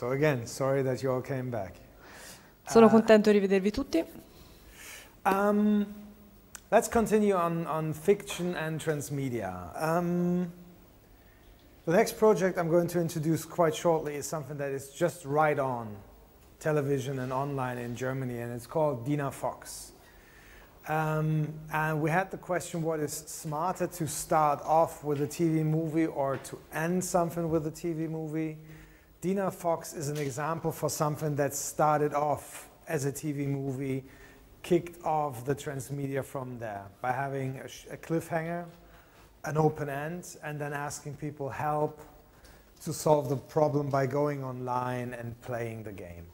So again, sorry that you all came back. Sono Uh, contento di rivedervi tutti. Um, let's continue on, on fiction and transmedia. Um, the next project I'm going to introduce quite shortly is something that is just right on television and online in Germany, and it's called Dina Fox. Um, and we had the question what is smarter to start off with a TV movie or to end something with a TV movie? Dina Fox is an example for something that started off as a TV movie, kicked off the transmedia from there by having a, a cliffhanger, an open end, and then asking people help to solve the problem by going online and playing the game.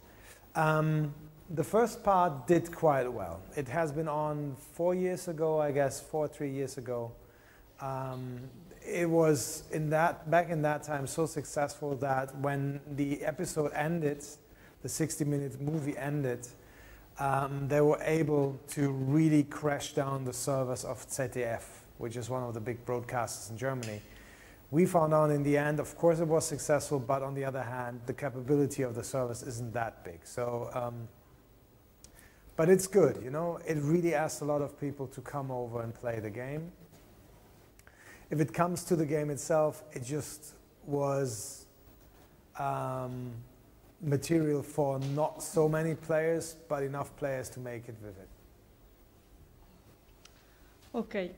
Um, the first part did quite well. It has been on four years ago, I guess, four, three years ago. Um, it was in that back in that time so successful that when the episode ended, the 60-minute movie ended, um, they were able to really crash down the servers of ZDF, which is one of the big broadcasters in Germany. We found out in the end, of course, it was successful, but on the other hand, the capability of the service isn't that big. So, um, but it's good, you know. It really asked a lot of people to come over and play the game. If it comes to the game itself, it just was um, material for not so many players, but enough players to make it vivid. Ok,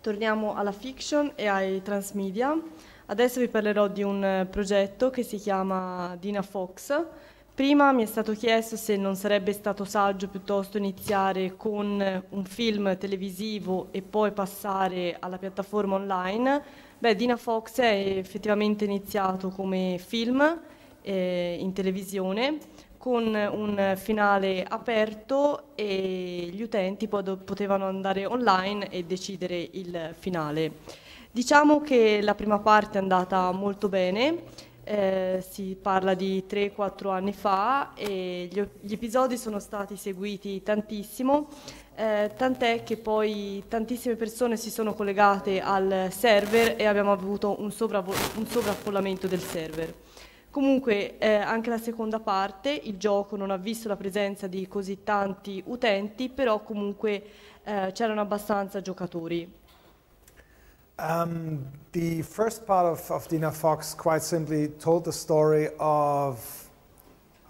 torniamo alla fiction e ai transmedia. Adesso vi parlerò di un eh, progetto che si chiama Dina Fox. Prima mi è stato chiesto se non sarebbe stato saggio piuttosto iniziare con un film televisivo e poi passare alla piattaforma online. Beh, Dina Fox è effettivamente iniziato come film eh, in televisione con un finale aperto e gli utenti poi potevano andare online e decidere il finale. Diciamo che la prima parte è andata molto bene, eh, si parla di 3-4 anni fa e gli, gli episodi sono stati seguiti tantissimo, eh, tant'è che poi tantissime persone si sono collegate al server e abbiamo avuto un, un sovraffollamento del server. Comunque eh, anche la seconda parte, il gioco non ha visto la presenza di così tanti utenti, però comunque eh, c'erano abbastanza giocatori. Um, the first part of, of Dina Fox quite simply told the story of,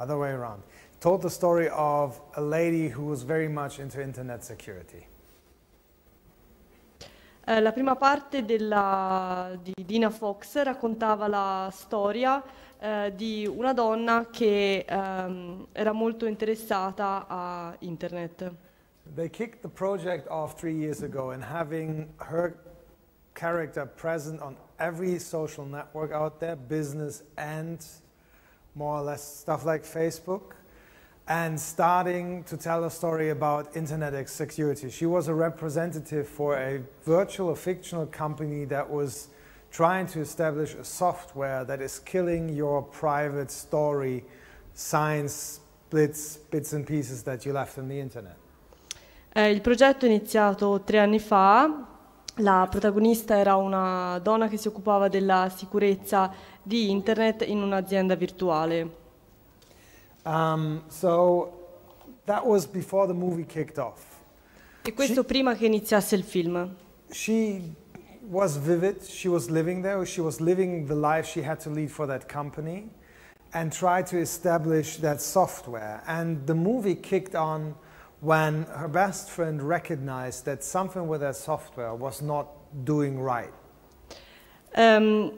other way around, told the story of a lady who was very much into internet security. Eh, la prima parte della- di Dina Fox raccontava la storia eh, di una donna che ehm, era molto interessata a internet. They kicked the project off three years ago, and having her character present on every social network out there, business and more or less stuff like Facebook, and starting to tell a story about internet security. She was a representative for a virtual or fictional company that was trying to establish a software that is killing your private story, science, bits, bits and pieces that you left on the internet. Eh, il progetto è iniziato tre anni fa, la protagonista era una donna che si occupava della sicurezza di internet in un'azienda virtuale. Um, so that was before the movie kicked off. E questo Sì. prima che iniziasse il film. She was vivid, she was living there, she was living the life she had to lead for that company and tried to establish that software. And the movie kicked on when her best friend recognized that something with that software was not doing right. Ehm,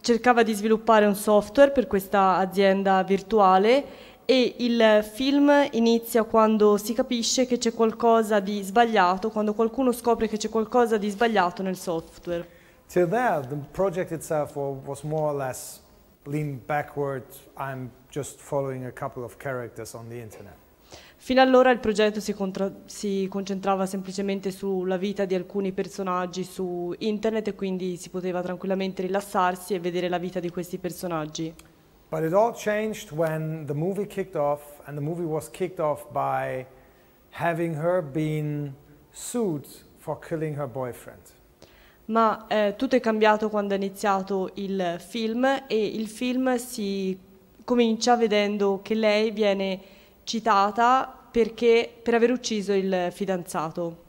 cercava di sviluppare un software per questa azienda virtuale e il film inizia quando si capisce che c'è qualcosa di sbagliato, quando qualcuno scopre che c'è qualcosa di sbagliato nel software. Till there, the project itself wa- was more or less lean backward. I'm just following a couple of characters on the internet. Fino allora il progetto si, si concentrava semplicemente sulla vita di alcuni personaggi su internet e quindi si poteva tranquillamente rilassarsi e vedere la vita di questi personaggi. But it all changed when the movie kicked off, and the movie was kicked off by having her been sued for killing her boyfriend. Ma eh, tutto è cambiato quando è iniziato il film e il film si comincia vedendo che lei viene citata perché, per aver ucciso il fidanzato.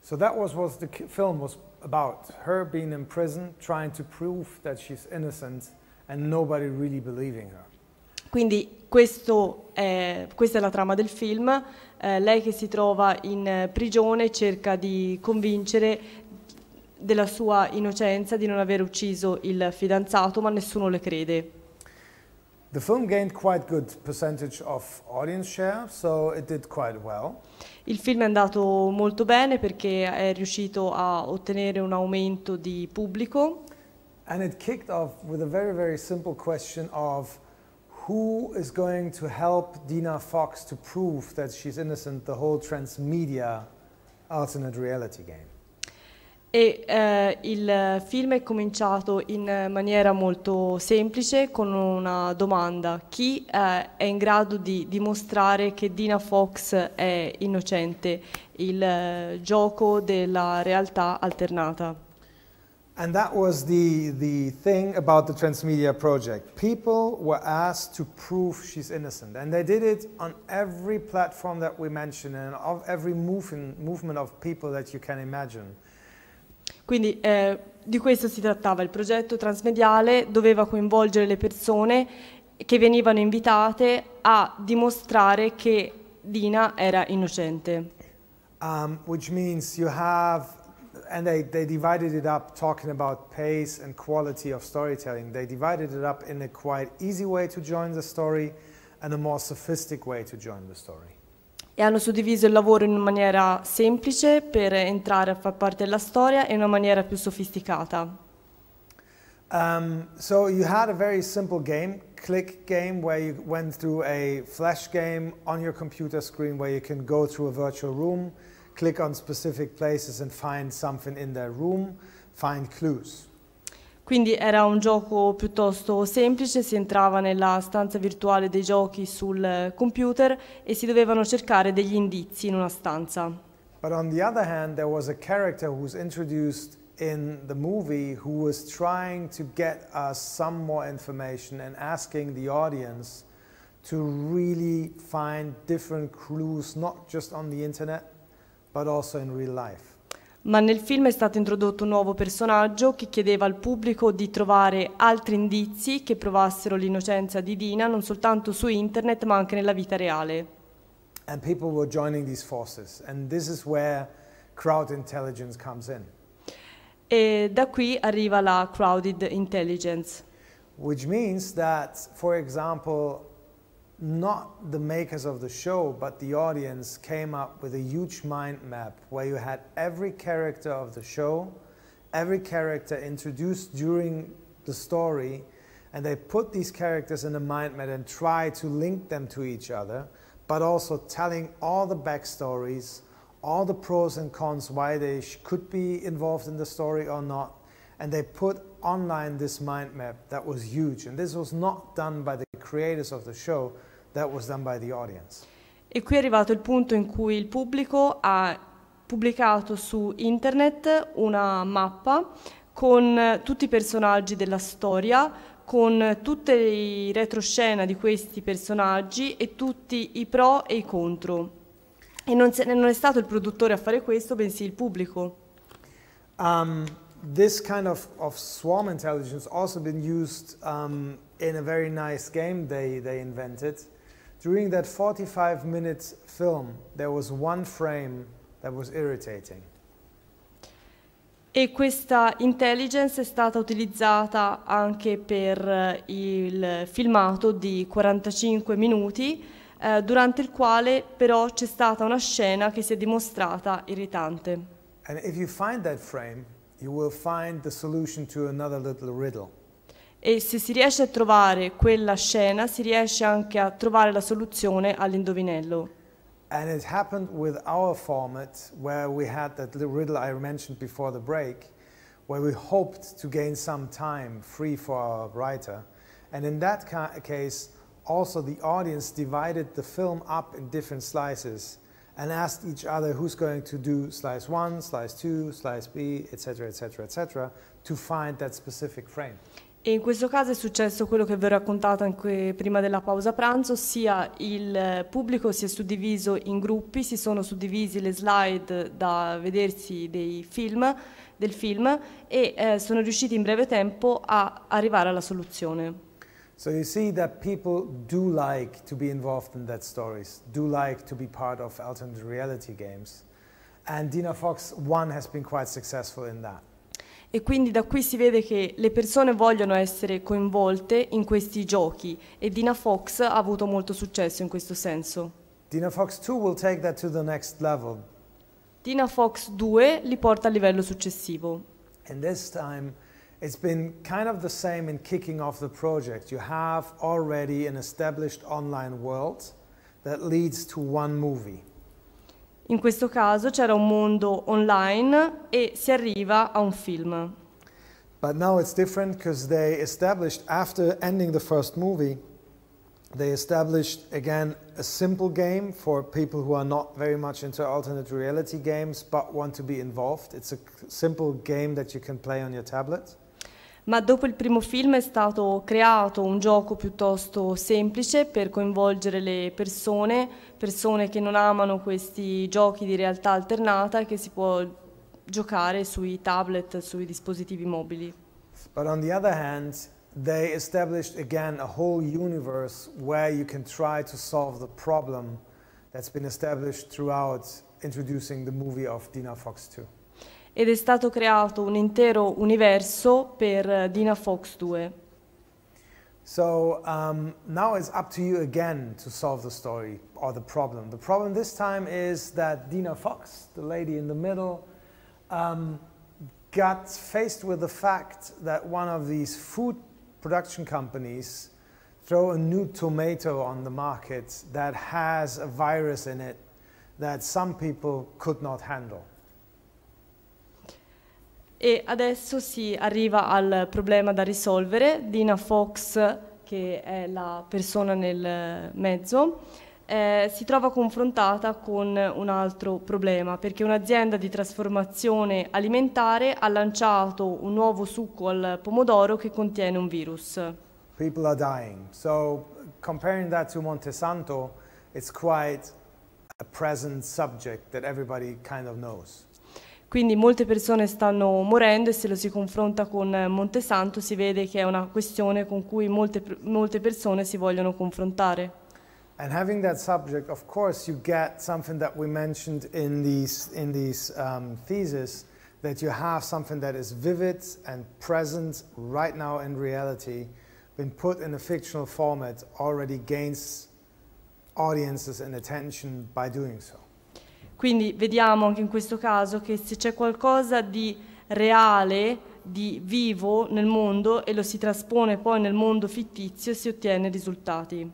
So that was what the film was about her being in prison, trying to prove that she's innocent, and nobody really believing her. Quindi questo è- questa è la trama del film, Eh, lei che si trova in eh, prigione cerca di convincere della sua innocenza, di non aver ucciso il fidanzato, ma nessuno le crede. The film gained quite good percentage of audience share, so it did quite well. Il film è andato molto bene perché è riuscito a ottenere un aumento di pubblico And it kicked off with a very, very simple question of who is going to help Dina Fox to prove that she's innocent, the whole transmedia alternate reality game. E eh, il film è cominciato in maniera molto semplice con una domanda. Chi eh, è in grado di dimostrare che Dina Fox è innocente? Il eh, gioco della realtà alternata. And that was the, the thing about the Transmedia project. People were asked to prove she's innocent. And they did it on every platform that we mentioned and of every movement, movement of people that you can imagine. Quindi eh, di questo si trattava. Il progetto transmediale doveva coinvolgere le persone che venivano invitate a dimostrare che Dina era innocente. Um, which means you have, and they, they divided it up talking about pace and quality of storytelling. They divided it up in a quite easy way to join the story and a more sophisticated way to join the story. E hanno suddiviso il lavoro in una maniera semplice per entrare a far parte della storia e in una maniera più sofisticata. Um, so you had a very simple game, click game, where you went through a flash game on your computer screen where you can go through a virtual room, click on specific places and find something in that room, find clues. Quindi era un gioco piuttosto semplice, si entrava nella stanza virtuale dei giochi sul computer e si dovevano cercare degli indizi in una stanza. But on the other hand, there was a character who was introduced in the movie who was trying to get us some more information and asking the audience to really find different clues, not just on the internet, but also in real life. Ma nel film è stato introdotto un nuovo personaggio che chiedeva al pubblico di trovare altri indizi che provassero l'innocenza di Dina non soltanto su internet ma anche nella vita reale. And people were joining these forces. And this is where crowd intelligence comes in, E da qui arriva la crowded intelligence, which means that, for example, not the makers of the show, but the audience came up with a huge mind map where you had every character of the show, every character introduced during the story, and they put these characters in a mind map and try to link them to each other, but also telling all the backstories, all the pros and cons, why they could be involved in the story or not. And they put online this mind map that was huge. And this was not done by the creators of the show, that was done by the audience. E qui è arrivato il punto in cui il pubblico ha pubblicato su internet una mappa con tutti i personaggi della storia, con tutte le retroscena di questi personaggi e tutti i pro e i contro. E non, se- non è stato il produttore a fare questo, bensì il pubblico. Um, this kind of, of swarm intelligence also been used um, in a very nice game they, they invented. During that 45 minute film, there was one frame that was irritating. E questa intelligence è stata utilizzata anche per eh, il filmato di 45 minuti, eh, durante il quale però c'è stata una scena che si è dimostrata irritante. And if you find that frame, you will find the solution to another little riddle. E se si riesce a trovare quella scena, si riesce anche a trovare la soluzione all'indovinello. And it happened with our format where we had that little riddle I mentioned before the break, where we hoped to gain some time free for our writer. And in that ca- case, also the audience divided the film up in different slices and asked each other who's going to do slice one, slice two, slice B, etc., etc., etc., to find that specific frame. E in questo caso è successo quello che vi ho raccontato anche prima della pausa pranzo, ossia il pubblico si è suddiviso in gruppi, si sono suddivisi le slide da vedersi film, del film e eh, sono riusciti in breve tempo a arrivare alla soluzione. So you see that people do like to be involved in that stories, do like to be part of alternate reality games. And Dina Fox 1 has been quite successful in that. E quindi da qui si vede che le persone vogliono essere coinvolte in questi giochi e Dina Fox ha avuto molto successo in questo senso. Dina Fox 2 will take that to the next level. Dina Fox 2 li porta al livello successivo. And this time it's been kind of the same in kicking off the project. You have already an established online world that leads to one movie. In questo caso c'era un mondo online e si arriva a un film. But now it's different because they established, after ending the first movie, they established again a simple game for people who are not very much into alternate reality games but want to be involved. It's a simple game that you can play on your tablet. Ma dopo il primo film è stato creato un gioco piuttosto semplice per coinvolgere le persone, persone che non amano questi giochi di realtà alternata che si può giocare sui tablet, sui dispositivi mobili. But on the other hand, they established again a whole universe where you can try to solve the problem that's been established throughout introducing the movie of Dina Fox 2. Ed è stato creato un intero universo per Dina Fox 2. So um, now it's up to you again to solve the story or the problem. The problem this time is that Dina Fox, the lady in the middle, um, got faced with the fact that one of these food production companies throw a new tomato on the market that has a virus in it that some people could not handle. E adesso si arriva al problema da risolvere. Dina Fox, che è la persona nel mezzo, eh, si trova confrontata con un altro problema perché un'azienda di trasformazione alimentare ha lanciato un nuovo succo al pomodoro che contiene un virus. People are dying. So comparing that to Montesanto, it's quite a present subject that everybody kind of knows. Quindi molte persone stanno morendo e se lo si confronta con Montesanto si vede che è una questione con cui molte, molte persone si vogliono confrontare. And having that subject, of course, you get something that we mentioned in these, in these um, theses, that you have something that is vivid and present right now in reality, been put in a fictional format, already gains audiences and attention by doing so. Quindi vediamo anche in questo caso che se c'è qualcosa di reale, di vivo nel mondo e lo si traspone poi nel mondo fittizio, si ottiene risultati.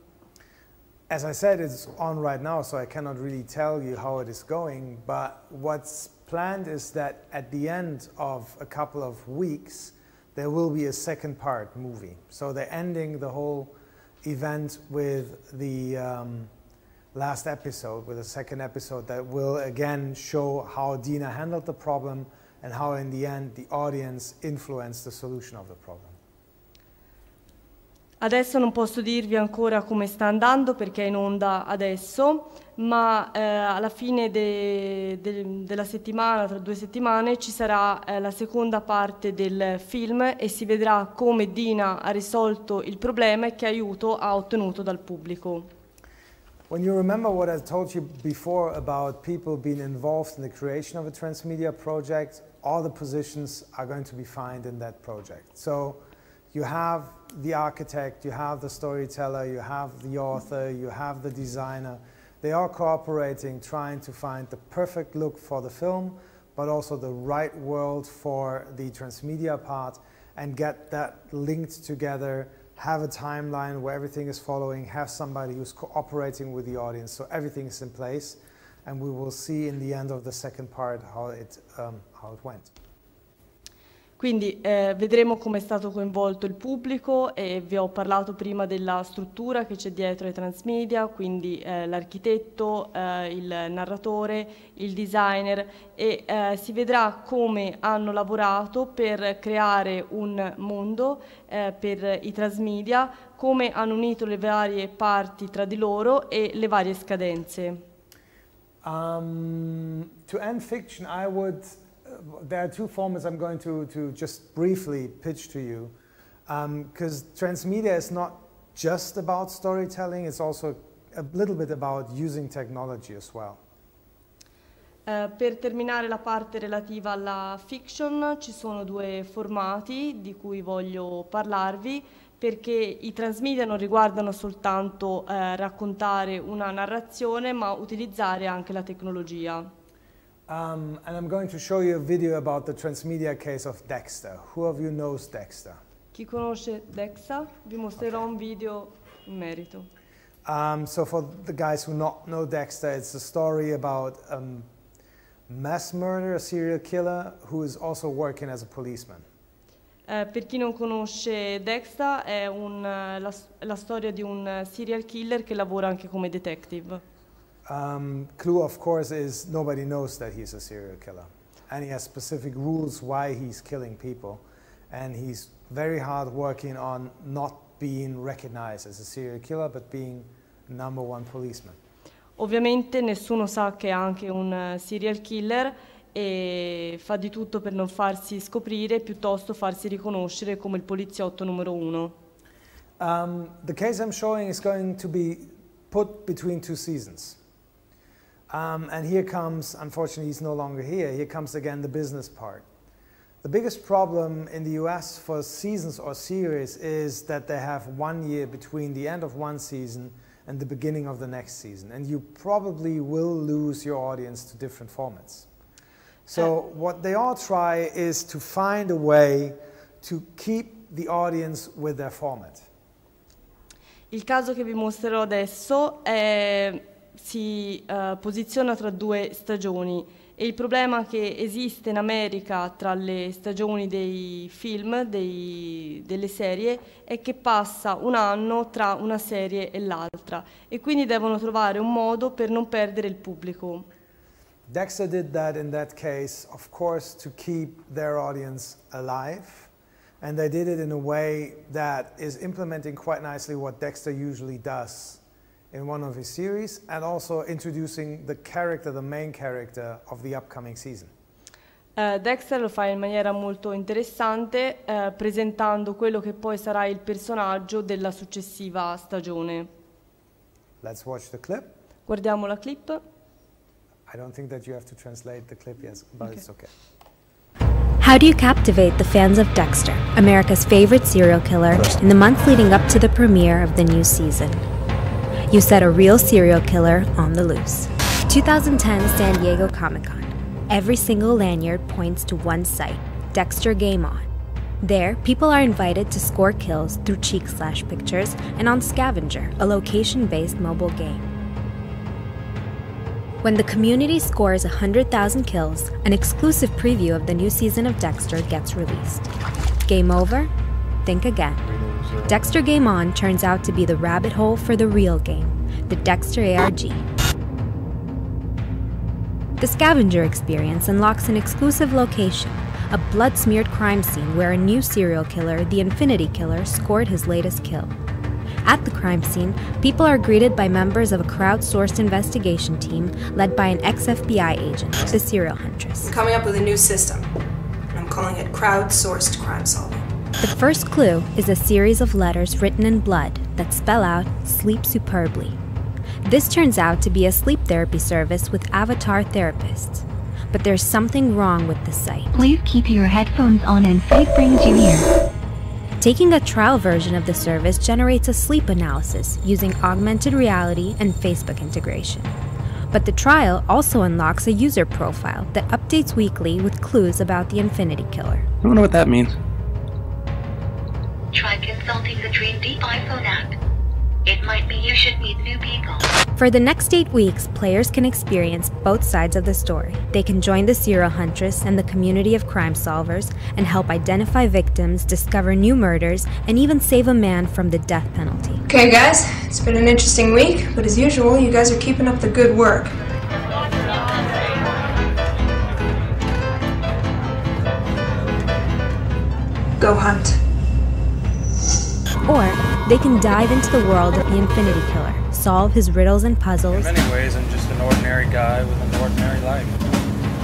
As I said, it's on right now, so I cannot really tell you how it is going, but what's planned is that at the end of a couple of weeks, there will be a second part movie. So they're ending the whole event with the um, last episode, with a second episode that will again show how Dina handled the problem and how in the end the audience influenced the solution of the problem. Adesso non posso dirvi ancora come sta andando perché è in onda adesso, ma eh, alla fine de, de, della settimana, tra due settimane, ci sarà eh, la seconda parte del film e si vedrà come Dina ha risolto il problema e che aiuto ha ottenuto dal pubblico. When you remember what I told you before about people being involved in the creation of a transmedia project, all the positions are going to be found in that project. So you have the architect, you have the storyteller, you have the author, you have the designer. They are cooperating, trying to find the perfect look for the film, but also the right world for the transmedia part and get that linked together have a timeline where everything is following, have somebody who's cooperating with the audience so everything is in place. And we will see in the end of the second part how it, um, how it went. Quindi eh, vedremo come è stato coinvolto il pubblico e vi ho parlato prima della struttura che c'è dietro ai transmedia, quindi eh, l'architetto, eh, il narratore, il designer e eh, si vedrà come hanno lavorato per creare un mondo eh, per i transmedia, come hanno unito le varie parti tra di loro e le varie scadenze. Um, to end fiction, I would there are two formats I'm going to, to just briefly pitch to you. Because um, transmedia is not just about storytelling, it's also a little bit about using technology as well. Uh, per terminare la parte relativa alla fiction ci sono due formati di cui voglio parlarvi perché i transmedia non riguardano soltanto uh, raccontare una narrazione ma utilizzare anche la tecnologia. Um, and I'm going to show you a video about the transmedia case of Dexter. Who of you knows Dexter? Chi conosce Dexter? Vi mostrerò okay. un video in merito. Um, so for the guys who not know Dexter, it's a story about a um, mass murderer, a serial killer, who is also working as a policeman. Eh, per chi non conosce Dexter, è un, la, la storia di un serial killer che lavora anche come detective. Um, clue, of course, is nobody knows that he's a serial killer. And he has specific rules why he's killing people. And he's very hard working on not being recognized as a serial killer, but being number one policeman. Ovviamente nessuno sa che è anche un eh, serial killer e fa di tutto per non farsi scoprire, piuttosto farsi riconoscere come il poliziotto numero uno. Um, the case I'm showing is going to be put between two seasons. Um, and here comes, unfortunately, he's no longer here. Here comes again the business part. The biggest problem in the US for seasons or series is that they have one year between the end of one season and the beginning of the next season. And you probably will lose your audience to different formats. So, uh, what they all try is to find a way to keep the audience with their format. Il caso che vi mostrerò adesso è si uh, posiziona tra due stagioni e il problema che esiste in America tra le stagioni dei film, dei, delle serie, è che passa un anno tra una serie e l'altra e quindi devono trovare un modo per non perdere il pubblico. Dexter did that in that case, of course, to keep their audience alive. And they did it in a way that is implementing quite nicely what Dexter usually does in one of his series and also introducing the character, the main character of the upcoming season. Uh, Dexter lo fa in maniera molto interessante, uh, presentando quello che poi sarà il personaggio della successiva stagione. Let's watch the clip. Guardiamo la clip. I don't think that you have to translate the clip, yes, but okay. it's okay. How do you captivate the fans of Dexter, America's favorite serial killer, in the months leading up to the premiere of the new season? You set a real serial killer on the loose. 2010 San Diego Comic Con. Every single lanyard points to one site Dexter Game On. There, people are invited to score kills through Cheek Slash Pictures and on Scavenger, a location based mobile game. When the community scores 100,000 kills, an exclusive preview of the new season of Dexter gets released. Game over? Think again. Dexter Game On turns out to be the rabbit hole for the real game, the Dexter ARG. The scavenger experience unlocks an exclusive location, a blood smeared crime scene where a new serial killer, the Infinity Killer, scored his latest kill. At the crime scene, people are greeted by members of a crowdsourced investigation team led by an ex FBI agent, the serial huntress. I'm coming up with a new system. I'm calling it crowdsourced crime solving. The first clue is a series of letters written in blood that spell out sleep superbly. This turns out to be a sleep therapy service with avatar therapists. But there's something wrong with the site. Please keep your headphones on and faith brings you here. Taking a trial version of the service generates a sleep analysis using augmented reality and Facebook integration. But the trial also unlocks a user profile that updates weekly with clues about the Infinity Killer. I don't know what that means. Try consulting the Dream Deep iPhone app. It might be you should meet new people. For the next eight weeks, players can experience both sides of the story. They can join the serial huntress and the community of crime solvers and help identify victims, discover new murders, and even save a man from the death penalty. Okay, guys, it's been an interesting week, but as usual, you guys are keeping up the good work. Go hunt. Or they can dive into the world of the Infinity Killer, solve his riddles and puzzles, In many ways, I'm just an ordinary guy with an ordinary life.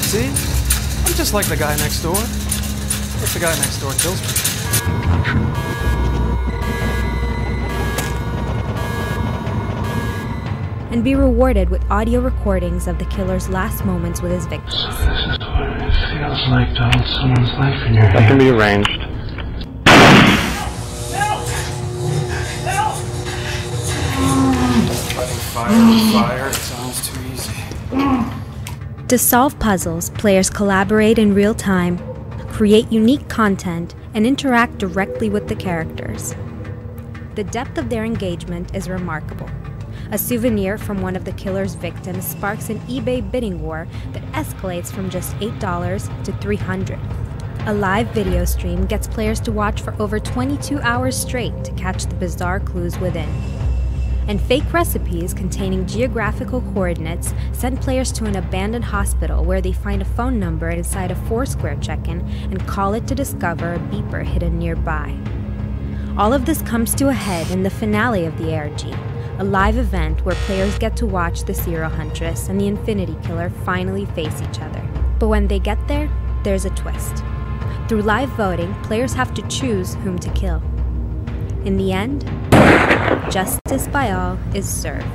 See? I'm just like the guy next door. If the guy next door kills me. and be rewarded with audio recordings of the killer's last moments with his victims. feels like to hold someone's life in your That can be arranged. To solve puzzles, players collaborate in real time, create unique content, and interact directly with the characters. The depth of their engagement is remarkable. A souvenir from one of the killer's victims sparks an eBay bidding war that escalates from just $8 to 300. A live video stream gets players to watch for over 22 hours straight to catch the bizarre clues within and fake recipes containing geographical coordinates send players to an abandoned hospital where they find a phone number inside a Foursquare check in and call it to discover a beeper hidden nearby. All of this comes to a head in the finale of the ARG, a live event where players get to watch the Serial Huntress and the Infinity Killer finally face each other. But when they get there, there's a twist. Through live voting, players have to choose whom to kill. In the end, justice by all is served.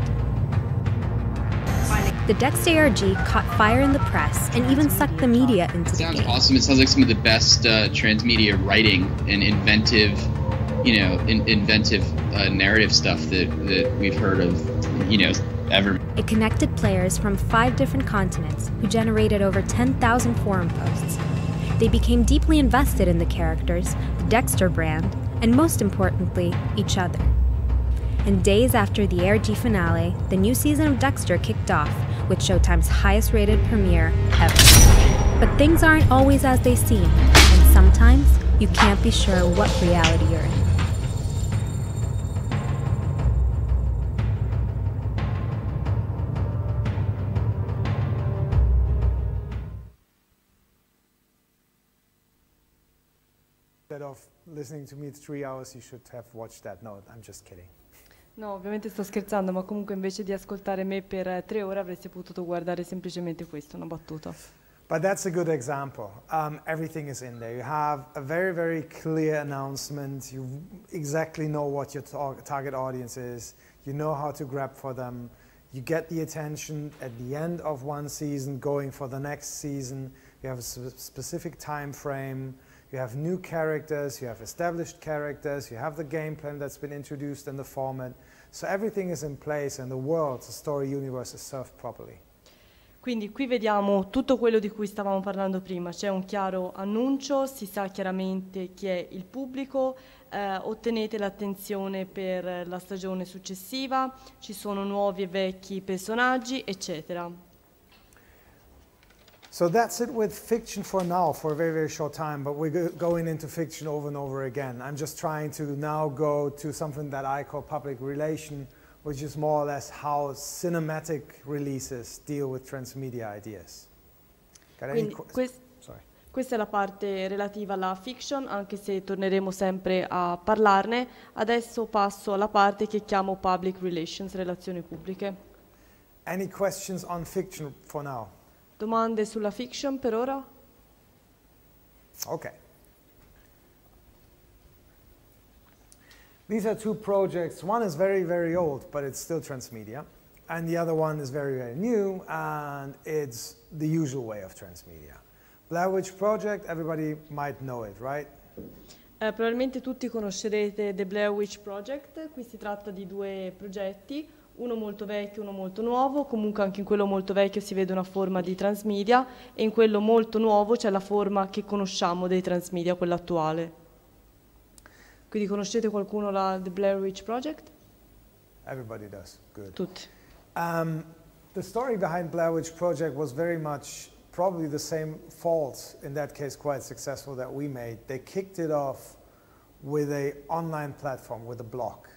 The Dex ARG caught fire in the press and even sucked the media into the sounds game. awesome. It sounds like some of the best uh, transmedia writing and inventive, you know, in, inventive uh, narrative stuff that, that we've heard of, you know, ever. It connected players from five different continents who generated over 10,000 forum posts. They became deeply invested in the characters, the Dexter brand, and most importantly, each other. And days after the ARG finale, the new season of Dexter kicked off with Showtime's highest rated premiere ever. But things aren't always as they seem, and sometimes you can't be sure what reality you're in. Instead of listening to me three hours, you should have watched that. No, I'm just kidding. No, ovviamente sto scherzando, ma comunque invece di ascoltare me per eh, tre ore avreste potuto guardare semplicemente questo, una battuta. But that's a good example. Um, everything is in there. You have a very, very clear announcement. You exactly know what your tar- target audience is. You know how to grab for them. You get the attention at the end of one season, going for the next season. You have a sp- specific time frame. You have new characters. You have established characters. You have the game plan that's been introduced in the format. So everything is in place, and the world, the story universe, is served properly. Quindi qui vediamo tutto quello di cui stavamo parlando prima, c'è un chiaro annuncio, si sa chiaramente chi è il pubblico, eh, ottenete l'attenzione per la stagione successiva, ci sono nuovi e vecchi personaggi, eccetera. So that's it with fiction for now, for a very, very short time, but we're going into fiction over and over again. I'm just trying to now go to something that I call public relation, which is more or less how cinematic releases deal with transmedia ideas. Got any Quindi que- quest- Sorry. questa è la parte relativa alla fiction, anche se torneremo sempre a parlarne. Adesso passo alla parte che chiamo public relations, relazioni pubbliche. Any questions on fiction for now? Domande sulla fiction per ora? Okay. These are two projects. One is very, very old, but it's still transmedia. And the other one is very, very new, and it's the usual way of transmedia. Blair Witch Project, everybody might know it, right? Eh, probabilmente tutti conoscerete The Blair Witch Project, qui si tratta di due progetti, uno molto vecchio uno molto nuovo, comunque anche in quello molto vecchio si vede una forma di transmedia e in quello molto nuovo c'è la forma che conosciamo dei transmedia, quella attuale. Quindi conoscete qualcuno la The Blair Witch Project? Everybody does. Good. tutti. Um, the story behind Blair Witch Project was very much probably the same fault, in that case quite successful, that we made. They kicked it off with a online platform, with a blog.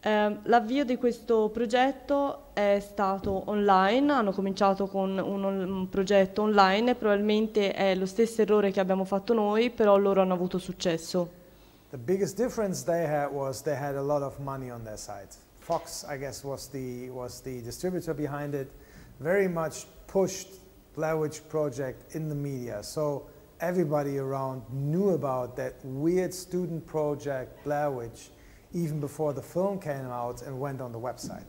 Eh, l'avvio di questo progetto è stato online, hanno cominciato con un, un progetto online probabilmente è lo stesso errore che abbiamo fatto noi, però loro hanno avuto successo. The biggest difference they had was they had a lot of money on their side. Fox, I guess, was the, was the distributor behind it, very much pushed Blair Witch Project in the media. So everybody around knew about that weird student project, Blair even before the film came out and went on the website.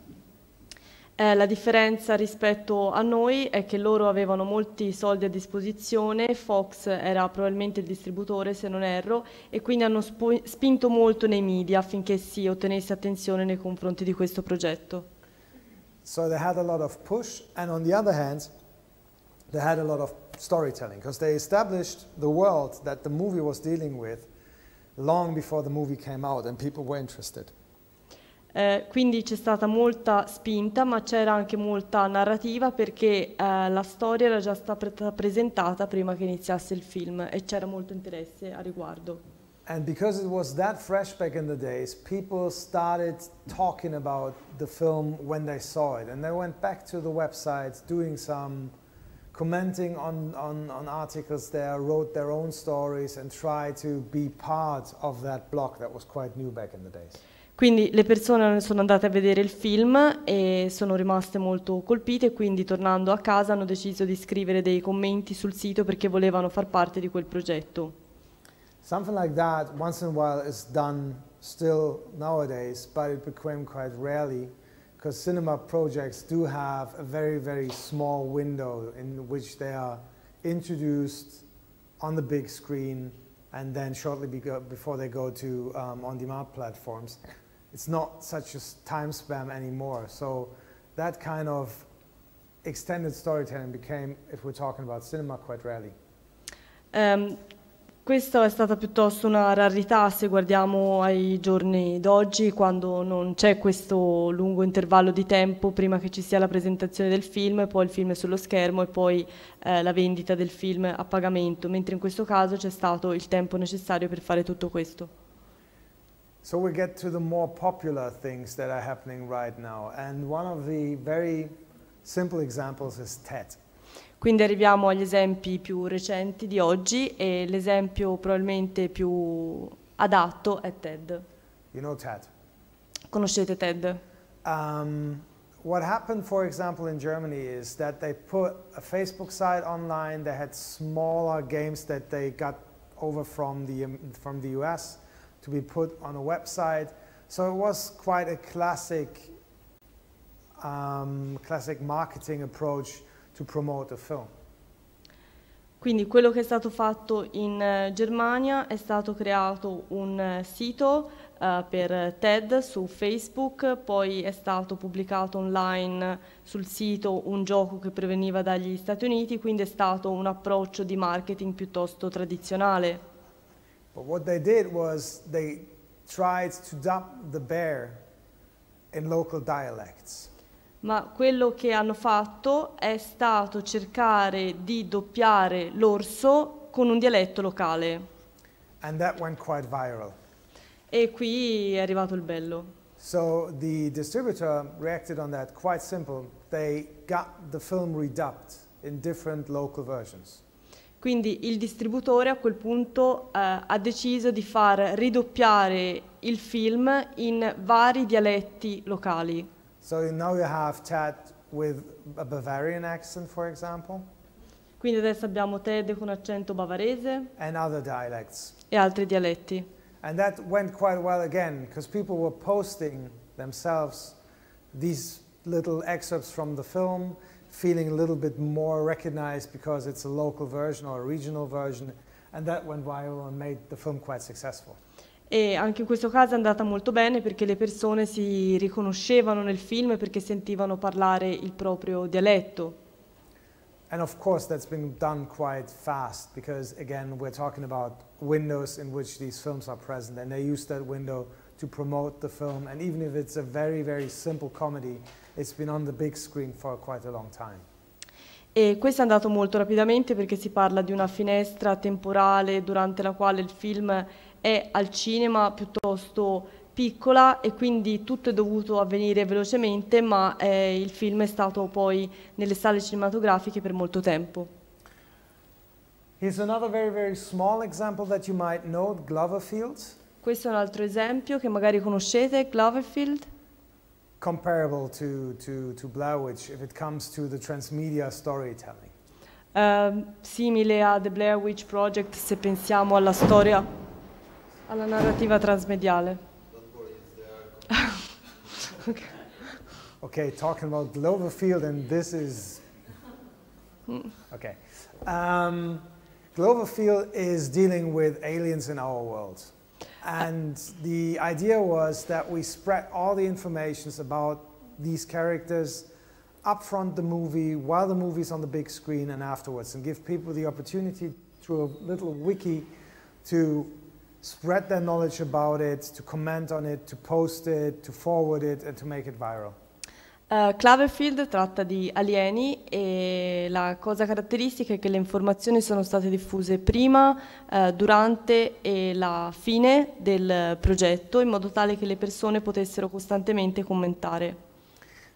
Eh, la differenza rispetto a noi è che loro avevano molti soldi a disposizione, Fox era probabilmente il distributore se non erro, e quindi hanno spinto molto nei media affinché si ottenesse attenzione nei confronti di questo progetto. So they had a lot of push, and on the other hand, they had a lot of storytelling because they established the world that the movie was dealing with long before the movie came out and people were interested. Eh, quindi c'è stata molta spinta, ma c'era anche molta narrativa perché eh, la storia era già stata presentata prima che iniziasse il film e c'era molto interesse a riguardo. And because it was that fresh back in the days, people started talking about the film when they saw it. And they went back to the websites doing some commenting on, on, on articles there, wrote their own stories, and tried to be part of that block that was quite new back in the days. Quindi le persone sono andate a vedere il film e sono rimaste molto colpite quindi tornando a casa hanno deciso di scrivere dei commenti sul sito perché volevano far parte di quel progetto. Something like that once in a while is done still nowadays, but it became quite rarely because cinema projects do have a very, very small window in which they are introduced on the big screen and then shortly before they go to um, on-demand platforms. It's not such a time span anymore. So that kind of extended storytelling became, if we're talking about cinema, quite rarely. Ehm, questa è stata piuttosto una rarità se guardiamo ai giorni d'oggi, quando non c'è questo lungo intervallo di tempo prima che ci sia la presentazione del film, poi il film sullo schermo e poi eh, la vendita del film a pagamento, mentre in questo caso c'è stato il tempo necessario per fare tutto questo. So we get to the more popular things that are happening right now. And one of the very simple examples is TED. Quindi arriviamo agli esempi più recenti di oggi e l'esempio probabilmente più adatto è TED. You know TED. Conoscete TED? Um, what happened, for example, in Germany is that they put a Facebook site online. They had smaller games that they got over from the, um, from the US to be put on a website. So it was quite a classic, um, classic marketing approach to promote a film. Quindi quello che è stato fatto in eh, Germania è stato creato un eh, sito eh, per TED su Facebook, poi è stato pubblicato online sul sito un gioco che proveniva dagli Stati Uniti, quindi è stato un approccio di marketing piuttosto tradizionale. But what they did was they tried to dub the bear in local dialects. Ma quello che hanno fatto è stato cercare di doppiare l'orso con un dialetto locale. And that went quite viral. E qui è arrivato il bello. So the distributor reacted on that quite simple. They got the film redubbed in different local versions. Quindi il distributore a quel punto eh, ha deciso di far ridoppiare il film in vari dialetti locali. So now you have Ted with a Bavarian accent, for example, Quindi adesso abbiamo Ted con accento bavarese and other dialects. e altri dialetti. And that went quite well again because people were posting themselves these little excerpts from the film, feeling a little bit more recognized because it's a local version or a regional version. And that went viral and made the film quite successful. E anche in questo caso è andata molto bene perché le persone si riconoscevano nel film perché sentivano parlare il proprio dialetto. And of course, that's been done quite fast because, again, we're talking about windows in which these films are present, and they use that window to promote the film. And even if it's a very, very simple comedy, it's been on the big screen for quite a long time. E questo è andato molto rapidamente perché si parla di una finestra temporale durante la quale il film è al cinema piuttosto piccola e quindi tutto è dovuto avvenire velocemente, ma eh, il film è stato poi nelle sale cinematografiche per molto tempo. Here's another very, very small example that you might know, Gloverfield. Questo è un altro esempio che magari conoscete, Gloverfield. Comparable to, to, to Blair Witch if it comes to the transmedia storytelling. Uh, simile a The Blair Witch Project se pensiamo alla storia, alla narrativa transmediale. okay. okay, talking about Gloverfield and this is... Okay. Um, Gloverfield is dealing with aliens in our world. And the idea was that we spread all the informations about these characters upfront the movie, while the movie's on the big screen, and afterwards, and give people the opportunity through a little wiki to spread their knowledge about it, to comment on it, to post it, to forward it, and to make it viral. Uh, Cloverfield tratta di alieni e la cosa caratteristica è che le informazioni sono state diffuse prima, uh, durante e la fine del progetto in modo tale che le persone potessero costantemente commentare.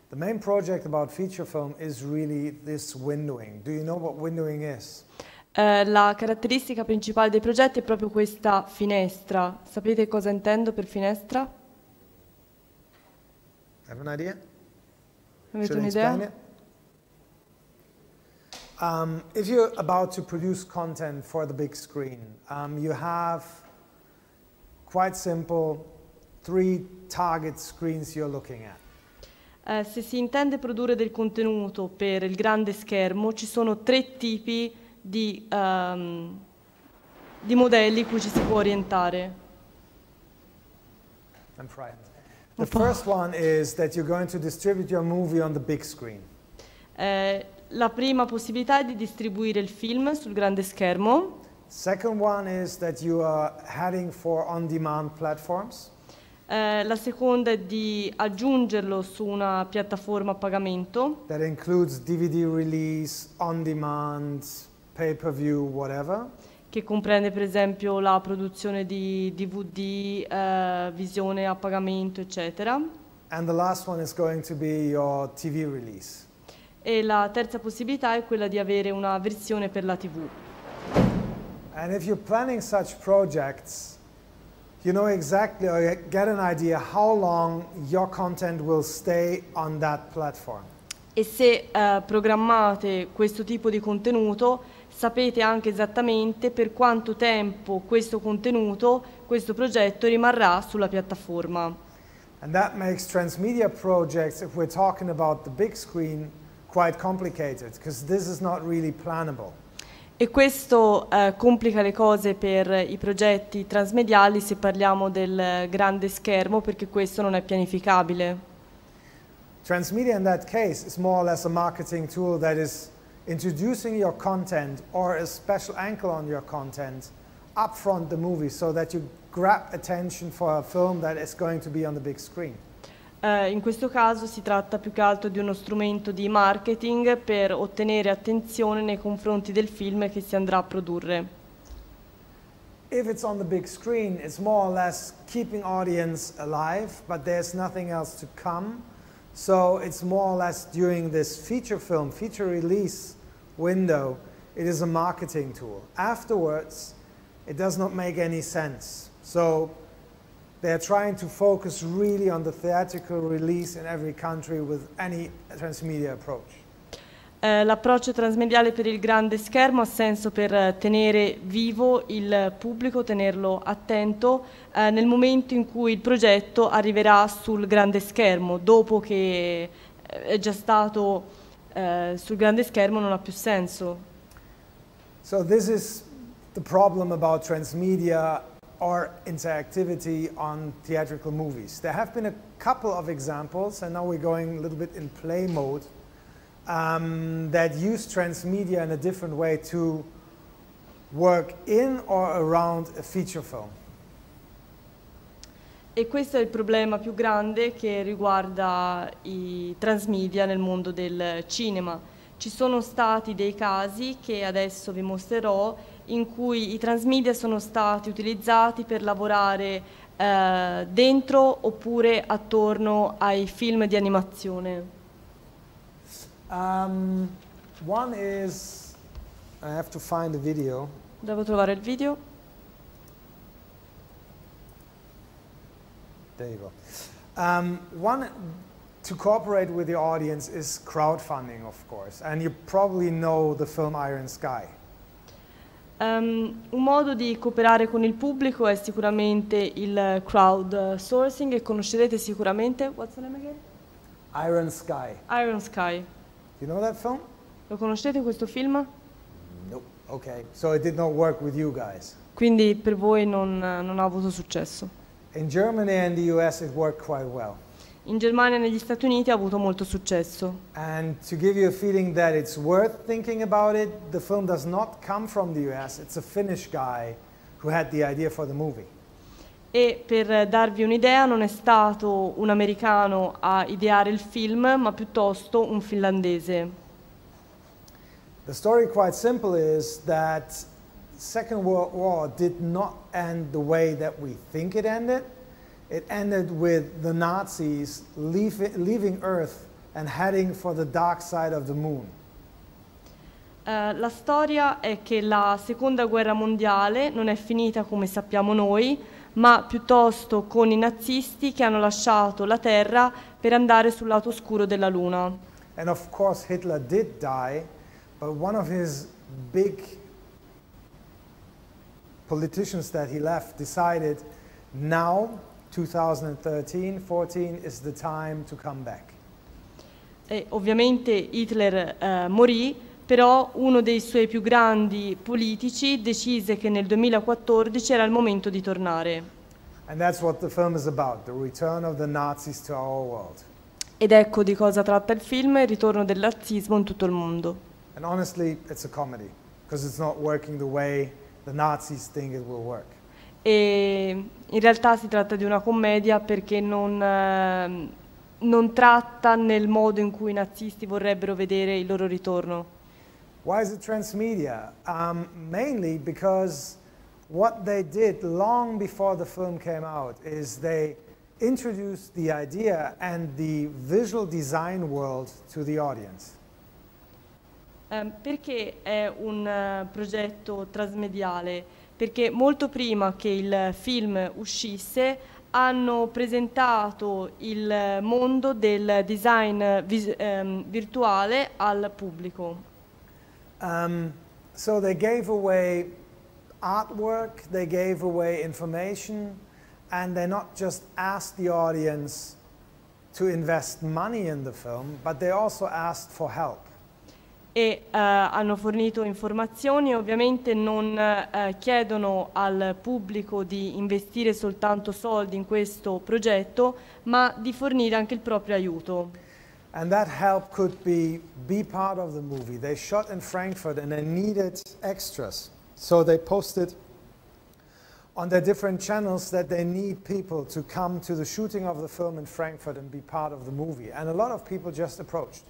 The main project about feature film is really this windowing. Do you know what windowing is? Uh, la caratteristica principale dei progetti è proprio questa finestra. Sapete cosa intendo per finestra? Have an idea? Avete un'idea? Um, if you're about to produce content for the big screen, um, you have quite simple three target screens you're looking at. Eh, se si intende produrre del contenuto per il grande schermo, ci sono tre tipi di, um, di modelli cui ci si può orientare. I'm frightened. The first one is that you're going to distribute your movie on the big screen. Eh, la prima possibilità è di distribuire il film sul grande schermo. Second one is that you are heading for on-demand platforms. Eh, la seconda è di aggiungerlo su una piattaforma a pagamento. That includes DVD release, on-demand, pay-per-view, whatever. Che comprende per esempio la produzione di DVD, eh, visione a pagamento, eccetera. And the last one is going to be your TV release. E la terza possibilità è quella di avere una versione per la TV. And if you're planning such projects, you know exactly or get an idea how long your content will stay on that platform. E se eh, programmate questo tipo di contenuto, sapete anche esattamente per quanto tempo questo contenuto, questo progetto rimarrà sulla piattaforma. And that makes transmedia projects, if we're talking about the big screen, quite complicated because this is not really plannable. E questo eh, complica le cose per i progetti transmediali se parliamo del grande schermo perché questo non è pianificabile. Transmedia in that case is more or less a marketing tool that is introducing your content or a special angle on your content upfront the movie so that you grab attention for a film that is going to be on the big screen. Eh, in questo caso si tratta più che altro di uno strumento di marketing per ottenere attenzione nei confronti del film che si andrà a produrre. If it's on the big screen, it's more or less keeping audience alive, but there's nothing else to come. So it's more or less during this feature film, feature release window, it is a marketing tool. Afterwards, it does not make any sense. So they're trying to focus really on the theatrical release in every country with any transmedia approach. Eh, l'approccio transmediale per il grande schermo ha senso per tenere vivo il pubblico, tenerlo attento eh, nel momento in cui il progetto arriverà sul grande schermo, dopo che eh, è già stato eh, sul grande schermo non ha più senso. So this is the problem about transmedia or interactivity on theatrical movies. There have been a couple of examples, and now we're going a little bit in play mode, um, that use transmedia in a different way to work in or around a feature film. E questo è il problema più grande che riguarda i transmedia nel mondo del cinema. Ci sono stati dei casi che adesso vi mostrerò in cui i transmedia sono stati utilizzati per lavorare eh, dentro oppure attorno ai film di animazione. Um, one is, I have to find the video. Devo trovare il video. There you go. Um, one, to cooperate with the audience is crowdfunding, of course, and you probably know the film Iron Sky. Um, un modo di cooperare con il pubblico è sicuramente il crowdsourcing e conoscerete sicuramente what's the name again? Iron Sky. Iron Sky. You know that film? Lo conoscete questo film? Nope. Okay, so it did not work with you guys. Quindi per voi non, non ha avuto successo. In Germany and the US, it worked quite well. In Germania e negli Stati Uniti ha avuto molto successo. And to give you a feeling that it's worth thinking about it, the film does not come from the US. It's a Finnish guy who had the idea for the movie. E per darvi un'idea, non è stato un americano a ideare il film, ma piuttosto un finlandese. The story, quite simple, is that Second World War did not end the way that we think it ended. It ended with the Nazis leave, leaving Earth and heading for the dark side of the moon. Uh, la storia è che la seconda guerra mondiale non è finita come sappiamo noi, ma piuttosto con i nazisti che hanno lasciato la Terra per andare sul lato oscuro della Luna. And of course Hitler did die, but one of his big politicians that he left decided now 2013 14 is the time to come back. E ovviamente Hitler eh, morì, però uno dei suoi più grandi politici decise che nel 2014 era il momento di tornare. About. Ed ecco di cosa tratta il film, il ritorno del razzismo in tutto il mondo. And honestly, it's a comedy, because it's not working the way the Nazis think it will work. E in realtà si tratta di una commedia perché non, eh, non tratta nel modo in cui i nazisti vorrebbero vedere il loro ritorno. Why is it transmedia? Um, mainly because what they did long before the film came out is they introduced the idea and the visual design world to the audience. Eh, perché è un uh, progetto trasmediale? Perché molto prima che il film uscisse hanno presentato il mondo del design um, virtuale al pubblico. Um, so they gave away artwork, they gave away information, and they not just asked the audience to invest money in the film, but they also asked for help. E uh, hanno fornito informazioni ovviamente non uh, chiedono al pubblico di investire soltanto soldi in questo progetto, ma di fornire anche il proprio aiuto. And that help could be be part of the movie. They shot in Frankfurt and they needed extras. So they posted on their different channels that they need people to come to the shooting of the film in Frankfurt and be part of the movie. And a lot of people just approached.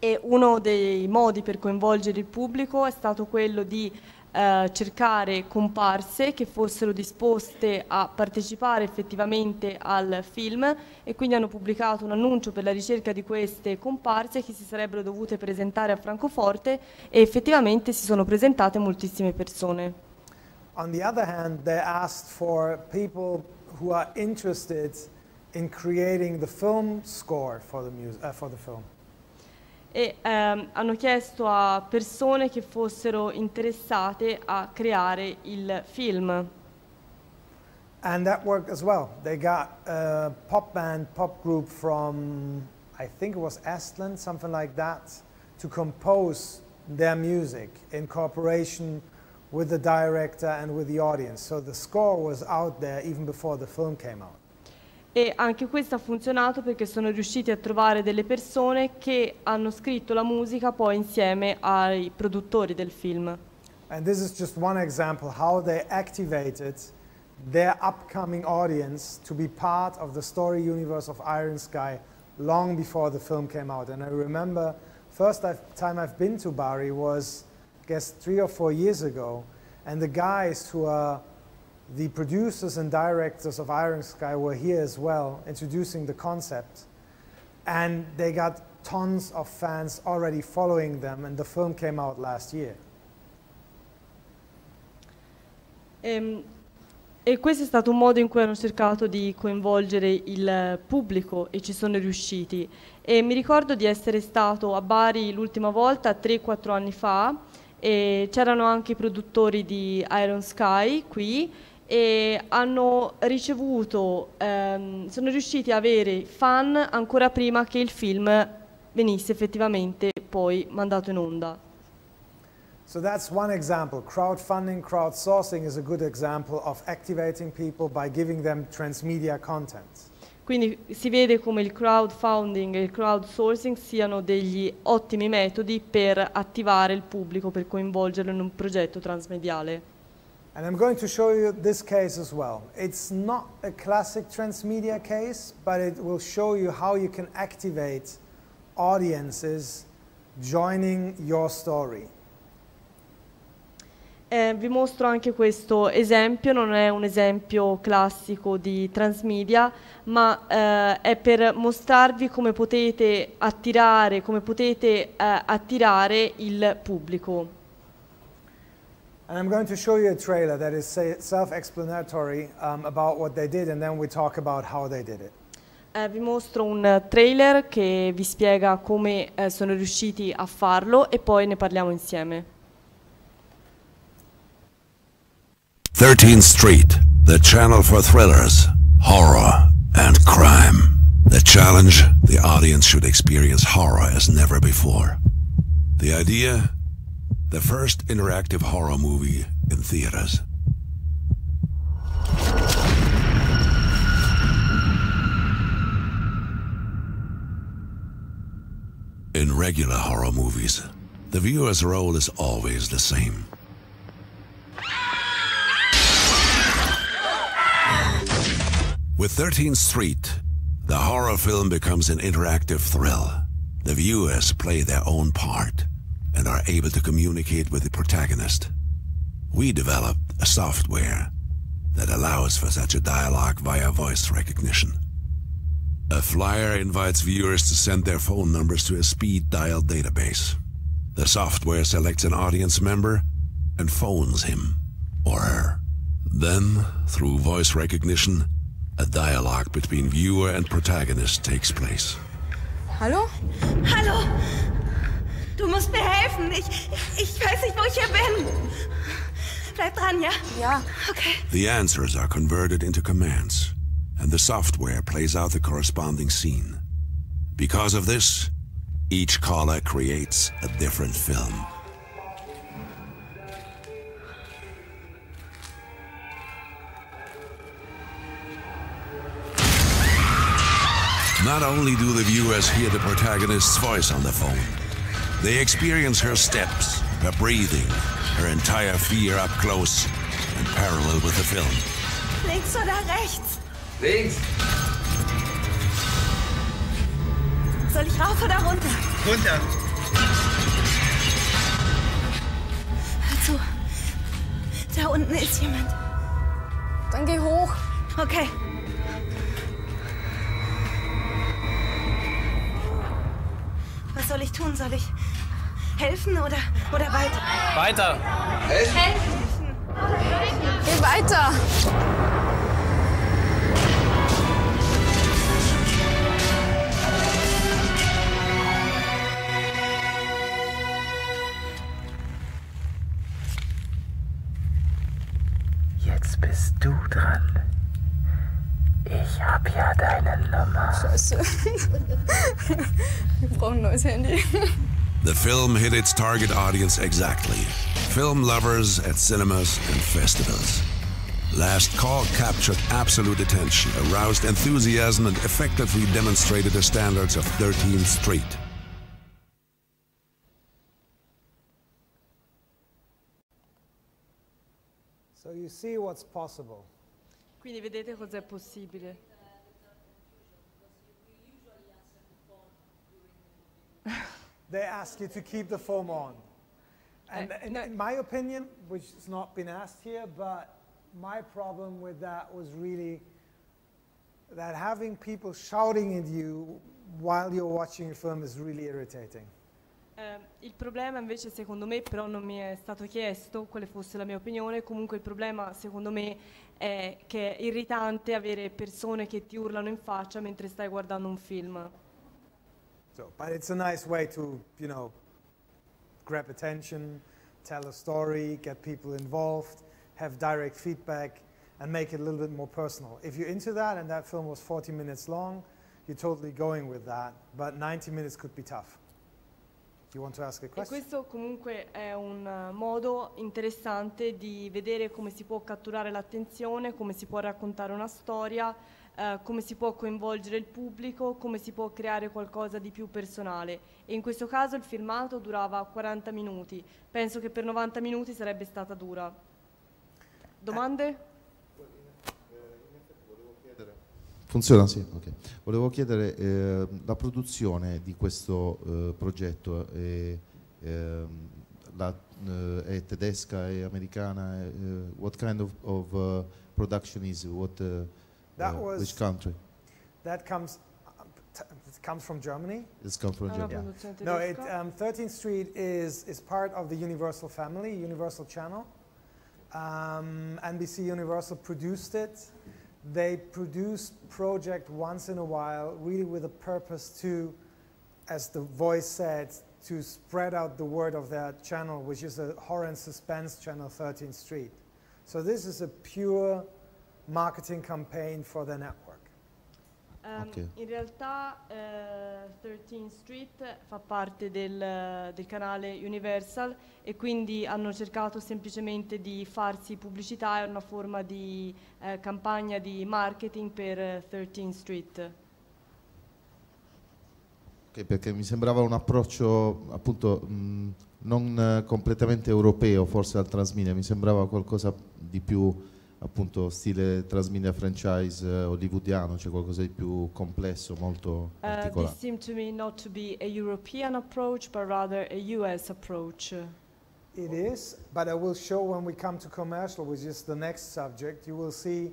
E uno dei modi per coinvolgere il pubblico è stato quello di eh, cercare comparse che fossero disposte a partecipare effettivamente al film e quindi hanno pubblicato un annuncio per la ricerca di queste comparse che si sarebbero dovute presentare a Francoforte e effettivamente si sono presentate moltissime persone. On the other hand, they asked for people who are interested in creating the film score for the, uh, for the film. E ehm, hanno chiesto a persone che fossero interessate a creare il film. And that worked as well. They got a pop band, pop group from, I think it was Estland, something like that, to compose their music in cooperation with the director and with the audience. So the score was out there even before the film came out. E anche questo ha funzionato perché sono riusciti a trovare delle persone che hanno scritto la musica poi insieme ai produttori del film. And this is just one example how they activated their upcoming audience to be part of the story universe of Iron Sky long before the film came out. And I remember first time I've been to Bari was, I guess, three or four years ago. And the guys who are the producers and directors of Iron Sky were here as well, introducing the concept. And they got tons of fans already following them, and the film came out last year. Um, E questo è stato un modo in cui hanno cercato di coinvolgere il pubblico e ci sono riusciti. E mi ricordo di essere stato a Bari l'ultima volta 3-4 anni fa e c'erano anche i produttori di Iron Sky qui e hanno ricevuto, ehm, sono riusciti a avere fan ancora prima che il film venisse effettivamente poi mandato in onda. So that's one example. Crowdfunding, crowdsourcing is a good example of activating people by giving them transmedia content. Quindi si vede come il crowdfunding e il crowdsourcing siano degli ottimi metodi per attivare il pubblico, per coinvolgerlo in un progetto transmediale. And I'm going to show you this case as well. It's not a classic transmedia case, but it will show you how you can activate audiences joining your story. Eh, vi mostro anche questo esempio, non è un esempio classico di transmedia, ma eh, è per mostrarvi come potete attirare, come potete eh, attirare il pubblico. And I'm going to show you a trailer that is self-explanatory um, about what they did and then we talk about how they did it. Eh, vi mostro un trailer che vi spiega come eh, sono riusciti a farlo e poi ne parliamo insieme. 13th Street, the channel for thrillers, horror, and crime. The challenge, the audience should experience horror as never before. The idea? The first interactive horror movie in theaters. In regular horror movies, the viewer's role is always the same. With 13th Street, the horror film becomes an interactive thrill. The viewers play their own part and are able to communicate with the protagonist. We developed a software that allows for such a dialogue via voice recognition. A flyer invites viewers to send their phone numbers to a speed dial database. The software selects an audience member and phones him or her. Then, through voice recognition, a dialogue between viewer and protagonist takes place. Hallo? Hallo! Du musst mir helfen. Ich, ich weiß nicht, wo ich hier bin. Bleib dran, ja? Ja. Okay. The answers are converted into commands, and the software plays out the corresponding scene. Because of this, each caller creates a different film. Not only do the viewers hear the protagonist's voice on the phone, they experience her steps, her breathing, her entire fear up close and parallel with the film. Links oder rechts? Links. Soll ich rauf oder runter? Runter. Hör zu. Da unten ist jemand. Dann geh hoch. Okay. Was soll ich tun? Soll ich helfen oder, oder weiter? Weiter. Helfen. Helfen. Geh weiter. Jetzt bist du dran. Ich hab ja deine Nummer. Scheiße. Wir brauchen ein neues Handy. The film hit its target audience exactly. Film lovers at cinemas and festivals. Last Call captured absolute attention, aroused enthusiasm, and effectively demonstrated the standards of 13th Street. So you see what's possible. Quindi vedete cos'è possibile. they ask you to keep the foam on. And Eh, in, in my opinion, which has not been asked here, but my problem with that was really that having people shouting at you while you're watching a film is really irritating. Eh, il problema invece secondo me, però non mi è stato chiesto quale fosse la mia opinione, comunque il problema secondo me è che è irritante avere persone che ti urlano in faccia mentre stai guardando un film. So, but it's a nice way to, you know, grab attention, tell a story, get people involved, have direct feedback, and make it a little bit more personal. If you're into that and that film was 40 minutes long, you're totally going with that, but 90 minutes could be tough. E questo comunque è un eh, modo interessante di vedere come si può catturare l'attenzione, come si può raccontare una storia, eh, come si può coinvolgere il pubblico, come si può creare qualcosa di più personale. E in questo caso il filmato durava 40 minuti. Penso che per 90 minuti sarebbe stata dura. Domande? Funziona, sì, ok. Volevo chiedere eh, la produzione di questo eh, progetto è, ehm, la- eh, è tedesca, è americana? eh, what kind of, of uh, production is what, uh, That was- which country? That comes, it comes from Germany. It's come from una Germany. produzione No, it, um, 13th Street is, is part of the Universal family, Universal Channel. Um, NBC Universal produced it. They produce project once in a while, really with a purpose to, as the voice said, to spread out the word of their channel, which is a horror and suspense channel, 13th Street. So this is a pure marketing campaign for the network. Ehm, Ok. In realtà eh, 13 Street fa parte del, del canale Universal e quindi hanno cercato semplicemente di farsi pubblicità, è una forma di eh, campagna di marketing per eh, 13 Street. Ok, perché mi sembrava un approccio appunto mh, non eh, completamente europeo forse al Transmedia, mi sembrava qualcosa di più appunto stile Transmedia franchise eh, hollywoodiano, cioè qualcosa di più complesso, molto Uh, this seemed to me not to be a European approach, but rather a US approach. It is, but I will show when we come to commercial, which is the next subject, you will see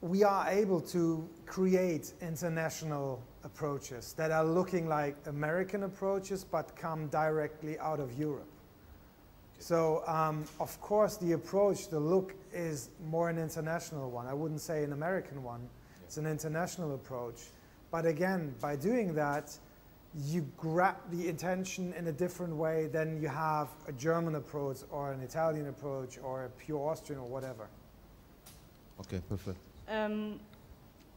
we are able to create international approaches that are looking like American approaches but come directly out of Europe. So, um, of course, the approach, the look is more an international one. I wouldn't say an American one, it's an international approach. But again, by doing that, you grab the attention in a different way than you have a German approach or an Italian approach or a pure Austrian or whatever. Ok, perfetto. Ehm,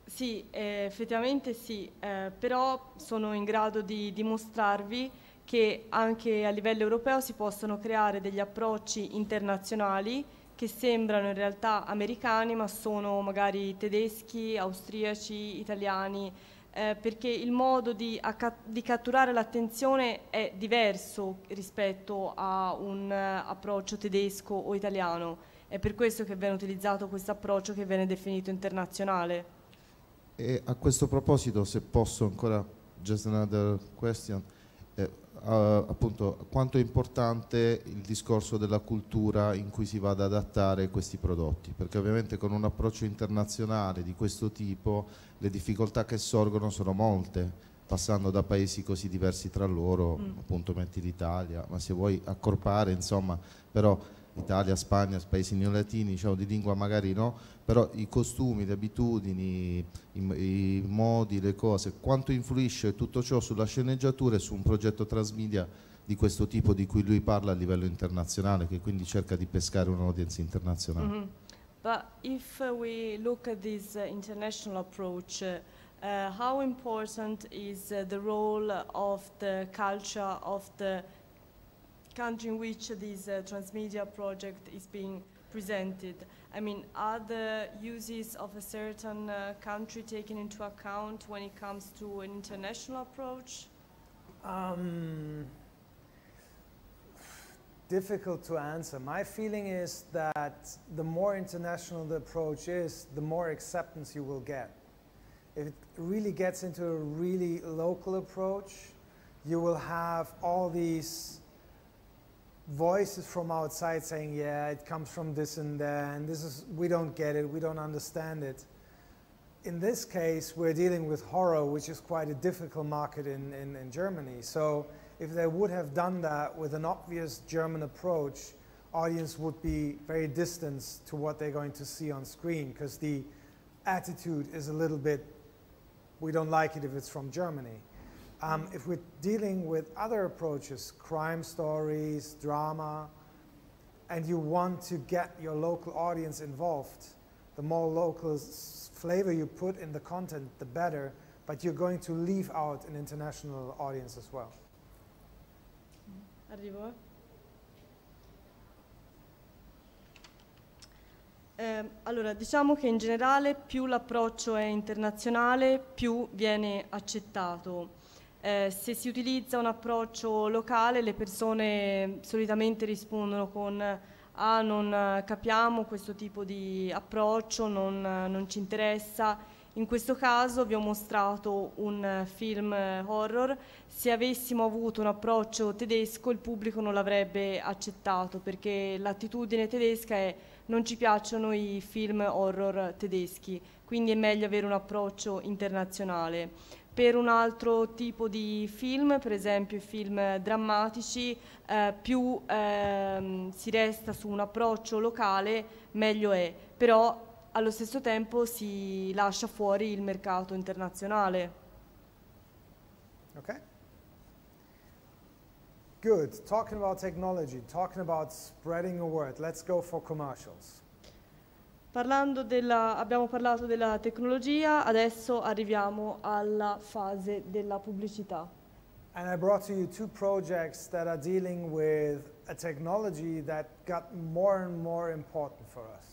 sì, eh, effettivamente sì, eh, però sono in grado di dimostrarvi che anche a livello europeo si possono creare degli approcci internazionali che sembrano in realtà americani ma sono magari tedeschi, austriaci, italiani, eh, perché il modo di, di catturare l'attenzione è diverso rispetto a un eh, approccio tedesco o italiano. È per questo che viene utilizzato questo approccio che viene definito internazionale. E a questo proposito, se posso ancora, just another question, appunto, quanto è importante il discorso della cultura in cui si va ad adattare questi prodotti? Perché ovviamente con un approccio internazionale di questo tipo le difficoltà che sorgono sono molte, passando da paesi così diversi tra loro, Mm. appunto metti l'Italia, ma se vuoi accorpare, insomma, però Italia, Spagna, paesi neolatini, diciamo di lingua magari no, però i costumi, le abitudini, i, i modi, le cose, quanto influisce tutto ciò sulla sceneggiatura e su un progetto transmedia di questo tipo di cui lui parla a livello internazionale, che quindi cerca di pescare un'audience internazionale. Mhm. But if uh, we look at this uh, international approach, uh, uh, how important is uh, the role of the culture of the country in which this uh, transmedia project is being presented? I mean, are the uses of a certain uh, country taken into account when it comes to an international approach? Um, difficult to answer. My feeling is that the more international the approach is, the more acceptance you will get. If it really gets into a really local approach, you will have all these voices from outside saying, yeah, it comes from this and that, and this is, we don't get it, we don't understand it. In this case, we're dealing with horror, which is quite a difficult market in, in, in Germany. So if they would have done that with an obvious German approach, audience would be very distant to what they're going to see on screen because the attitude is a little bit, we don't like it if it's from Germany. Um, if we're dealing with other approaches, crime stories, drama, and you want to get your local audience involved, the more local flavor you put in the content, the better, but you're going to leave out an international audience as well. Arrivo. eh. Allora, diciamo che in generale più l'approccio è internazionale, più viene accettato. Eh, se si utilizza un approccio locale, le persone solitamente rispondono con ah, non eh, capiamo questo tipo di approccio, non, eh, non ci interessa. In questo caso vi ho mostrato un eh, film horror. Se avessimo avuto un approccio tedesco il pubblico non l'avrebbe accettato perché l'attitudine tedesca è non ci piacciono i film horror tedeschi, quindi è meglio avere un approccio internazionale. Per un altro tipo di film, per esempio i film drammatici, eh, più ehm, si resta su un approccio locale, meglio è. Però allo stesso tempo si lascia fuori il mercato internazionale. Okay? Good. Talking about technology, talking about spreading a word. Let's go for commercials. Parlando della, abbiamo parlato della tecnologia, adesso arriviamo alla fase della pubblicità. And I brought to you two projects that are dealing with a technology that got more and more important for us.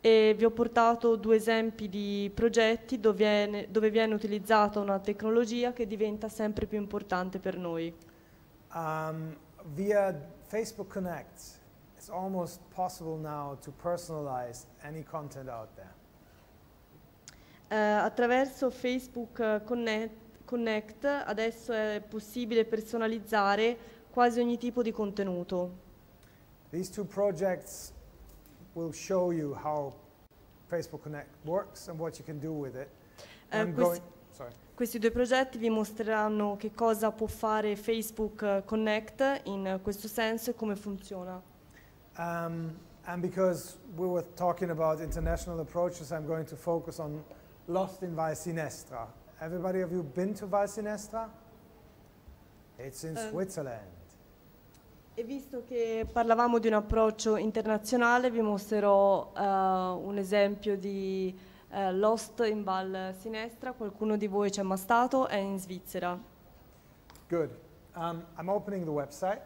E vi ho portato due esempi di progetti dove viene, dove viene utilizzata una tecnologia che diventa sempre più importante per noi. Um, via Facebook Connect, it's almost possible now to personalize any content out there. Eh, attraverso Facebook eh, Connect, Connect adesso è possibile personalizzare quasi ogni tipo di contenuto. These two projects will show you how Facebook Connect works and what you can do with it. I'm questi, questi due progetti vi mostreranno che cosa può fare Facebook Connect in questo senso e come funziona. Um, and because we were talking about international approaches, I'm going to focus on Lost in Val Sinestra. Everybody of you been to Val Sinestra? It's in Um, Switzerland. E visto che parlavamo di un approccio internazionale, vi mostrerò eh, un esempio di eh, Lost in Val Sinestra. Qualcuno di voi c'è mai stato? È in Svizzera. Good. Um, I'm opening the website.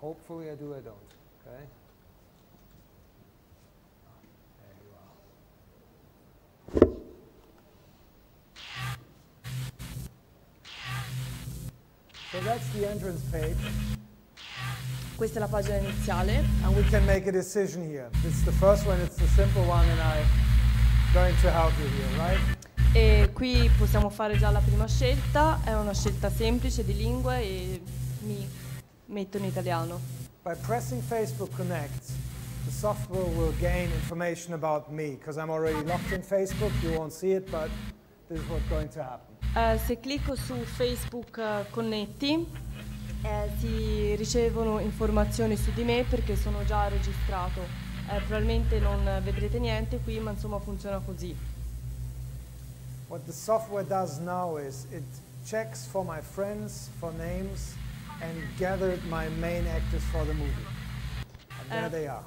Hopefully I do, I don't. Okay. So that's the entrance page, Questa è la pagina iniziale. and we can make a decision here. It's the first one, it's the simple one, and I'm going to help you here, right? E qui possiamo fare già la prima scelta, è una scelta semplice di lingue e mi metto in italiano. By pressing Facebook Connect, the software will gain information about me because I'm already logged in Facebook. You won't see it, but this is what's going to happen. Eh, se clicco su Facebook eh, Connetti eh, si ricevono informazioni su di me perché sono già registrato. Eh, probabilmente non vedrete niente qui, ma insomma funziona così. What the software does now is it checks for my friends, for names, and gathered my main actors for the movie. And there Eh. they are.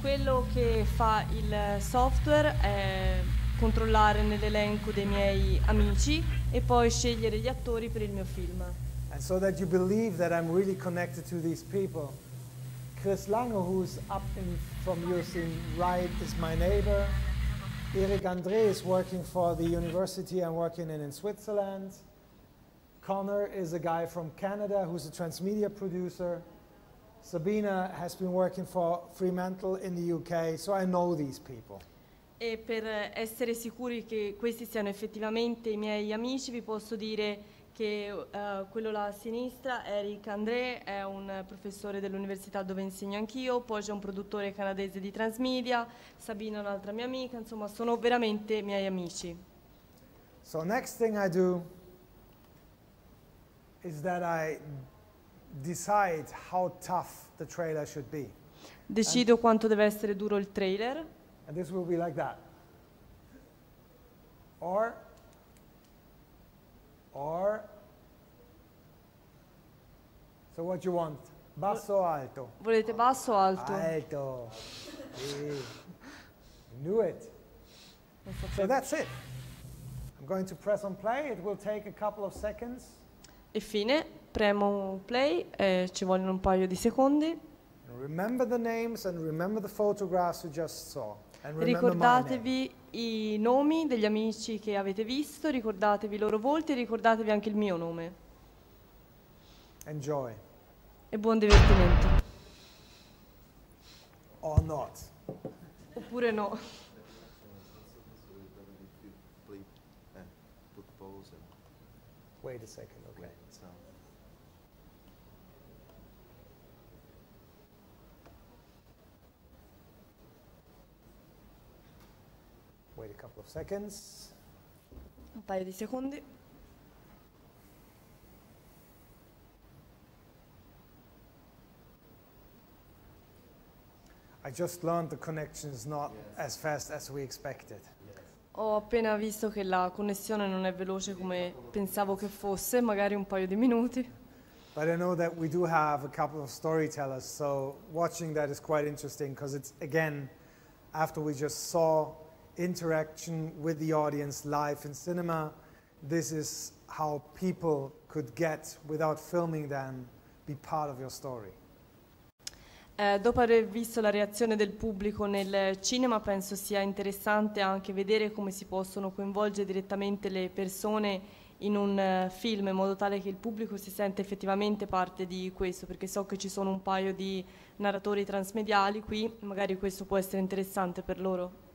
Quello che fa il software è controllare nell'elenco dei miei amici e poi scegliere gli attori per il mio film. And so that you believe that I'm really connected to these people. Chris Lange, who's up in, from scene right, is my neighbor. Eric André is working for the university I'm working in in Switzerland. Connor is a guy from Canada who's a transmedia producer. Sabina has been working for Fremantle in the UK, so I know these people. E per essere sicuri che questi siano effettivamente i miei amici, vi posso dire che eh, quello là a sinistra, Eric André, è un professore dell'università dove insegno anch'io, poi c'è un produttore canadese di transmedia, Sabina è un'altra mia amica, insomma sono veramente miei amici. So next thing I do is that I decide how tough the trailer should be. Decido quanto deve essere duro il trailer And this will be like that. Or, or, so what you want? Basso o alto? Volete basso o alto? Alto. Knew it. So that's it. I'm going to press on play. It will take a couple of seconds. E fine, premo play, eh, ci vogliono un paio di secondi. And remember the names and remember the photographs you just saw. And remember my name. Ricordatevi i nomi degli amici che avete visto, ricordatevi i loro volti e ricordatevi anche il mio nome. Enjoy. E buon divertimento. Or not. Oppure no. Wait a second, okay. Wait a couple of seconds. Un paio di secondi. I just learned the connection is not as fast as we expected. Ho appena visto che la connessione non è veloce come pensavo che fosse, magari un paio di minuti. But I know that we do have a couple of storytellers, so watching that is quite interesting because it's again after we just saw interaction with the audience live in cinema, this is how people could get without filming them be part of your story. Eh, dopo aver visto la reazione del pubblico nel cinema, penso sia interessante anche vedere come si possono coinvolgere direttamente le persone in un eh, film in modo tale che il pubblico si sente effettivamente parte di questo, perché so che ci sono un paio di narratori transmediali qui, magari questo può essere interessante per loro.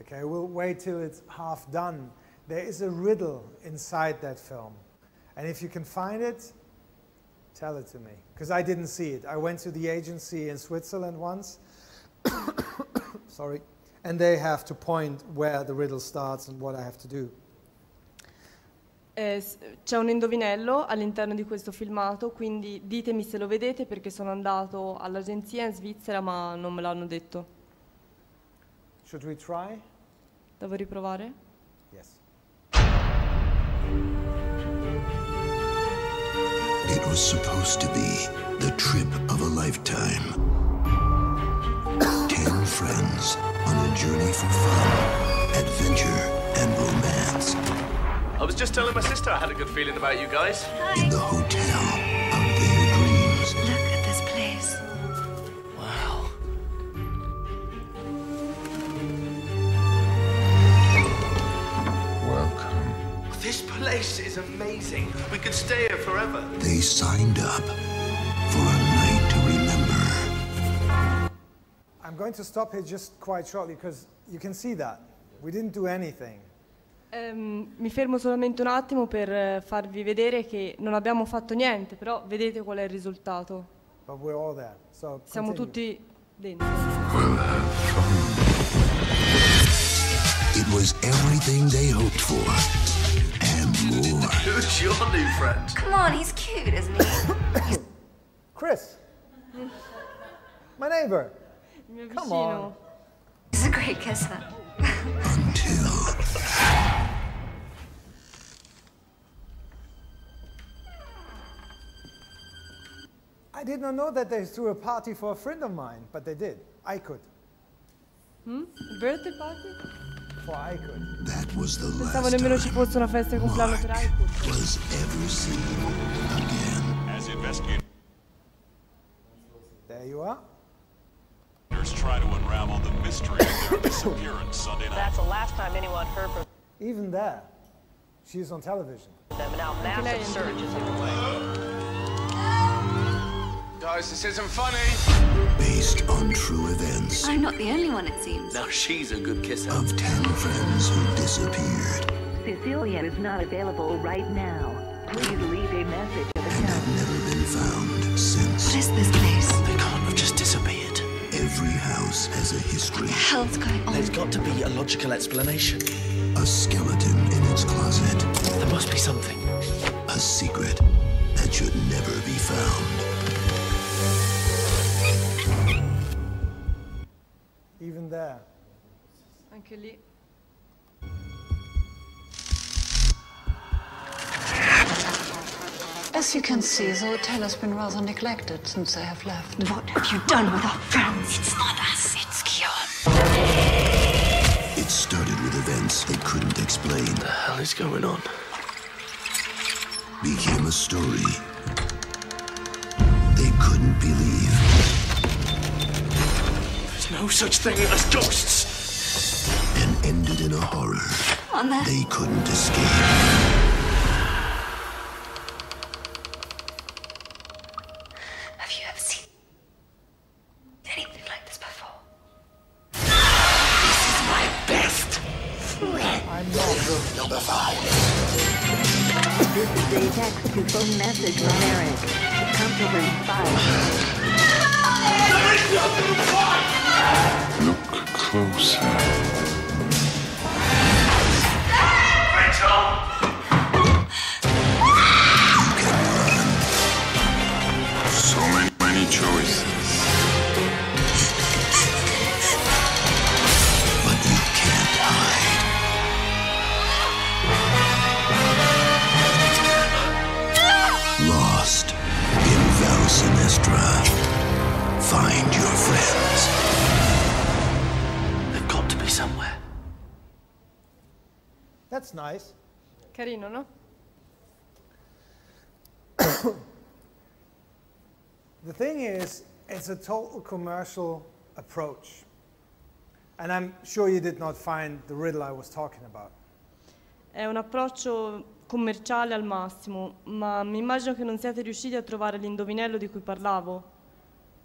Okay, we'll wait till it's half done. There is a riddle inside that film. And if you can find it, tell it to me. Because I didn't see it. I went to the agency in Switzerland once. Sorry. And they have to point where the riddle starts and what I have to do. Eh, c'è un indovinello all'interno di questo filmato, quindi ditemi se lo vedete perché sono andato all'agenzia in Svizzera ma non me l'hanno detto. Should we try? Devo riprovare? Yes. It was supposed to be the trip of a lifetime. Ten friends on a journey for fun, adventure, and romance I was just telling my sister I had a good feeling about you guys. in the hotel place is amazing. We could stay here forever. They signed up for a night to remember. I'm going to stop here just quite shortly because you can see that. We didn't do anything. Ehm, mi fermo solamente un attimo per eh, farvi vedere che non abbiamo fatto niente, però vedete qual è il risultato. But we're all there. So Siamo continue. tutti dentro. It was everything they hoped for. Who's your new friend? Come on, he's cute, isn't he? Chris, my neighbor. Come on. He's a great kisser. Until. I did not know that they threw a party for a friend of mine, but they did. I could. Hmm? Il birthday party? For I could. That was the Pensavo last nemmeno time ci fosse una festa di compleanno per Aykut. was ever seen again. As investigators There you are. try to unravel the mystery mystery of their disappearance Sunday night. That's the last time anyone heard from Even there, she's on television. them. Now massive surge is underway. Guys, this isn't funny. Based on true events I'm not the only one, it seems. Now she's a good kisser. of ten friends who disappeared Cecilia is not available right now. Please leave a message at the and have never been found since. What is this place? They can't have just disappeared. Every house has a history, What the hell's going on? There's got to be a logical explanation. a skeleton in its closet, There must be something. a secret that should never be found. Even there. Anche lì. As you can see, the hotel has been rather neglected since I have left. What have you done with our friends? It's not us, it's Guillaume. It started with events they couldn't explain. What The hell is going on? Became a story they couldn't believe. There's no such thing as ghosts. and ended in a horror On there. they couldn't escape. Thing is, it's a total commercial approach. And I'm sure you did not find the riddle I was talking about. È un approccio commerciale al massimo, ma mi immagino che non siate riusciti a trovare l'indovinello di cui parlavo.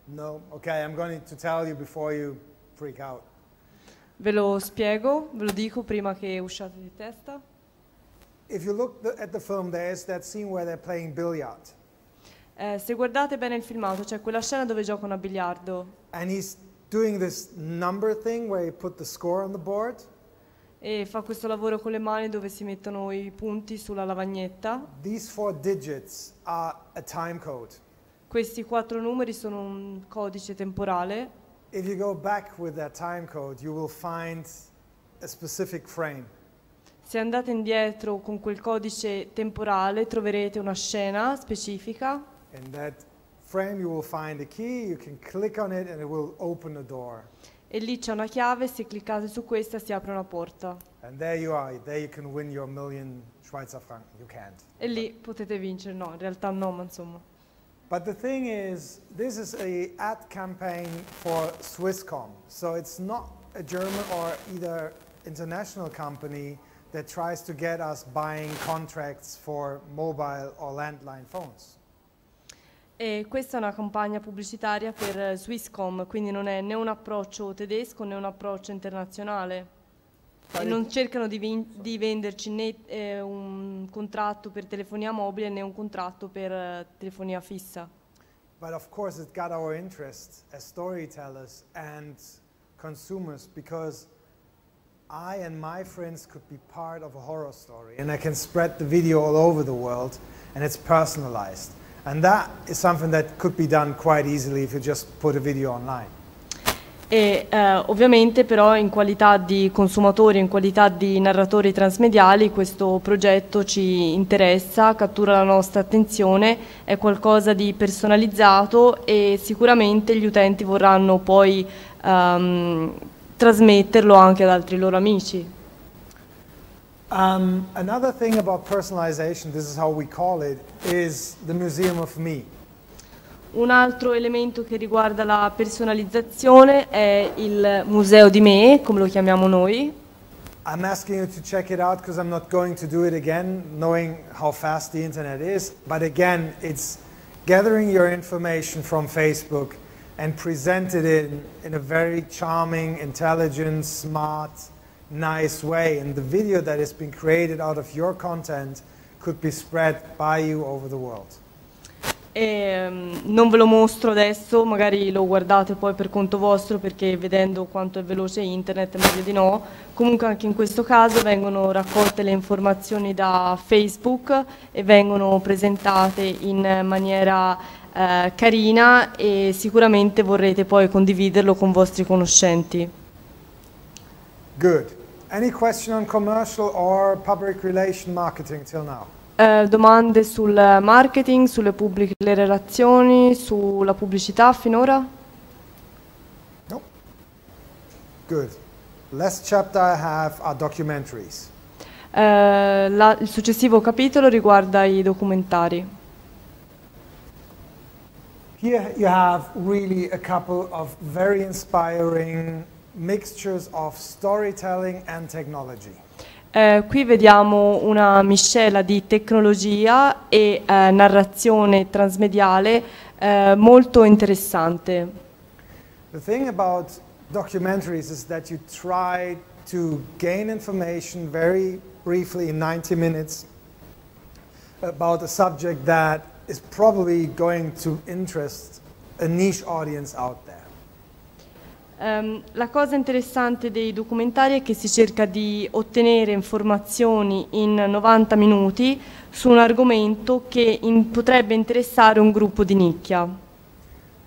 No? Okay, I'm going to tell you before you freak out. Ve lo spiego, ve lo dico prima che usciate di testa. If you look the, at the film, there is that scene where they're playing billiard. Eh, se guardate bene il filmato, c'è quella scena dove giocano a biliardo e fa questo lavoro con le mani dove si mettono i punti sulla lavagnetta. Questi quattro numeri sono un codice temporale. If you go back with that time code, you will find a specific frame. Se andate indietro con quel codice temporale troverete una scena specifica In that frame, you will find a key. You can click on it, and it will open a door. e lì c'è una chiave, se cliccate su questa si apre una porta And there you are. There you can win your million Schweizer Franken. You can't. e lì potete vincere. No, in realtà no, ma insomma. But the thing is, this is a ad campaign for Swisscom. So it's not a German or either international company that tries to get us buying contracts for mobile or landline phones. E questa è una campagna pubblicitaria per eh, Swisscom, quindi non è né un approccio tedesco né un approccio internazionale. E non cercano di, vin- di venderci né eh, un contratto per telefonia mobile né un contratto per eh, telefonia fissa. But of course, it got our interest as storytellers and consumers because I and my friends could be part of a horror story. And I can spread the video all over the world, and it's personalized. And that is something that could be done quite easily if you just put a video online. E eh, ovviamente però in qualità di consumatori, in qualità di narratori transmediali, questo progetto ci interessa, cattura la nostra attenzione, è qualcosa di personalizzato e sicuramente gli utenti vorranno poi ehm, trasmetterlo anche ad altri loro amici. Um, another thing about personalization, this is how we call it, is the Museum of Me. Un altro elemento che riguarda la personalizzazione è il museo di me, come lo chiamiamo noi. I'm asking you to check it out because I'm not going to do it again, knowing how fast the internet is. But again, it's gathering your information from Facebook and present it in, in a very charming, intelligent, smart, nice way. And the video that has been created out of your content could be spread by you over the world. E, mm, non ve lo mostro adesso, magari lo guardate poi per conto vostro perché vedendo quanto è veloce internet è meglio di no. Comunque anche in questo caso vengono raccolte le informazioni da Facebook e vengono presentate in maniera eh, carina e sicuramente vorrete poi condividerlo con vostri conoscenti. Good. Any question on commercial or public relation marketing till now? Eh, domande sul marketing, sulle pubbliche relazioni, sulla pubblicità finora? Good. Last chapter I have are documentaries. Eh, la- il successivo capitolo riguarda i documentari. Here you have really a couple of very inspiring mixtures of storytelling and technology. Eh, qui vediamo una miscela di tecnologia e eh, narrazione transmediale eh, molto interessante. The thing about documentaries is that you try to gain information very briefly in 90 minutes about a subject that is probably going to interest a niche audience out there. Ehm, la cosa interessante dei documentari è che si cerca di ottenere informazioni in 90 minuti su un argomento che in- potrebbe interessare un gruppo di nicchia.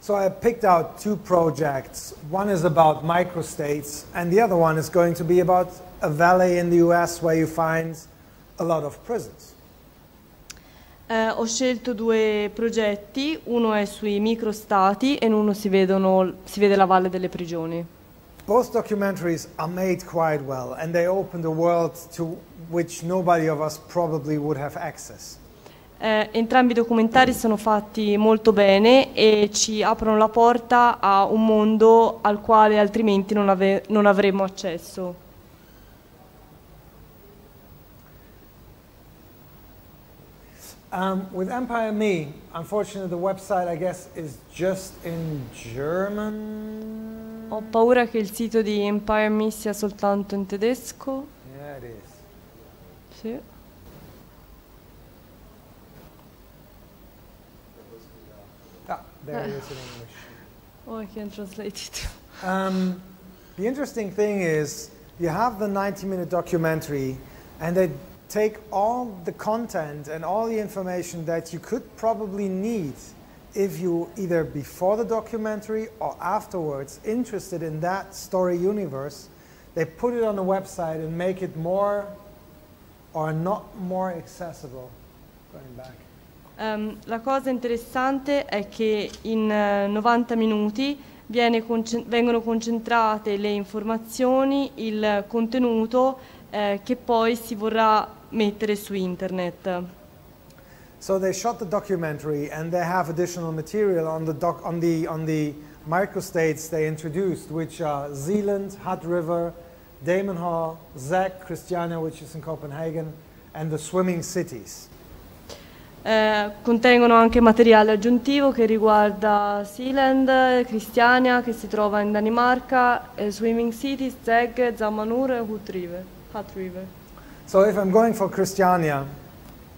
So I picked out two projects. One is about microstates, and the other one is going to be about a valley in the US where you find a lot of prisons. Eh, ho scelto due progetti, uno è sui microstati e in uno si, vedono- si vede la Valle delle Prigioni. Both documentaries are made quite well, and they open the world to which nobody of us probably would have access. Eh, entrambi i documentari sono fatti molto bene e ci aprono la porta a un mondo al quale altrimenti non, ave- non avremmo accesso. Um, with Empire Me, unfortunately, the website, I guess, is just in German. Ho paura che il sito di Empire Me sia soltanto in tedesco. Yeah, it is. Sì. Ah, there it is in English. Oh, I can translate it. Um, the interesting thing is, you have the 90 minute documentary, and they take all the content and all the information that you could probably need if you either before the documentary or afterwards interested in that story universe. They put it on the website and make it more or not more accessible. Going back. Ehm, la cosa interessante è che in eh, 90 minuti concen- vengono concentrate le informazioni, il contenuto eh, che poi si vorrà mettere su internet. So they shot the documentary, and they have additional material on the doc, on the on the microstates they introduced, which are Zealand, Hutt River, Damon Hall, Zag, Christiania, which is in Copenhagen, and the swimming cities. Eh, contengono anche materiale aggiuntivo che riguarda Sealand, Christiania che si trova in Danimarca, eh, Swimming Cities, Zeg, Zamanur e Hut River. Hut River. So if I'm going for Christiania,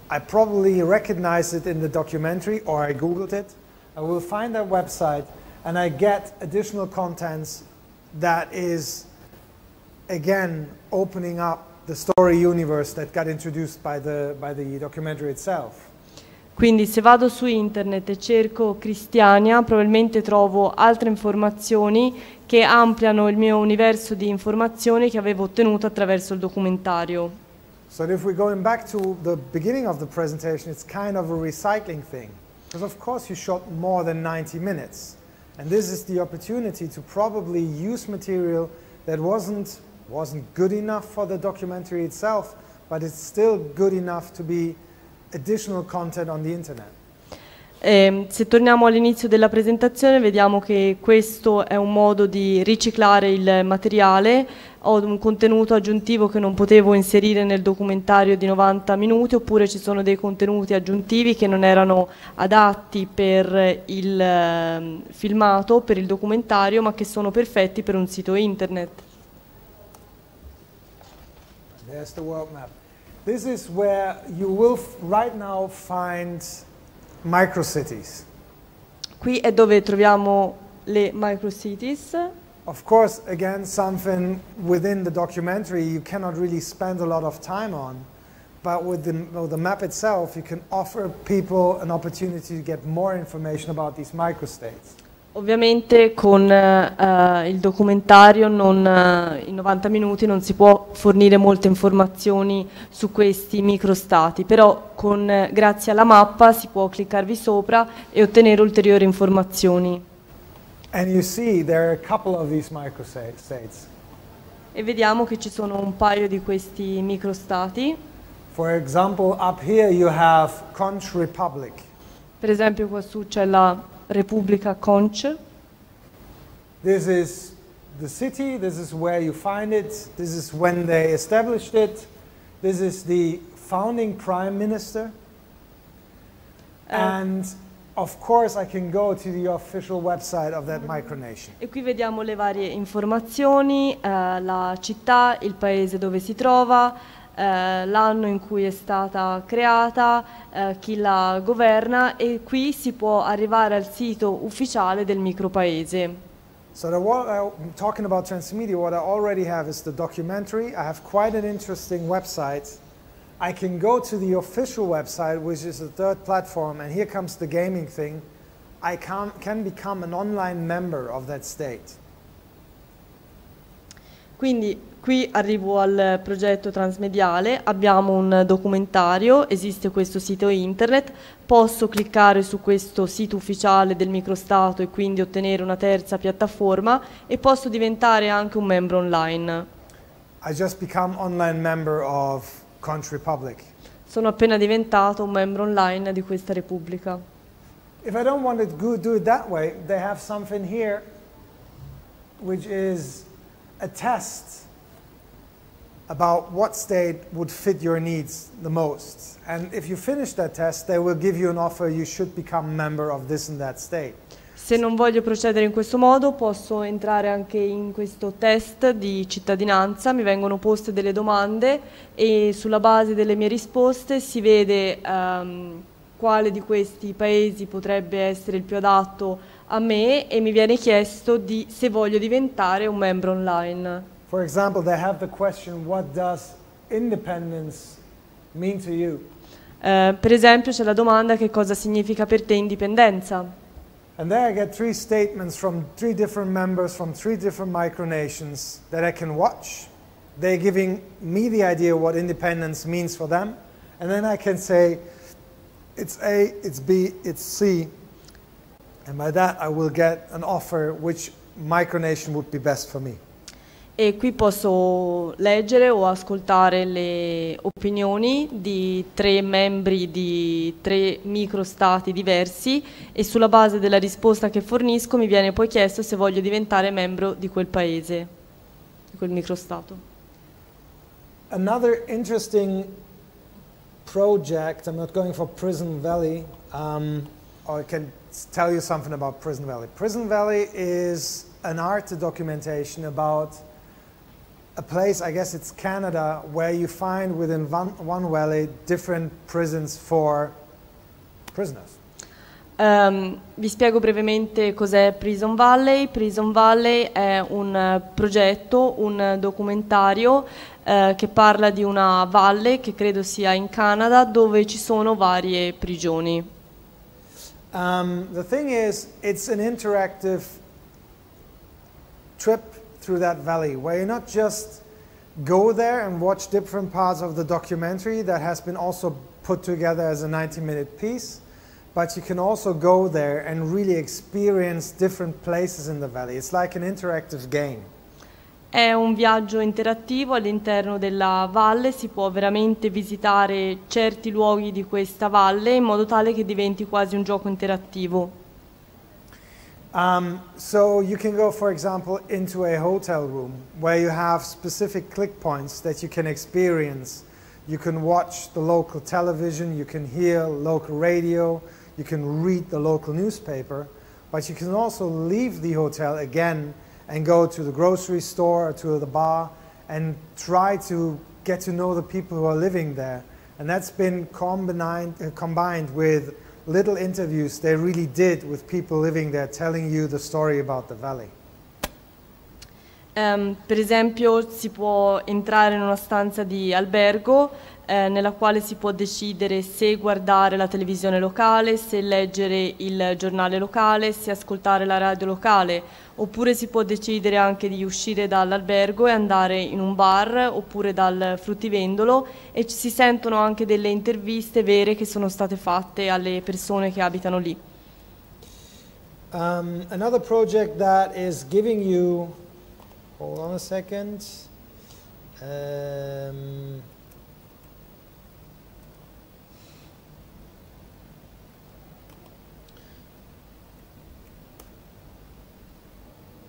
I probably recognize it in the documentary, or I googled it. I will find that website, and I get additional contents that is, again, opening up the story universe that got introduced by the by the documentary itself. Quindi se vado su internet e cerco Cristiania, probabilmente trovo altre informazioni che ampliano il mio universo di informazioni che avevo ottenuto attraverso il documentario. So if we're going back to the beginning of the presentation, it's kind of a recycling thing. Because of course you shot more than 90 minutes. And this is the opportunity to probably use material that wasn't, wasn't good enough for the documentary itself, but it's still good enough to be additional content on the internet. Ehm, se torniamo all'inizio della presentazione vediamo che questo è un modo di riciclare il materiale, ho un contenuto aggiuntivo che non potevo inserire nel documentario di 90 minuti oppure ci sono dei contenuti aggiuntivi che non erano adatti per il ehm, filmato, per il documentario, ma che sono perfetti per un sito internet. There's the world map. This is where you will right now find microcities. Qui è dove troviamo le microcities. Of course, again, something within the documentary you cannot really spend a lot of time on, but with the, with the map itself, you can offer people an opportunity to get more information about these microstates. Ovviamente con eh, il documentario non, eh, in 90 minuti non si può fornire molte informazioni su questi microstati, però con, eh, grazie alla mappa si può cliccarvi sopra e ottenere ulteriori informazioni. And you see there are a couple of these microstates. E vediamo che ci sono un paio di questi microstati. For example, up here you have Conch Republic. Per esempio qua su c'è la Repubblica Conch. This is the city, this is where you find it, this is when they established it, this is the founding prime minister. Uh, and of course I can go to the official website of that micronation. E qui vediamo le varie informazioni, eh, la città, il paese dove si trova, eh, l'anno in cui è stata creata, eh, chi la governa e qui si può arrivare al sito ufficiale del micropaese. So the, what I'm talking about transmedia, what I already have is the documentary. I have quite an interesting website. I can go to the official website, which is the third platform, and here comes the gaming thing. I can, can become an online member of that state. Quindi qui arrivo al progetto transmediale, abbiamo un documentario, esiste questo sito internet, posso cliccare su questo sito ufficiale del microstato e quindi ottenere una terza piattaforma e posso diventare anche un membro online. I just become online member of Conch Republic. Sono appena diventato un membro online di questa repubblica. If I don't want to go, do it that way, they have something here which is a test about what state would fit your needs the most. And if you finish that test, they will give you an offer you should become member of this and that state. Se non voglio procedere in questo modo, posso entrare anche in questo test di cittadinanza, mi vengono poste delle domande e sulla base delle mie risposte si vede ehm, quale di questi paesi potrebbe essere il più adatto a me e mi viene chiesto di, se voglio diventare un membro online. For example, they have the question, what does independence mean to you? Eh, per esempio c'è la domanda che cosa significa per te indipendenza? And there I get three statements from three different members from three different micronations that I can watch. They're giving me the idea what independence means for them. And then I can say, it's A, it's B, it's C. And by that I will get an offer which micronation would be best for me. E qui posso leggere o ascoltare le opinioni di tre membri di tre microstati diversi e sulla base della risposta che fornisco mi viene poi chiesto se voglio diventare membro di quel paese, di quel microstato. Another interesting project, I'm not going for Prison Valley, um, or I can tell you something about Prison Valley. Prison Valley is an art documentation about a place, I guess it's Canada, where you find within one, one valley different prisons for prisoners. Ehm, vi spiego brevemente cos'è Prison Valley. Prison Valley è un eh, progetto, un documentario eh, che parla di una valle che credo sia in Canada dove ci sono varie prigioni. Um, the thing is, it's an interactive trip through that valley where you not just go there and watch different parts of the documentary that has been also put together as a 90 minute piece, but you can also go there and really experience different places in the valley. It's like an interactive game. È un viaggio interattivo all'interno della valle, si può veramente visitare certi luoghi di questa valle in modo tale che diventi quasi un gioco interattivo. Um, so you can go, for example, into a hotel room where you have specific click points that you can experience. You can watch the local television, you can hear local radio, you can read the local newspaper, but you can also leave the hotel again and go to the grocery store or to the bar and try to get to know the people who are living there. And that's been combined, uh, combined with little interviews they really did with people living there telling you the story about the valley. Ehm, per esempio si può entrare in una stanza di albergo eh, nella quale si può decidere se guardare la televisione locale, se leggere il giornale locale, se ascoltare la radio locale, oppure si può decidere anche di uscire dall'albergo e andare in un bar oppure dal fruttivendolo e si sentono anche delle interviste vere che sono state fatte alle persone che abitano lì. Um, another project that is giving you, hold on a second. Um,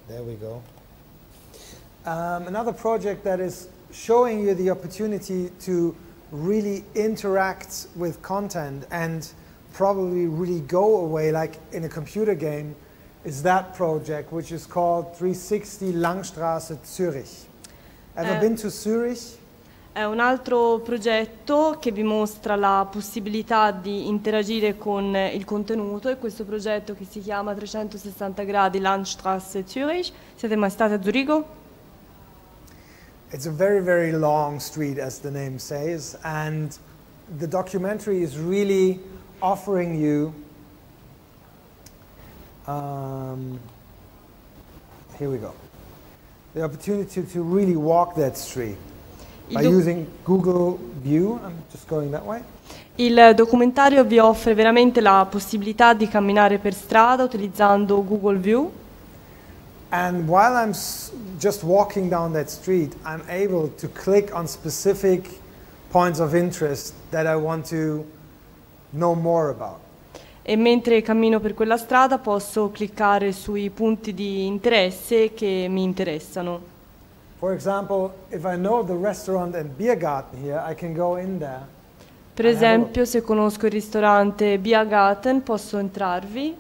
there we go. Um, another project that is showing you the opportunity to really interact with content and probably really go away like in a computer game is that project which is called 360 Langstraße Zürich. Ever Eh. been to Zurich? È un altro progetto che vi mostra la possibilità di interagire con il contenuto e questo progetto che si chiama 360 gradi Landstraße Zürich. Siete mai stati a Zurigo? It's a very, very long street, as the name says, and the documentary is really offering you. Um, here we go. The opportunity to really walk that street by using Google View. I'm just going that way. Il documentario vi offre veramente la possibilità di camminare per strada utilizzando Google View And while I'm just walking down that street, I'm able to click on specific points of interest that I want to know more about. E mentre cammino per quella strada posso cliccare sui punti di interesse che mi interessano. For example, if I know the restaurant and beer garden here, I can go in there. Per esempio, se conosco il ristorante Biergarten posso entrarvi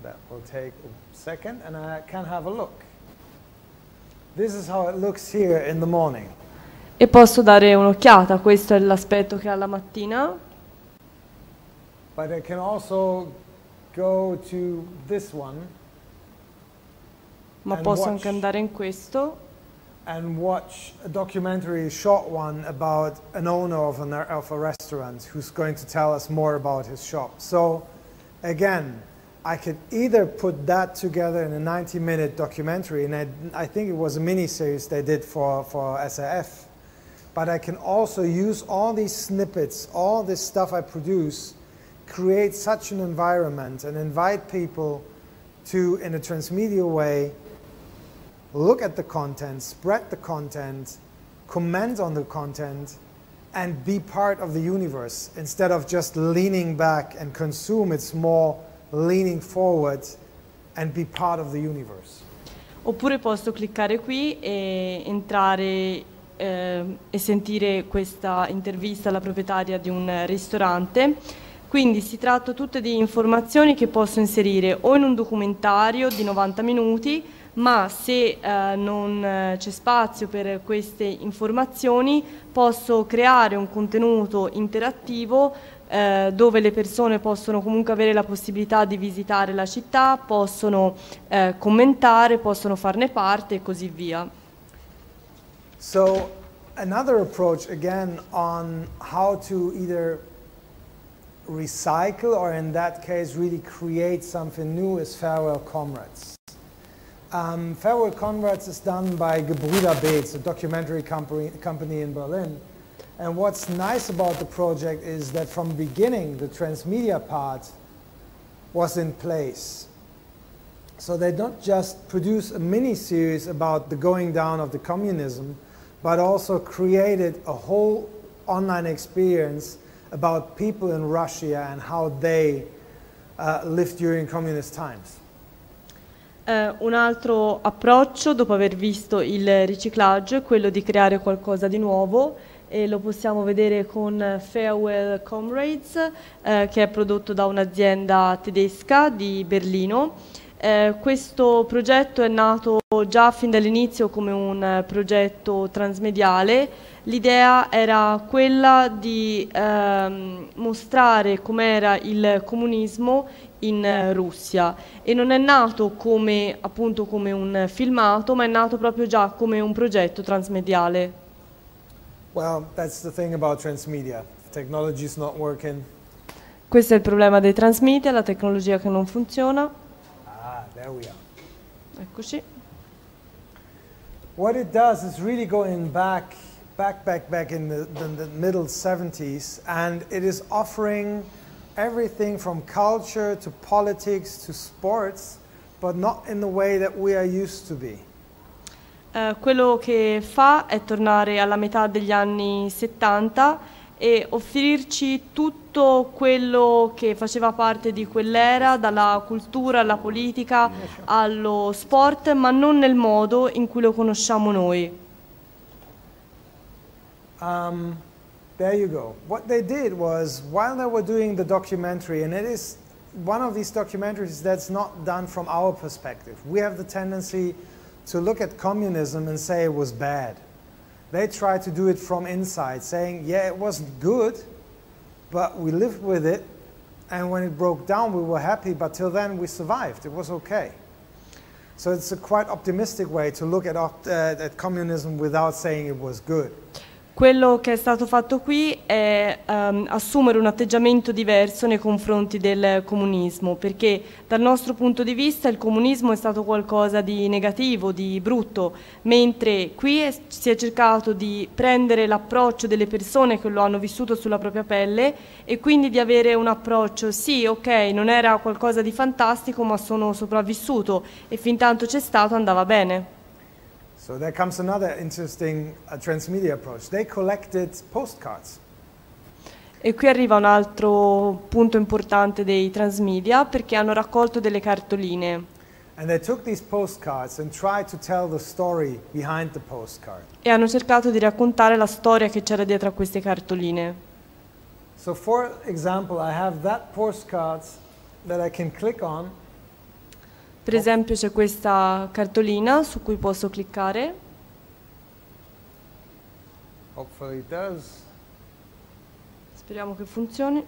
That will take a second and I can have a look. This is how it looks here in the morning. e posso dare un'occhiata. Questo è l'aspetto che ha la mattina. But I can also go to this one ma And posso watch. anche andare in questo and watch a documentary, a short one, about an owner of, an, of a restaurant who's going to tell us more about his shop. So, again, I could either put that together in a 90 minute documentary, and I, I think it was a mini series they did for, for SAF, but I can also use all these snippets, all this stuff I produce, create such an environment and invite people to, in a transmedia way, look at the content, spread the content, comment on the content, and be part of the universe. Instead of just leaning back and consume, it's more leaning forward and be part of the universe. Oppure posso cliccare qui e entrare eh, e sentire questa intervista alla proprietaria di un ristorante. Quindi si tratta tutte di informazioni che posso inserire o in un documentario di 90 minuti, ma se eh, non eh, c'è spazio per queste informazioni posso creare un contenuto interattivo eh, dove le persone possono comunque avere la possibilità di visitare la città, possono eh, commentare, possono farne parte e così via. So, another approach again on how to either recycle or, in that case, really create something new is Farewell Comrades. Um, Farewell Comrades is done by Gebrüder Beetz, a documentary company, company in Berlin. And what's nice about the project is that from the beginning, the transmedia part was in place. So they don't just produce a mini series about the going down of the communism, but also created a whole online experience about people in Russia and how they uh, lived during communist times. Eh, un altro approccio, dopo aver visto il riciclaggio, è quello di creare qualcosa di nuovo e lo possiamo vedere con Farewell Comrades, eh, che è prodotto da un'azienda tedesca di Berlino. Eh, questo progetto è nato già fin dall'inizio come un eh, progetto transmediale. L'idea era quella di ehm, mostrare com'era il comunismo in eh, Russia e non è nato come, appunto, come un filmato, ma è nato proprio già come un progetto transmediale. Well, that's the thing about transmedia. Technology is not working. Questo è il problema dei transmedia, la tecnologia che non funziona. Ah, there we are. Eccoci. What it does is really going back, back, back, back in the, the, the middle 70s, and it is offering everything from culture to politics to sports, but not in the way that we are used to be. Eh, quello che fa è tornare alla metà degli anni 70 e offrirci tutto quello che faceva parte di quell'era, dalla cultura alla politica allo sport, ma non nel modo in cui lo conosciamo noi. Um, there you go. What they did was, while they were doing the documentary, and it is one of these documentaries that's not done from our perspective. We have the tendency to look at communism and say it was bad. They try to do it from inside, saying, yeah, it wasn't good, but we lived with it, and when it broke down, we were happy, but till then we survived. It was okay. So it's a quite optimistic way to look at, uh, at communism without saying it was good. Quello che è stato fatto qui è ehm, assumere un atteggiamento diverso nei confronti del comunismo, perché dal nostro punto di vista il comunismo è stato qualcosa di negativo, di brutto, mentre qui è- si è cercato di prendere l'approccio delle persone che lo hanno vissuto sulla propria pelle e quindi di avere un approccio, sì, ok, non era qualcosa di fantastico, ma sono sopravvissuto e fin tanto c'è stato andava bene. So there comes another interesting uh, transmedia approach. They collected postcards. E qui arriva un altro punto importante dei transmedia perché hanno raccolto delle cartoline And they took these postcards and tried to tell the story behind the postcard. e hanno cercato di raccontare la storia che c'era dietro a queste cartoline. So for example, I have that postcard that I can click on Per esempio c'è questa cartolina su cui posso cliccare. Speriamo che funzioni.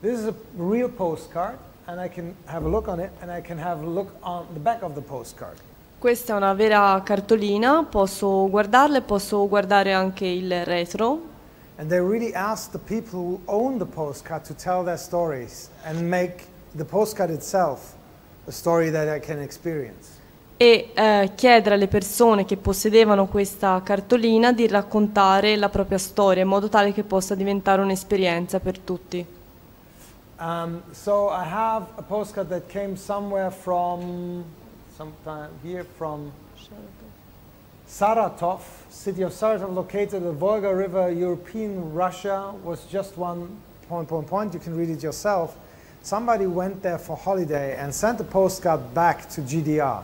This is a real postcard and I can have a look on it and I can have a look on the back of the postcard. Questa è una vera cartolina, posso guardarla e posso guardare anche il retro. And they really asked the people who own the postcard to tell their stories and make the postcard itself a story that I can experience. e eh, chiedere alle persone che possedevano questa cartolina di raccontare la propria storia in modo tale che possa diventare un'esperienza per tutti. Um, so I have a postcard that came somewhere from, sometime here from Saratov, city of Saratov, located at the Volga River, European Russia, was just one point, point, point. You can read it yourself. Somebody went there for holiday and sent a postcard back to GDR.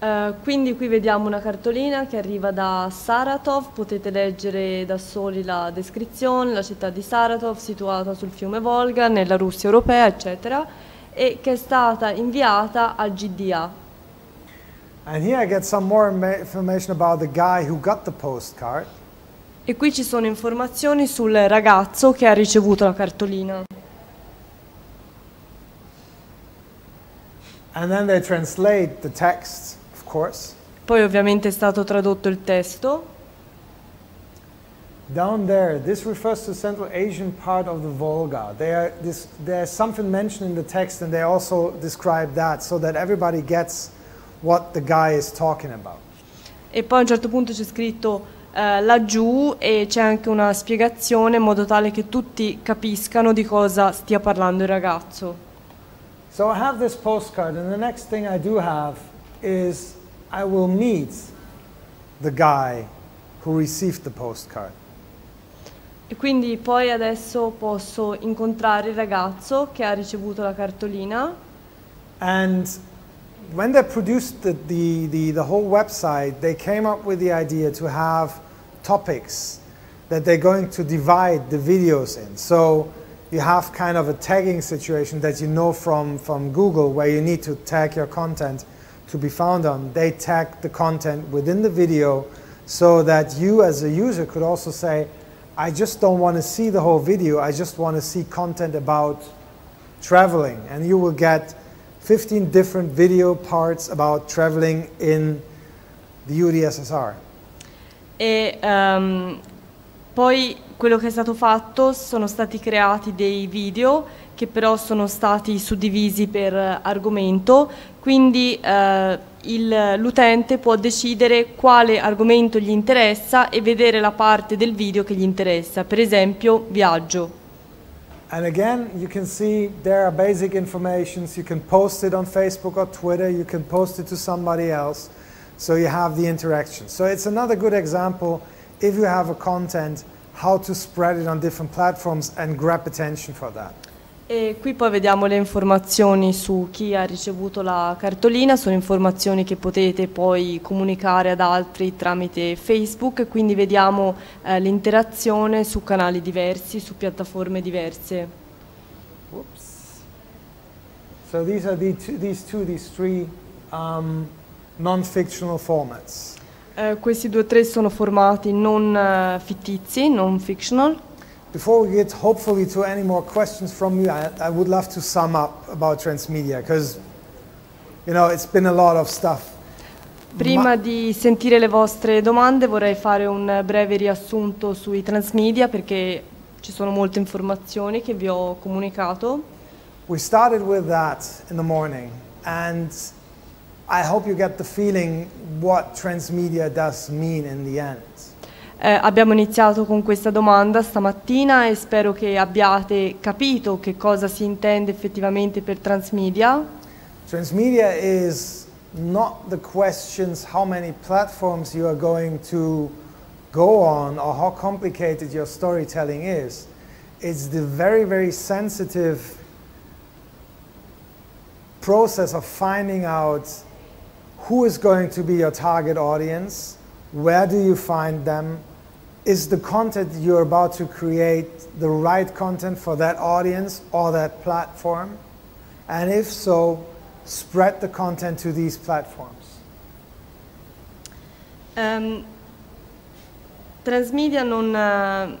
Eh, quindi qui vediamo una cartolina che arriva da Saratov, potete leggere da soli la descrizione, la città di Saratov situata sul fiume Volga, nella Russia europea, eccetera, e che è stata inviata al GDA. And here I get some more information about the guy who got the postcard. E qui ci sono informazioni sul ragazzo che ha ricevuto la cartolina. And then they translate the text, of course. Poi ovviamente è stato tradotto il testo. Down there, this refers to Central Asian part of the Volga. There, this, there's something mentioned in the text, and they also describe that so that everybody gets what the guy is talking about. E poi a un certo punto c'è scritto eh, laggiù e c'è anche una spiegazione in modo tale che tutti capiscano di cosa stia parlando il ragazzo. So I have this postcard, and the next thing I do have is I will meet the guy who received the postcard. E quindi poi adesso posso incontrare il ragazzo che ha ricevuto la cartolina And when they produced the, the, the, the whole website, they came up with the idea to have topics that they're going to divide the videos in. So you have kind of a tagging situation that you know from, from Google where you need to tag your content to be found on. They tag the content within the video so that you as a user could also say, I just don't want to see the whole video, I just want to see content about traveling. And you will get 15 different video parts about traveling in the UDSSR. e eh, ehm, um, poi quello che è stato fatto sono stati creati dei video che però sono stati suddivisi per argomento, quindi eh, l'utente può decidere quale argomento gli interessa e vedere la parte del video che gli interessa, per esempio viaggio. And again, you can see there are basic informations. You can post it on Facebook or Twitter. You can post it to somebody else. So you have the interaction. So it's another good example if you have a content, how to spread it on different platforms and grab attention for that. E qui poi vediamo le informazioni su chi ha ricevuto la cartolina, sono informazioni che potete poi comunicare ad altri tramite Facebook, quindi vediamo eh, l'interazione su canali diversi, su piattaforme diverse. So these are the two, these two, these three um, non-fictional formats. Eh, questi due o tre sono formati non eh, fittizi, non fictional. Before we get hopefully to any more questions from you, I, I would love to sum up about transmedia because, you know, it's been a lot of stuff. Prima di sentire le vostre domande vorrei fare un breve riassunto sui transmedia perché ci sono molte informazioni che vi ho comunicato. We started with that in the morning, and I hope you get the feeling what transmedia does mean in the end. Eh, abbiamo iniziato con questa domanda stamattina e spero che abbiate capito che cosa si intende effettivamente per transmedia. Transmedia is not the questions how many platforms you are going to go on or how complicated your storytelling is. It's the very, very sensitive process of finding out who is going to be your target audience, where do you find them, is the content you're about to create the right content for that audience or that platform? And if so, spread the content to these platforms. Ehm, Transmedia non, eh,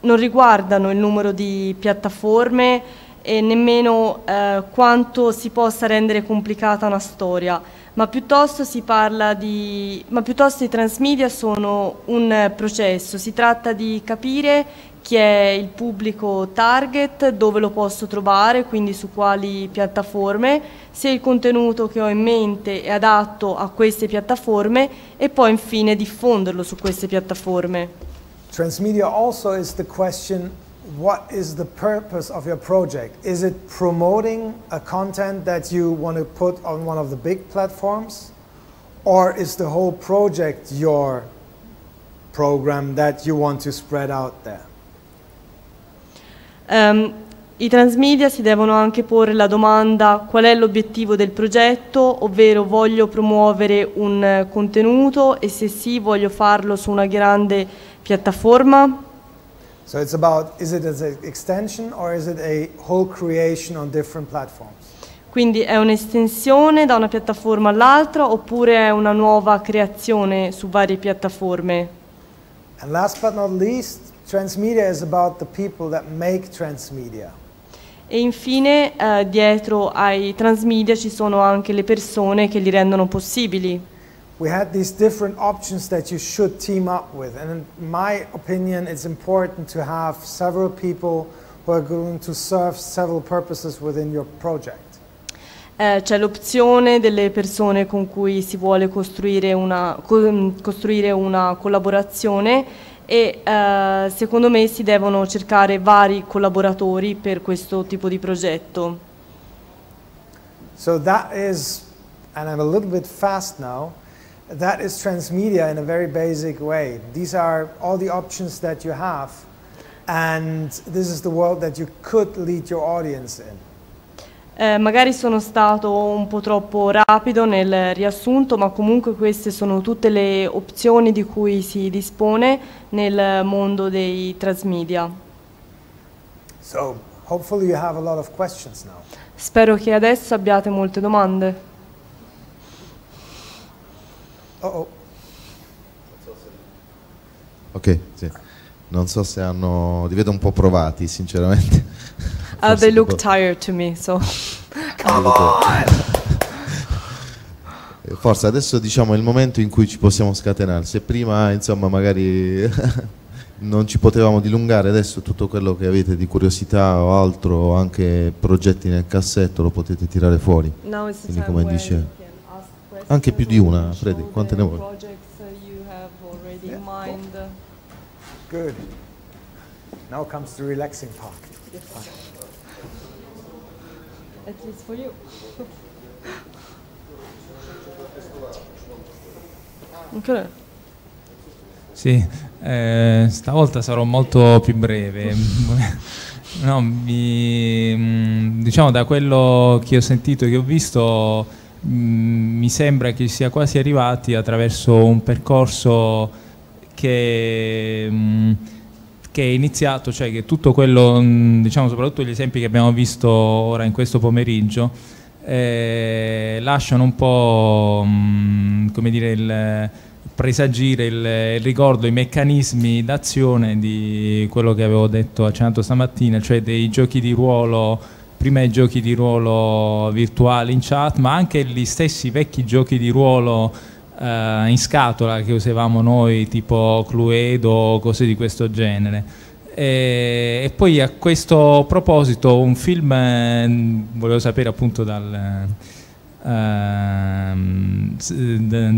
non riguardano il numero di piattaforme e nemmeno eh, quanto si possa rendere complicata una storia, ma piuttosto si parla di, ma piuttosto i transmedia sono un processo, si tratta di capire chi è il pubblico target, dove lo posso trovare, quindi su quali piattaforme, se il contenuto che ho in mente è adatto a queste piattaforme e poi infine diffonderlo su queste piattaforme. Transmedia also is the question what is the purpose of your project? Is it promoting a content that you want to put on one of the big platforms? Or is the whole project your program that you want to spread out there? Ehm, I transmedia si devono anche porre la domanda qual è l'obiettivo del progetto, ovvero voglio promuovere un contenuto e se sì voglio farlo su una grande piattaforma. So it's about is it an extension or is it a whole creation on different platforms? Quindi è un'estensione da una piattaforma all'altra oppure è una nuova creazione su varie piattaforme. And last but not least, transmedia is about the people that make transmedia. E infine eh, dietro ai transmedia ci sono anche le persone che li rendono possibili. We had these different options that you should team up with, and in my opinion, it's important to have several people who are going to serve several purposes within your project. Eh, c'è l'opzione delle persone con cui si vuole costruire una, co- costruire una collaborazione e eh, secondo me si devono cercare vari collaboratori per questo tipo di progetto. So that is, and I'm a little bit fast now, that is transmedia in a very basic way. These are all the options that you have, and this is the world that you could lead your audience in. Eh, magari sono stato un po' troppo rapido nel riassunto, ma comunque queste sono tutte le opzioni di cui si dispone nel mondo dei transmedia. So hopefully you have a lot of questions now. Spero che adesso abbiate molte domande. Uh-oh. Ok, sì. Non so se hanno... li vedo un po' provati, sinceramente. Uh, Forse they look tired to me, so. Eh, Forse adesso diciamo è il momento in cui ci possiamo scatenare. Se prima insomma magari non ci potevamo dilungare, adesso tutto quello che avete di curiosità o altro, o anche progetti nel cassetto, lo potete tirare fuori. Quindi come where dice you can ask questions anche più di una, Freddy, quante ne vuoi? uh. Good. Now comes the relaxing part. At least for you. Ok. Sì, eh, stavolta sarò molto più breve. No, mi- mm, diciamo da quello che ho sentito, che ho visto, mi sembra che sia quasi arrivati attraverso un percorso che, mm, che è iniziato, cioè che tutto quello, mm, diciamo soprattutto gli esempi che abbiamo visto ora in questo pomeriggio, eh, lasciano un po' mm, come dire il presagire il, il ricordo, i meccanismi d'azione di quello che avevo detto accennato stamattina, cioè dei giochi di ruolo, prima i giochi di ruolo virtuali in chat, ma anche gli stessi vecchi giochi di ruolo eh, in scatola che usavamo noi, tipo Cluedo o cose di questo genere. E, e poi a questo proposito un film, eh, volevo sapere appunto dal, ehm,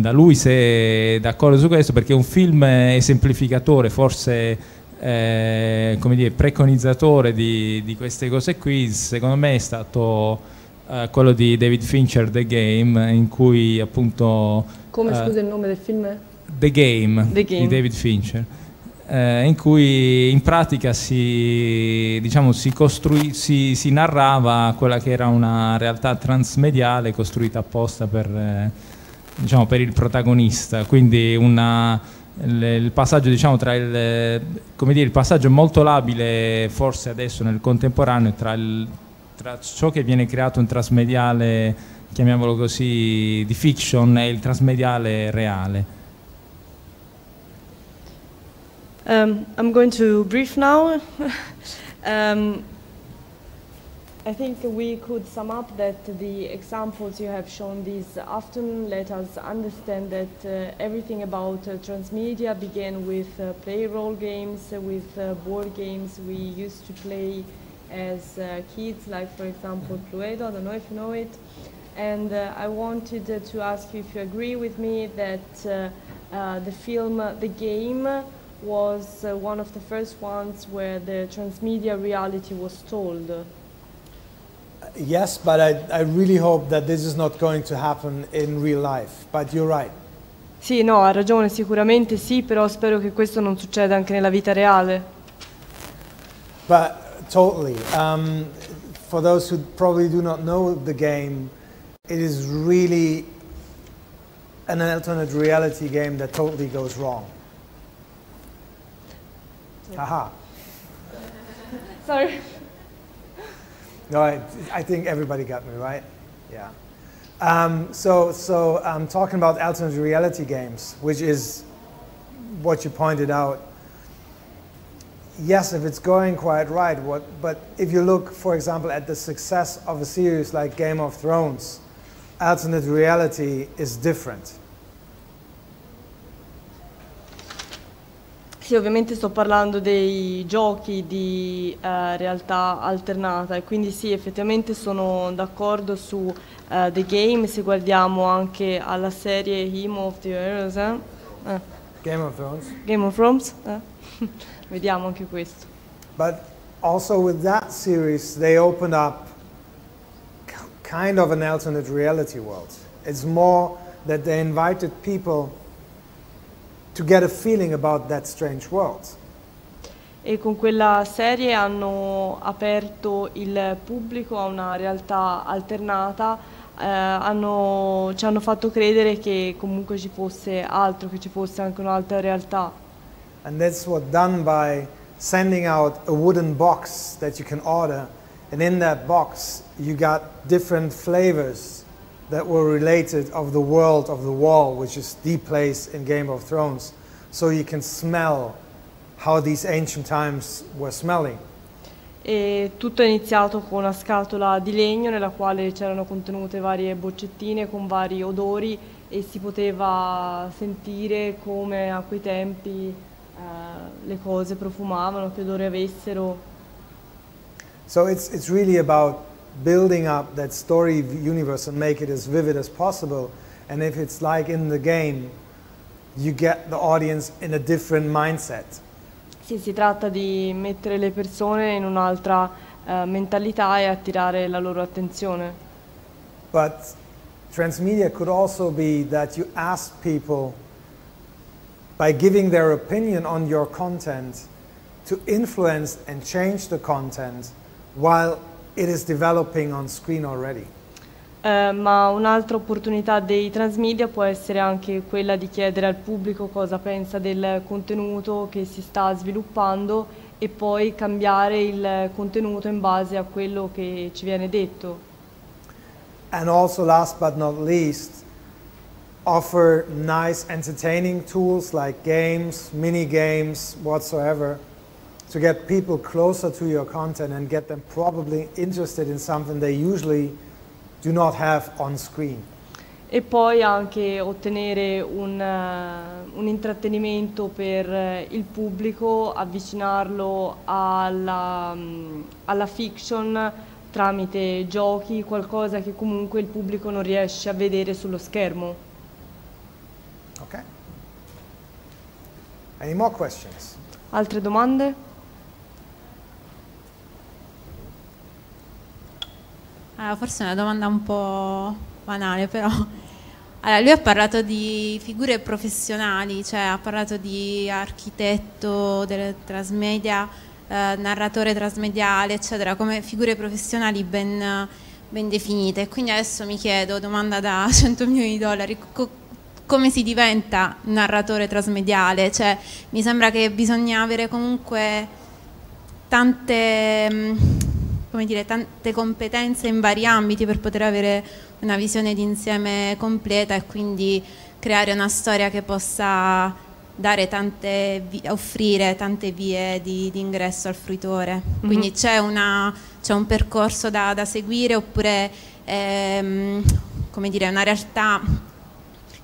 da lui se è d'accordo su questo, perché è un film esemplificatore, forse eh, come dire, preconizzatore di, di queste cose qui, secondo me è stato eh, quello di David Fincher, The Game, in cui appunto... Come eh, scusa il nome del film? The Game, The Game. di David Fincher, eh, in cui in pratica si, diciamo, si, costrui- si- si narrava quella che era una realtà transmediale costruita apposta per, eh, diciamo, per il protagonista, quindi una- il, passaggio diciamo, tra il, dire, il passaggio molto labile forse adesso nel contemporaneo tra, il- tra ciò che viene creato in trasmediale chiamiamolo così di fiction e il trasmediale reale Um, I'm going to brief now. um, I think we could sum up that the examples you have shown this afternoon let us understand that uh, everything about uh, transmedia began with uh, play role games, uh, with uh, board games we used to play as uh, kids, like for example Cluedo, I don't know if you know it. And I wanted to ask you if you agree with me that the film The Game was one of the first ones where the transmedia reality was told. Yes, but I, I really hope that this is not going to happen in real life. But you're right. Sì, no, ha ragione, sicuramente sì, però spero che questo non succeda anche nella vita reale. But totally. Um, for those who probably do not know the game, it is really an alternate reality game that totally goes wrong. Haha. Sorry. No, I, I think everybody got me right. Yeah. Um, so, so I'm talking about alternate reality games, which is what you pointed out. Yes, if it's going quite right, what, but if you look, for example, at the success of a series like Game of Thrones, alternate reality is different. Sì, ovviamente sto parlando dei giochi di eh, realtà alternata e quindi sì, effettivamente sono d'accordo su eh, The Game, se guardiamo anche alla serie Him of the Heroes, eh? Eh, Game of Thrones. Game of Thrones, eh? vediamo anche questo. But also with that series, they opened up kind of an alternate reality world. It's more that they invited people to get a feeling about that strange world. E con quella serie hanno aperto il pubblico a una realtà alternata, eh, hanno- ci hanno fatto credere che comunque ci fosse altro, che ci fosse anche un'altra realtà. And that's what done by sending out a wooden box that you can order. And in that box, you got different flavors that were related of the world of the wall, which is the place in Game of Thrones. So you can smell how these ancient times were smelling. E tutto è iniziato con una scatola di legno nella quale c'erano contenute varie boccettine con vari odori e si poteva sentire come a quei tempi eh, le cose profumavano, che odore avessero. So it's, it's really about building up that story universe and make it as vivid as possible. And if it's like in the game, you get the audience in a different mindset. Sì, si tratta di mettere le persone in un'altra eh, mentalità e attirare la loro attenzione. But transmedia could also be that you ask people by giving their opinion on your content to influence and change the content while it is developing on screen already. Eh, ma un'altra opportunità dei transmedia può essere anche quella di chiedere al pubblico cosa pensa del contenuto che si sta sviluppando e poi cambiare il contenuto in base a quello che ci viene detto. And also, last but not least, offer nice entertaining tools like games, mini games, whatsoever, to get people closer to your content and get them probably interested in something they usually do not have on screen. E poi anche ottenere un, eh, un intrattenimento per eh, il pubblico, avvicinarlo alla, mm, alla fiction tramite giochi, qualcosa che comunque il pubblico non riesce a vedere sullo schermo. Okay? Any more questions? Altre domande? Allora, forse è una domanda un po' banale, però. Allora, lui ha parlato di figure professionali, cioè ha parlato di architetto del transmedia, eh, narratore trasmediale, eccetera, come figure professionali ben, ben definite. Quindi adesso mi chiedo, domanda da 100 milioni di dollari, co- come si diventa narratore trasmediale? Cioè, mi sembra che bisogna avere comunque tante, mm, come dire, tante competenze in vari ambiti per poter avere una visione d'insieme completa e quindi creare una storia che possa dare tante offrire tante vie di, di ingresso al fruitore. Quindi Mhm. c'è, una- c'è un percorso da, da seguire oppure ehm, come dire, una realtà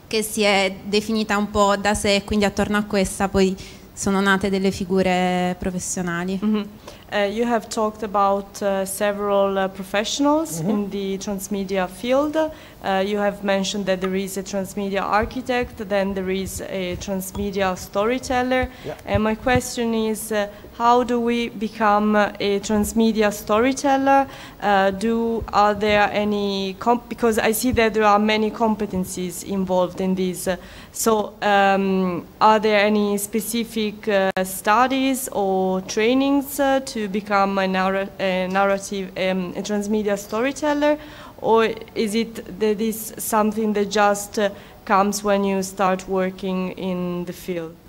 che si è definita un po' da sé e quindi attorno a questa poi sono nate delle figure professionali. Mhm. Uh, you have talked about uh, several uh, professionals Mhm. in the transmedia field. Uh, you have mentioned that there is a transmedia architect, then there is a transmedia storyteller. Yeah. And my question is, how do we become a transmedia storyteller? Uh, do are there any because I see that there are many competencies involved in this. So, um, are there any specific uh, studies or trainings uh, to become a, narra- a narrative, um, a transmedia storyteller, or is it that is something that just uh, comes when you start working in the field?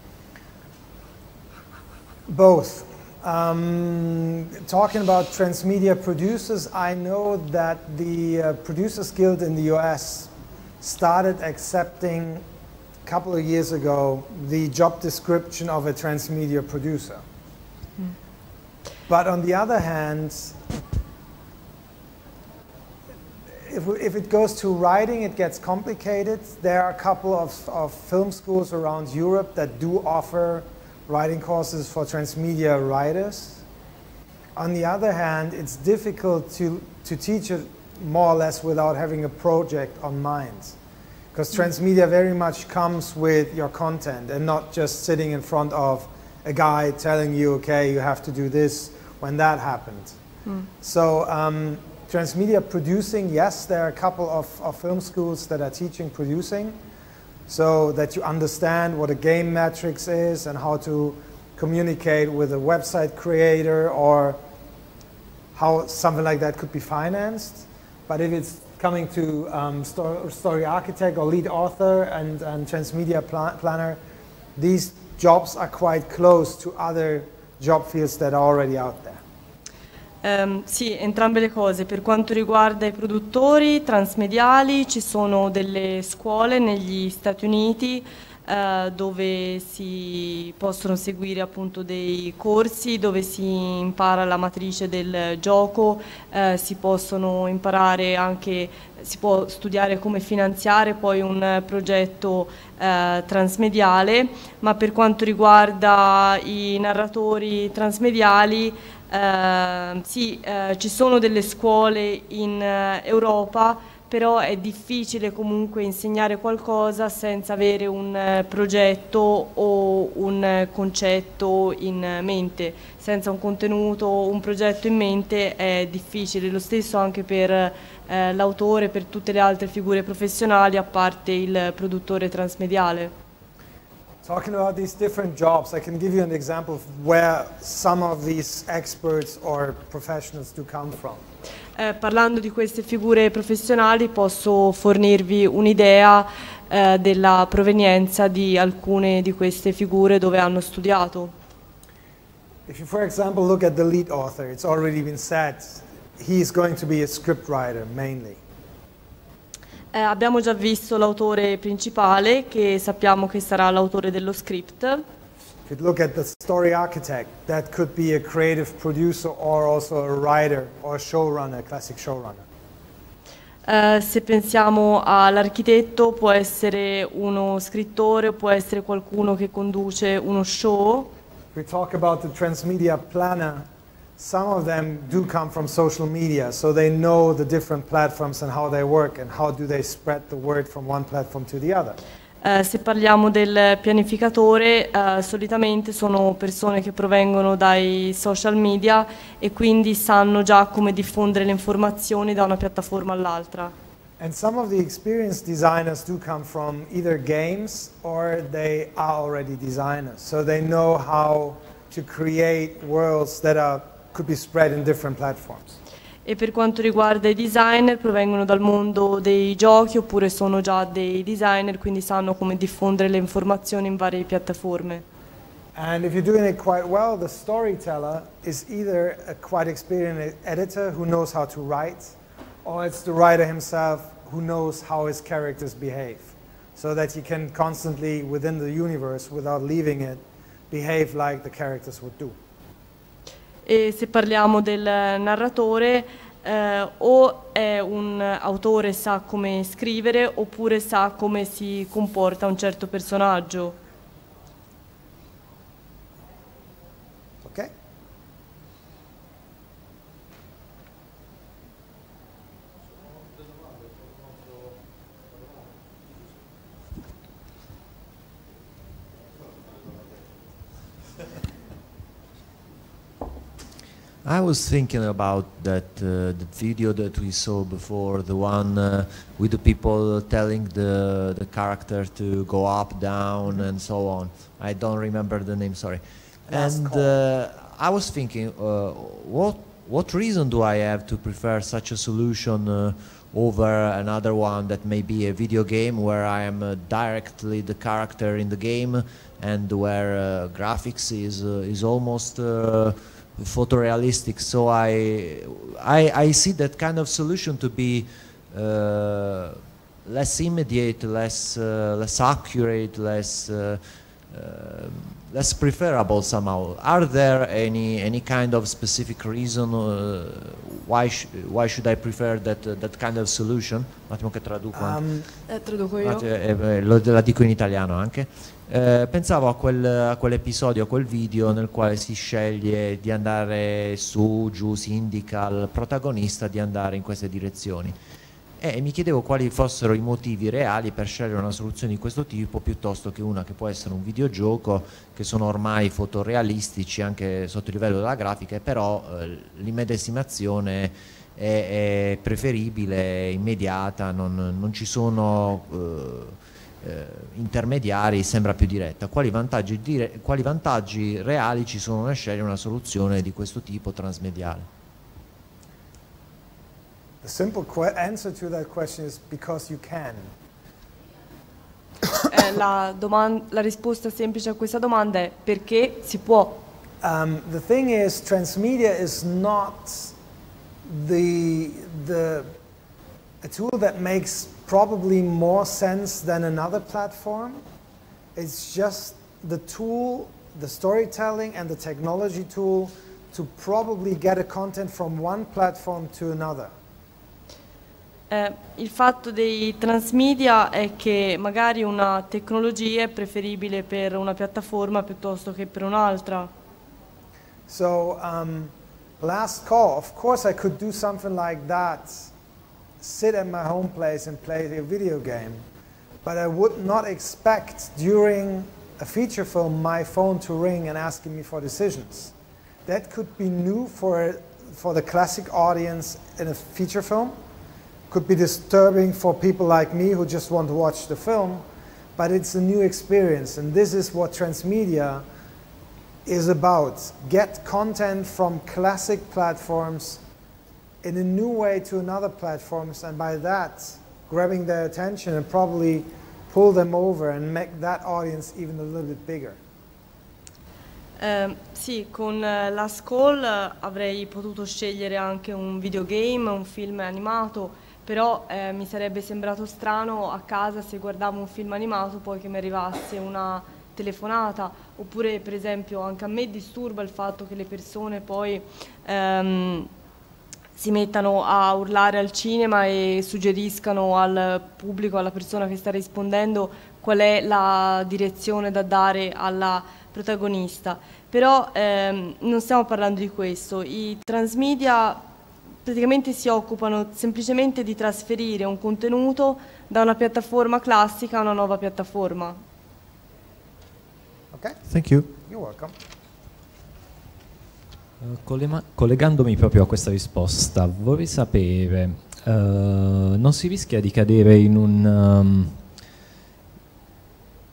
Both. Um, talking about transmedia producers, I know that the uh, Producers Guild in the US started accepting a couple of years ago the job description of a transmedia producer. But on the other hand, if, if it goes to writing, it gets complicated. There are a couple of, of film schools around Europe that do offer writing courses for transmedia writers. On the other hand, it's difficult to, to teach it more or less without having a project on mind. Because transmedia very much comes with your content and not just sitting in front of a guy telling you, okay, you have to do this when that happened. Mm. So um, transmedia producing, yes, there are a couple of, of film schools that are teaching producing so that you understand what a game matrix is and how to communicate with a website creator or how something like that could be financed. But if it's coming to um, story, architect or lead author and, and transmedia pla- planner, these jobs are quite close to other job fields that are already out there. Ehm, sì, entrambe le cose. Per quanto riguarda i produttori transmediali, ci sono delle scuole negli Stati Uniti eh, dove si possono seguire appunto dei corsi, dove si impara la matrice del gioco, eh, si possono imparare anche, si può studiare come finanziare poi un progetto eh, transmediale, ma per quanto riguarda i narratori transmediali, sì, eh, ci sono delle scuole in eh, Europa, però è difficile comunque insegnare qualcosa senza avere un eh, progetto o un concetto in mente. Senza un contenuto o un progetto in mente è difficile. Lo stesso anche per l'autore, per tutte le altre figure professionali, a parte il produttore transmediale. Talking about these different jobs, I can give you an example of where some of these experts or professionals do come from. Eh, parlando di queste figure professionali posso fornirvi un'idea eh, della provenienza di alcune di queste figure dove hanno studiato. If you, for example, look at the lead author, it's already been said, he's going to be a scriptwriter mainly. Eh, abbiamo già visto l'autore principale che sappiamo che sarà l'autore dello script. You look at the story architect, that could be a creative producer or also a writer or a showrunner, a classic showrunner. Eh, se pensiamo all'architetto può essere uno scrittore, può essere qualcuno che conduce uno show. We talk about the transmedia planner, some of them do come from social media, so they know the different platforms and how they work and how do they spread the word from one platform to the other. Eh, se parliamo del pianificatore, eh, solitamente sono persone che provengono dai social media e quindi sanno già come diffondere le informazioni da una piattaforma all'altra. And some of the experienced designers do come from either games or they are already designers. So they know how to create worlds that are, could be spread in different platforms. E per quanto riguarda i designer, provengono dal mondo dei giochi oppure sono già dei designer, quindi sanno come diffondere le informazioni in varie piattaforme. And if you're doing it quite well, the storyteller is either a quite experienced editor who knows how to write, or it's the writer himself who knows how his characters behave, so that he can constantly, within the universe, without leaving it, behave like the characters would do. E se parliamo del narratore, eh, o è un autore sa come scrivere oppure sa come si comporta un certo personaggio. I was thinking about that uh, the video that we saw before, the one uh, with the people telling the the character to go up, down, and so on. I don't remember the name. Sorry. Last and uh, I was thinking, uh, what what reason do I have to prefer such a solution uh, over another one that may be a video game where I am uh, directly the character in the game and where uh, graphics is uh, is almost uh, photorealistic. So I, I I see that kind of solution to be uh, less immediate, less uh, less accurate, less uh, um, less preferable somehow. Are there any any kind of specific reason uh, why sh- why should I prefer that uh, that kind of solution? Un attimo che traduco. Um, Eh, traduco io. Eh, eh, lo, la dico in italiano anche. Eh, pensavo a, quel, a quell'episodio, a quel video nel quale si sceglie di andare su, giù, si indica al protagonista di andare in queste direzioni. E mi chiedevo quali fossero i motivi reali per scegliere una soluzione di questo tipo piuttosto che una che può essere un videogioco, che sono ormai fotorealistici anche sotto il livello della grafica, e però eh, l'immedesimazione è, è preferibile, immediata, non, non ci sono eh, eh, intermediari, sembra più diretta. Quali vantaggi, dire, quali vantaggi reali ci sono nel scegliere una soluzione di questo tipo transmediale? The simple answer to that question is because you can. Eh, la, la risposta semplice a questa domanda è perché si può. Um, the thing is, transmedia is not the, the, a tool that makes probably more sense than another platform. It's just the tool, the storytelling and the technology tool to probably get a content from one platform to another. Eh, il fatto dei transmedia è che magari una tecnologia è preferibile per una piattaforma piuttosto che per un'altra. So, um, last call, of course, I could do something like that, sit at my home place and play a video game, but I would not expect during a feature film my phone to ring and asking me for decisions. That could be new for, for the classic audience in a feature film, could be disturbing for people like me who just want to watch the film, but it's a new experience, and this is what transmedia is about. Get content from classic platforms in a new way to another platforms, and by that, grabbing their attention and probably pull them over and make that audience even a little bit bigger. Eh, sì, con eh, la Skull eh, avrei potuto scegliere anche un videogame, un film animato, però eh, mi sarebbe sembrato strano a casa se guardavo un film animato poi che mi arrivasse una telefonata, oppure per esempio anche a me disturba il fatto che le persone poi ehm, si mettano a urlare al cinema e suggeriscano al pubblico, alla persona che sta rispondendo qual è la direzione da dare alla protagonista. Però ehm, non stiamo parlando di questo, i transmedia praticamente si occupano semplicemente di trasferire un contenuto da una piattaforma classica a una nuova piattaforma. Okay? Thank you. You're welcome. Collegandomi proprio a questa risposta, vorrei sapere, eh, non si rischia di cadere in un, um,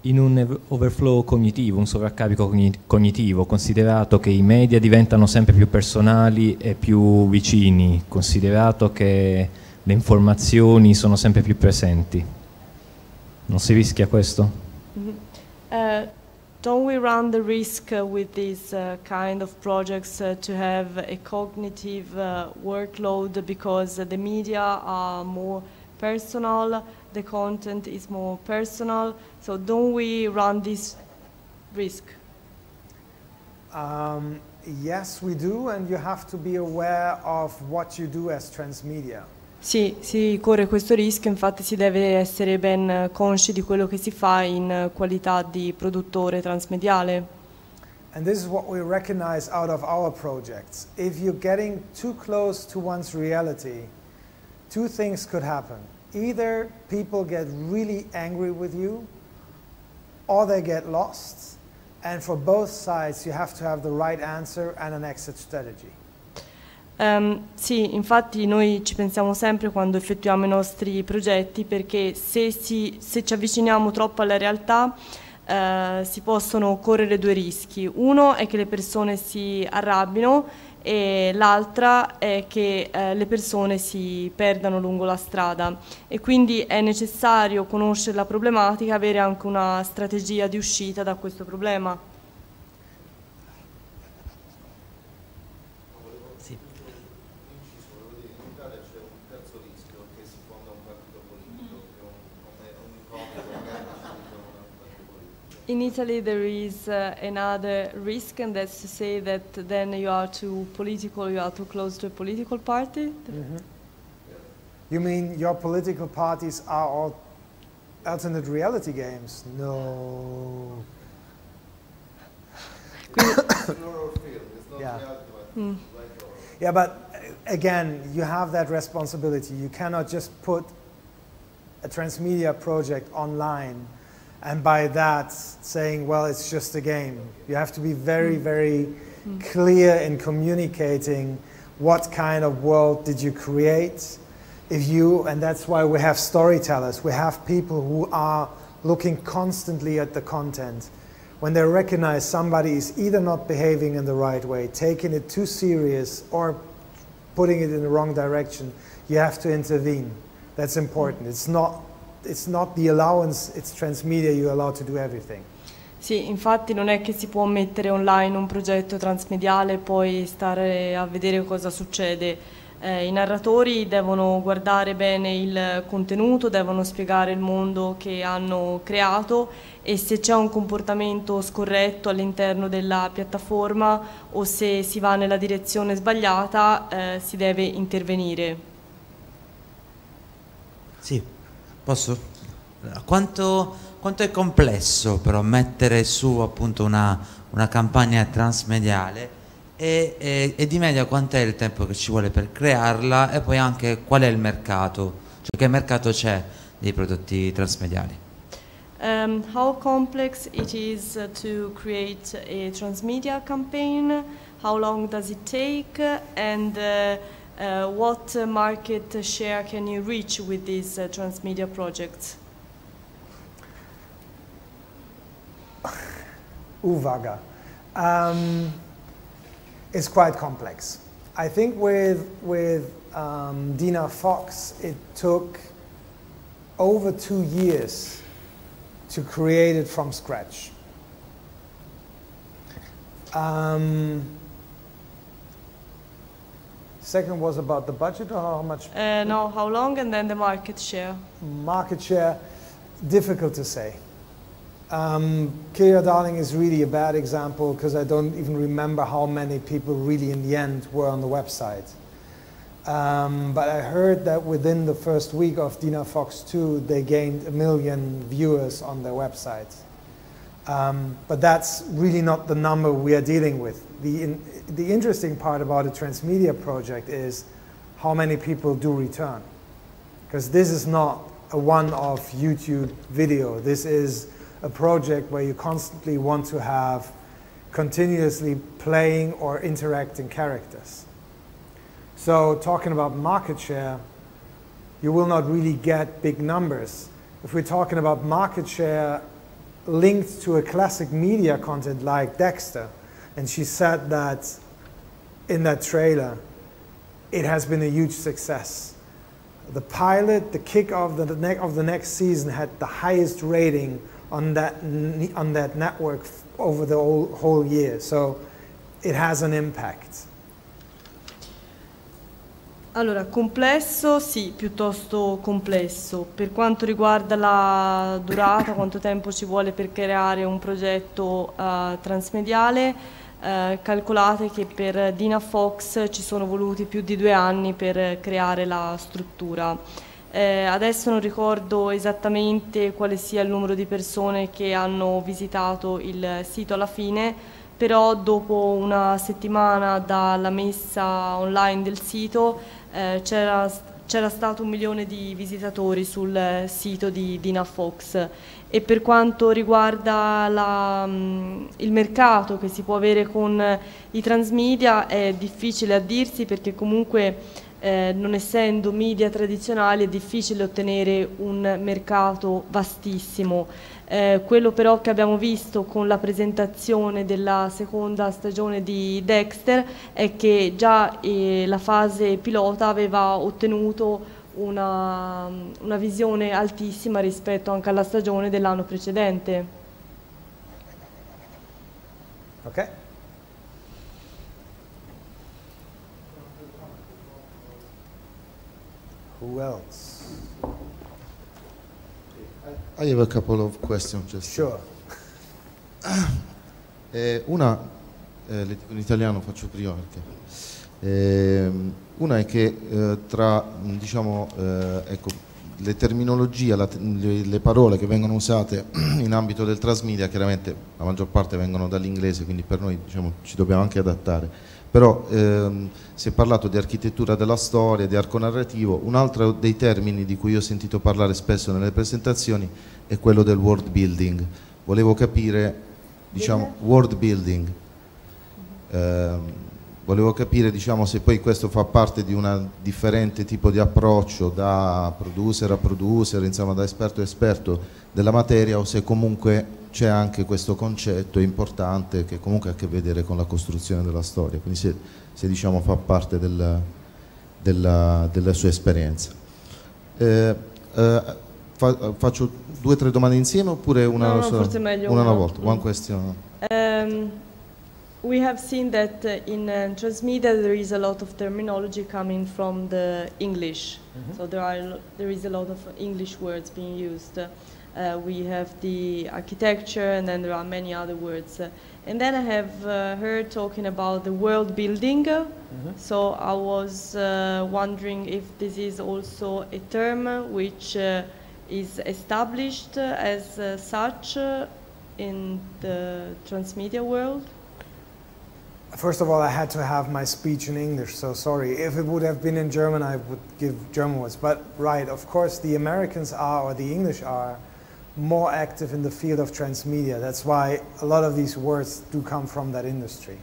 in un overflow cognitivo, un sovraccarico cogni- cognitivo, considerato che i media diventano sempre più personali e più vicini, considerato che le informazioni sono sempre più presenti. Non si rischia questo? Uh, don't we run the risk uh, with these uh, kind of projects uh, to have a cognitive uh, workload because the media are more personal, the content is more personal, so don't we run this risk? Um, yes, we do, and you have to be aware of what you do as transmedia. Sì, si corre questo rischio, infatti si deve essere ben eh, consci di quello che si fa in eh, qualità di produttore transmediale. And this is what we recognize out of our projects. If you're getting too close to one's reality, two things could happen. Either people get really angry with you, or they get lost. And for both sides, you have to have the right answer and an exit strategy. Ehm, sì, infatti noi ci pensiamo sempre quando effettuiamo i nostri progetti perché se, si- se ci avviciniamo troppo alla realtà eh, si possono correre due rischi. Uno è che le persone si arrabbino e l'altra è che eh, le persone si perdano lungo la strada e quindi è necessario conoscere la problematica e avere anche una strategia di uscita da questo problema. In Italy, there is uh, another risk, and that's to say that then you are too political, you are too close to a political party. You mean your political parties are all alternate reality games, no. yeah. Mm. Yeah, but uh, again, you have that responsibility. You cannot just put a transmedia project online and by that saying, well, it's just a game. You have to be very, mm. very mm. clear in communicating what kind of world did you create. If you, and that's why we have storytellers, we have people who are looking constantly at the content. When they recognize somebody is either not behaving in the right way, taking it too serious, or putting it in the wrong direction, you have to intervene. That's important. It's not, it's not the allowance, it's transmedia, you're allowed to do everything. Sì, infatti non è che si può mettere online un progetto transmediale e poi stare a vedere cosa succede. Eh, I narratori devono guardare bene il contenuto, devono spiegare il mondo che hanno creato e se c'è un comportamento scorretto all'interno della piattaforma o se si va nella direzione sbagliata eh, si deve intervenire. Sì, posso? Quanto, quanto è complesso però mettere su appunto una, una campagna transmediale e, e- e di media quant'è il tempo che ci vuole per crearla e poi anche qual è il mercato, cioè che mercato c'è dei prodotti transmediali? Um, how complex it is to create a transmedia campaign? How long does it take? And uh, what uh, market share can you reach with these uh, transmedia projects? Uvaga. Um, it's quite complex. I think with, with um, Dina Fox, it took over two years to create it from scratch. Um, second was about the budget or how much? Uh, no, how long and then the market share? Market share, difficult to say. Um, Kiria Darling is really a bad example because I don't even remember how many people really in the end were on the website. Um, but I heard that within the first week of Dina Fox 2, they gained a million viewers on their website. Um, but that's really not the number we are dealing with. The, in, the interesting part about a transmedia project is how many people do return. Because this is not a one-off YouTube video. This is a project where you constantly want to have continuously playing or interacting characters. So talking about market share, you will not really get big numbers. If we're talking about market share linked to a classic media content like Dexter, and she said that in that trailer, it has been a huge success. The pilot, the kick of the, ne- of the next season had the highest rating on that, on that network over the whole, whole year. So it has an impact. Allora, complesso, sì, piuttosto complesso. Per quanto riguarda la durata, quanto tempo ci vuole per creare un progetto eh, transmediale, eh, calcolate che per Dina Fox ci sono voluti più di due anni per creare la struttura. Eh, adesso non ricordo esattamente quale sia il numero di persone che hanno visitato il sito alla fine, però dopo una settimana dalla messa online del sito eh, c'era, stato un milione di visitatori sul sito di Dina Fox e per quanto riguarda la, mh, il mercato che si può avere con i transmedia è difficile a dirsi perché comunque eh, non essendo media tradizionali è difficile ottenere un mercato vastissimo. Eh, quello però che abbiamo visto con la presentazione della seconda stagione di Dexter è che già eh, la fase pilota aveva ottenuto una, una visione altissima rispetto anche alla stagione dell'anno precedente. Okay? Who else? I have a couple of questions. Just Sure. Eh, una, eh, in italiano, faccio prima perché. ehm, una è che eh, tra, diciamo, eh, ecco, le terminologie, la le, le parole che vengono usate in ambito del transmedia, chiaramente la maggior parte vengono dall'inglese, quindi per noi diciamo, ci dobbiamo anche adattare. Però ehm, si è parlato di architettura della storia, di arco narrativo. Un altro dei termini di cui ho sentito parlare spesso nelle presentazioni è quello del world building. Volevo capire, diciamo, world building. Ehm, volevo capire diciamo, se poi questo fa parte di un differente tipo di approccio da producer a producer, insomma da esperto a esperto della materia o se comunque c'è anche questo concetto importante che comunque ha a che vedere con la costruzione della storia, quindi se, se, diciamo, fa parte del, della, della, sua esperienza. Eh, eh, fa, faccio due o tre domande insieme oppure una, No, no, è meglio una alla una. volta? One question. Um, we have seen that in uh, transmedia there is a lot of terminology coming from the English. Mhm. So there are there is a lot of English words being used. Uh, we have the architecture, and then there are many other words. Uh, and then I have uh, heard talking about the world building. Mhm. So I was uh, wondering if this is also a term which uh, is established as uh, such uh, in the transmedia world. First of all, I had to have my speech in English, so sorry. If it would have been in German, I would give German words. But right, of course, the Americans are, or the English are, more active in the field of transmedia. That's why a lot of these words do come from that industry.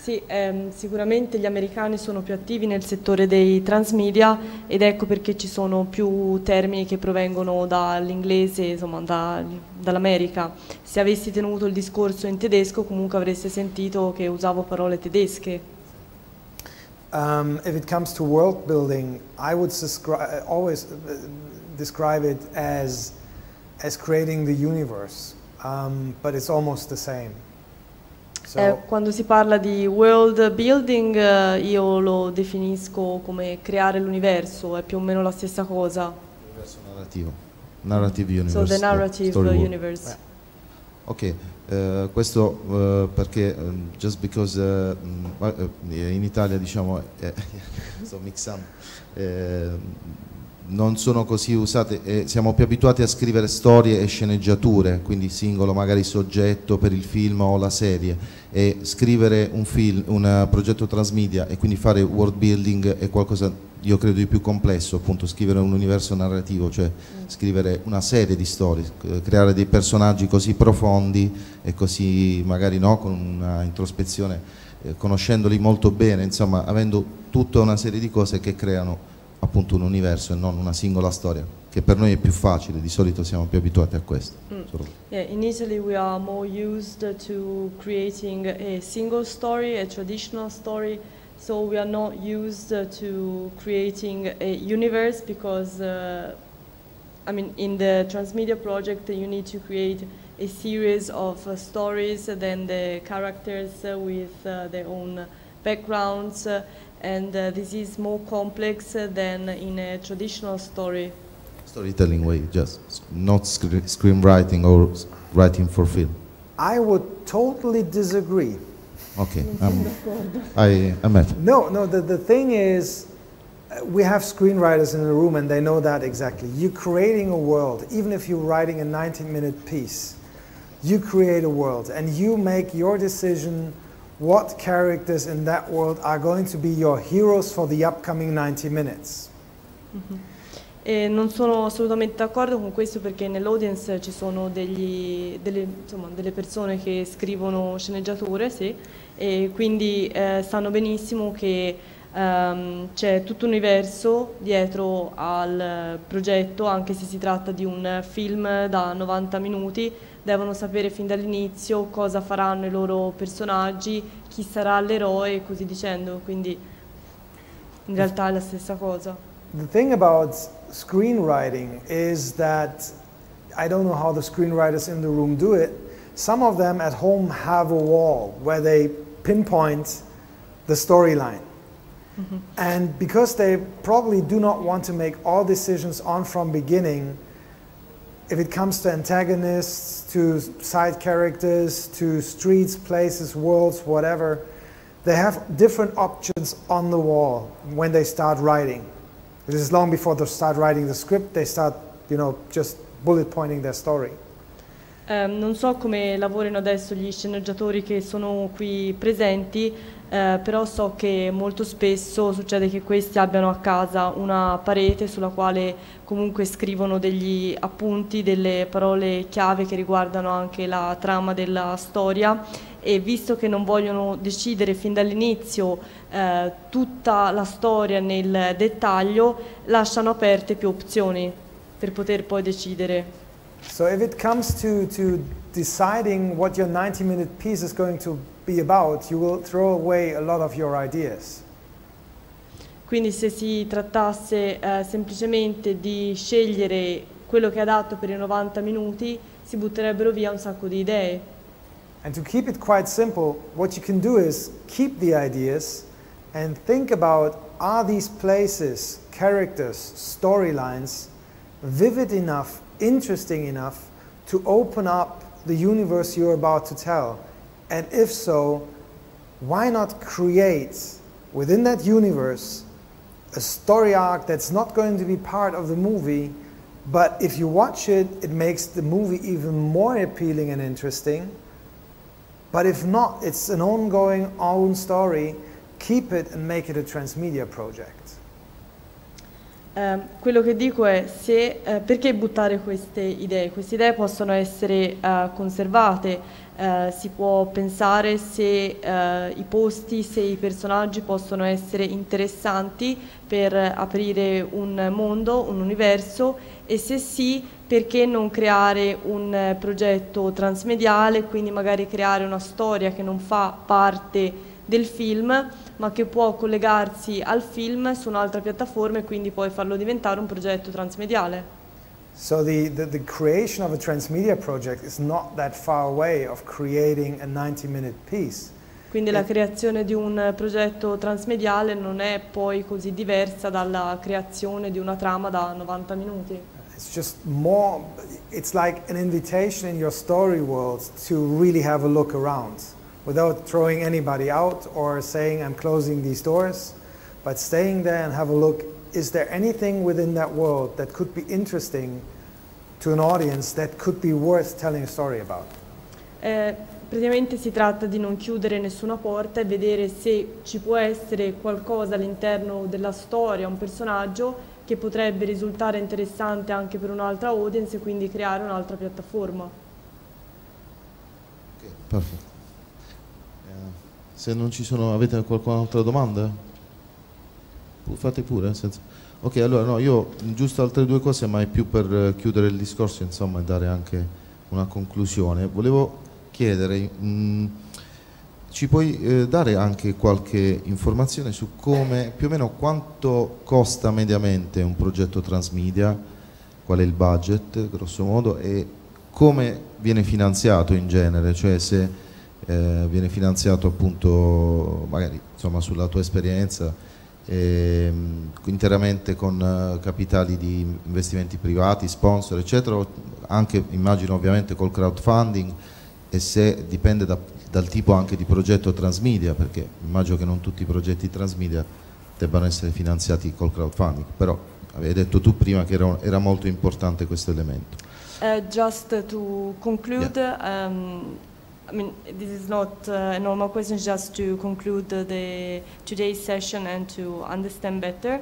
Sì, ehm, sicuramente gli americani sono più attivi nel settore dei transmedia ed ecco perché ci sono più termini che provengono dall'inglese, insomma da- dall'America. Se avessi tenuto il discorso in tedesco comunque avreste sentito che usavo parole tedesche. Um, if it comes to world building, I would always uh, describe it as, as creating the universe, um, but it's almost the same. So, Eh, quando si parla di world building eh, io lo definisco come creare l'universo, è più o meno la stessa cosa. Narrativo. Narrative universe. So the yeah, narrative story world. universe. Ok, eh, questo eh, perché ehm, just because eh, in Italia diciamo eh, sto mixando eh, non sono così usate eh, siamo più abituati a scrivere storie e sceneggiature quindi singolo magari soggetto per il film o la serie e scrivere un film un eh, progetto transmedia e quindi fare world building è qualcosa io credo di più complesso appunto scrivere un universo narrativo cioè scrivere una serie di storie eh, creare dei personaggi così profondi e così magari no con una introspezione eh, conoscendoli molto bene insomma avendo tutta una serie di cose che creano appunto un universo e non una singola storia che per noi è più facile di solito siamo più abituati a questo Mm. Yeah, in Italy we are more used to creating a single story, a traditional story, so we are not used to creating a universe because, uh, I mean, in the transmedia project you need to create a series of uh, stories, then the characters uh, with their own backgrounds, and uh, this is more complex uh, than in a traditional story. storytelling way just not scre- screenwriting or writing for film I would totally disagree. okay um, I, I met No, no, the, the thing is, uh, we have screenwriters in the room and they know that exactly. You're creating a world, even if you're writing a 19 minute piece, you create a world and you make your decision what characters in that world are going to be your heroes for the upcoming 90 minutes. E non sono assolutamente d'accordo con questo perché nell'audience ci sono degli- delle, insomma, delle persone che scrivono sceneggiature, sì, e quindi eh, sanno benissimo che ehm, c'è tutto un universo dietro al progetto, anche se si tratta di un film da 90 minuti, devono sapere fin dall'inizio cosa faranno i loro personaggi, chi sarà l'eroe e così dicendo, quindi in realtà è la stessa cosa. The thing about screenwriting is that I don't know how the screenwriters in the room do it. Some of them at home have a wall where they pinpoint the storyline. And because they probably do not want to make all decisions on from beginning, if it comes to antagonists, to side characters, to streets, places, worlds, whatever, they have different options on the wall when they start writing. This is long before they start writing the script, they start, you know, just bullet pointing their story. Eh, non so come lavorino adesso gli sceneggiatori che sono qui presenti, eh, però so che molto spesso succede che questi abbiano a casa una parete sulla quale comunque scrivono degli appunti, delle parole chiave che riguardano anche la trama della storia e visto che non vogliono decidere fin dall'inizio eh, tutta la storia nel dettaglio, lasciano aperte più opzioni per poter poi decidere. So if it comes to, to deciding what your 90 minute piece is going to be about, you will throw away a lot of your ideas. Quindi se si trattasse eh, semplicemente di scegliere quello che è adatto per i 90 minuti, si butterebbero via un sacco di idee. And to keep it quite simple, what you can do is keep the ideas and think about are these places, characters, storylines vivid enough, interesting enough to open up the universe you're about to tell? And if so, why not create within that universe a story arc that's not going to be part of the movie, but if you watch it, it makes the movie even more appealing and interesting. But if not, it's an ongoing own story. Keep it and make it a transmedia project. Eh, quello che dico è se, eh, perché buttare queste idee? Queste idee possono essere eh, conservate, eh, si può pensare se eh, i posti, se i personaggi possono essere interessanti per aprire un mondo, un universo e se sì, perché non creare un progetto transmediale, quindi magari creare una storia che non fa parte del film, ma che può collegarsi al film su un'altra piattaforma e quindi poi farlo diventare un progetto transmediale. So the, the, the creation of a transmedia project is not that far away of creating a 90-minute piece. Quindi la creazione di un progetto transmediale non è poi così diversa dalla creazione di una trama da 90 minuti. It's just more, it's like an invitation in your story world to really have a look around without throwing anybody out or saying I'm closing these doors, but staying there and have a look. Is there anything within that world that could be interesting to an audience that could be worth telling a story about? Eh, praticamente si tratta di non chiudere nessuna porta e vedere se ci può essere qualcosa all'interno della storia, un personaggio che potrebbe risultare interessante anche per un'altra audience e quindi creare un'altra piattaforma. Perfetto. Eh, se non ci sono, avete qualche domanda? Fate pure, senza... Ok, allora no, io giusto altre due cose, ma è più per eh, chiudere il discorso, insomma, e dare anche una conclusione. Volevo chiedere, mh, ci puoi eh, dare anche qualche informazione su come, più o meno quanto costa mediamente un progetto transmedia, qual è il budget, grosso modo, e come viene finanziato in genere, cioè se eh, viene finanziato appunto, magari insomma sulla tua esperienza, ehm, interamente con eh, capitali di investimenti privati, sponsor, eccetera, anche immagino ovviamente col crowdfunding e se dipende da- dal tipo anche di progetto transmedia, perché immagino che non tutti i progetti transmedia debbano essere finanziati col crowdfunding, però avevi detto tu prima che era, era molto importante questo elemento. Uh, just to conclude, um, I mean, this is not uh, a normal question, just to conclude the, the today's session and to understand better.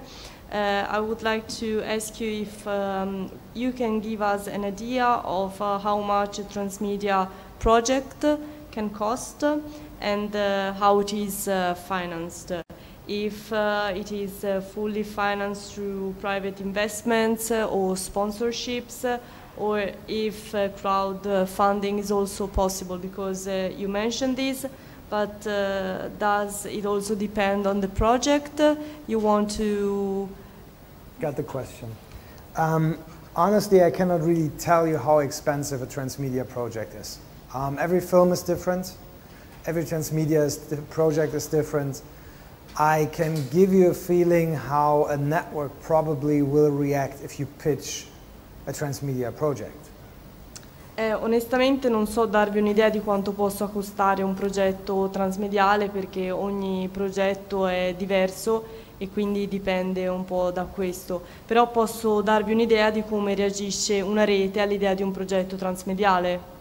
Uh, I would like to ask you if um, you can give us an idea of uh, how much a transmedia project can cost and uh, how it is uh, financed. If uh, it is fully financed through private investments or sponsorships, or if uh, crowdfunding is also possible, because uh, you mentioned this, but uh, does it also depend on the project you want to? Got the question. Um, honestly, I cannot really tell you how expensive a transmedia project is. Um, every film is different. Every transmedia is project is different. I can give you a feeling how a network probably will react if you pitch a transmedia project. Eh, onestamente non so darvi un'idea di quanto possa costare un progetto transmediale perché ogni progetto è diverso e quindi dipende un po' da questo. Però posso darvi un'idea di come reagisce una rete all'idea di un progetto transmediale.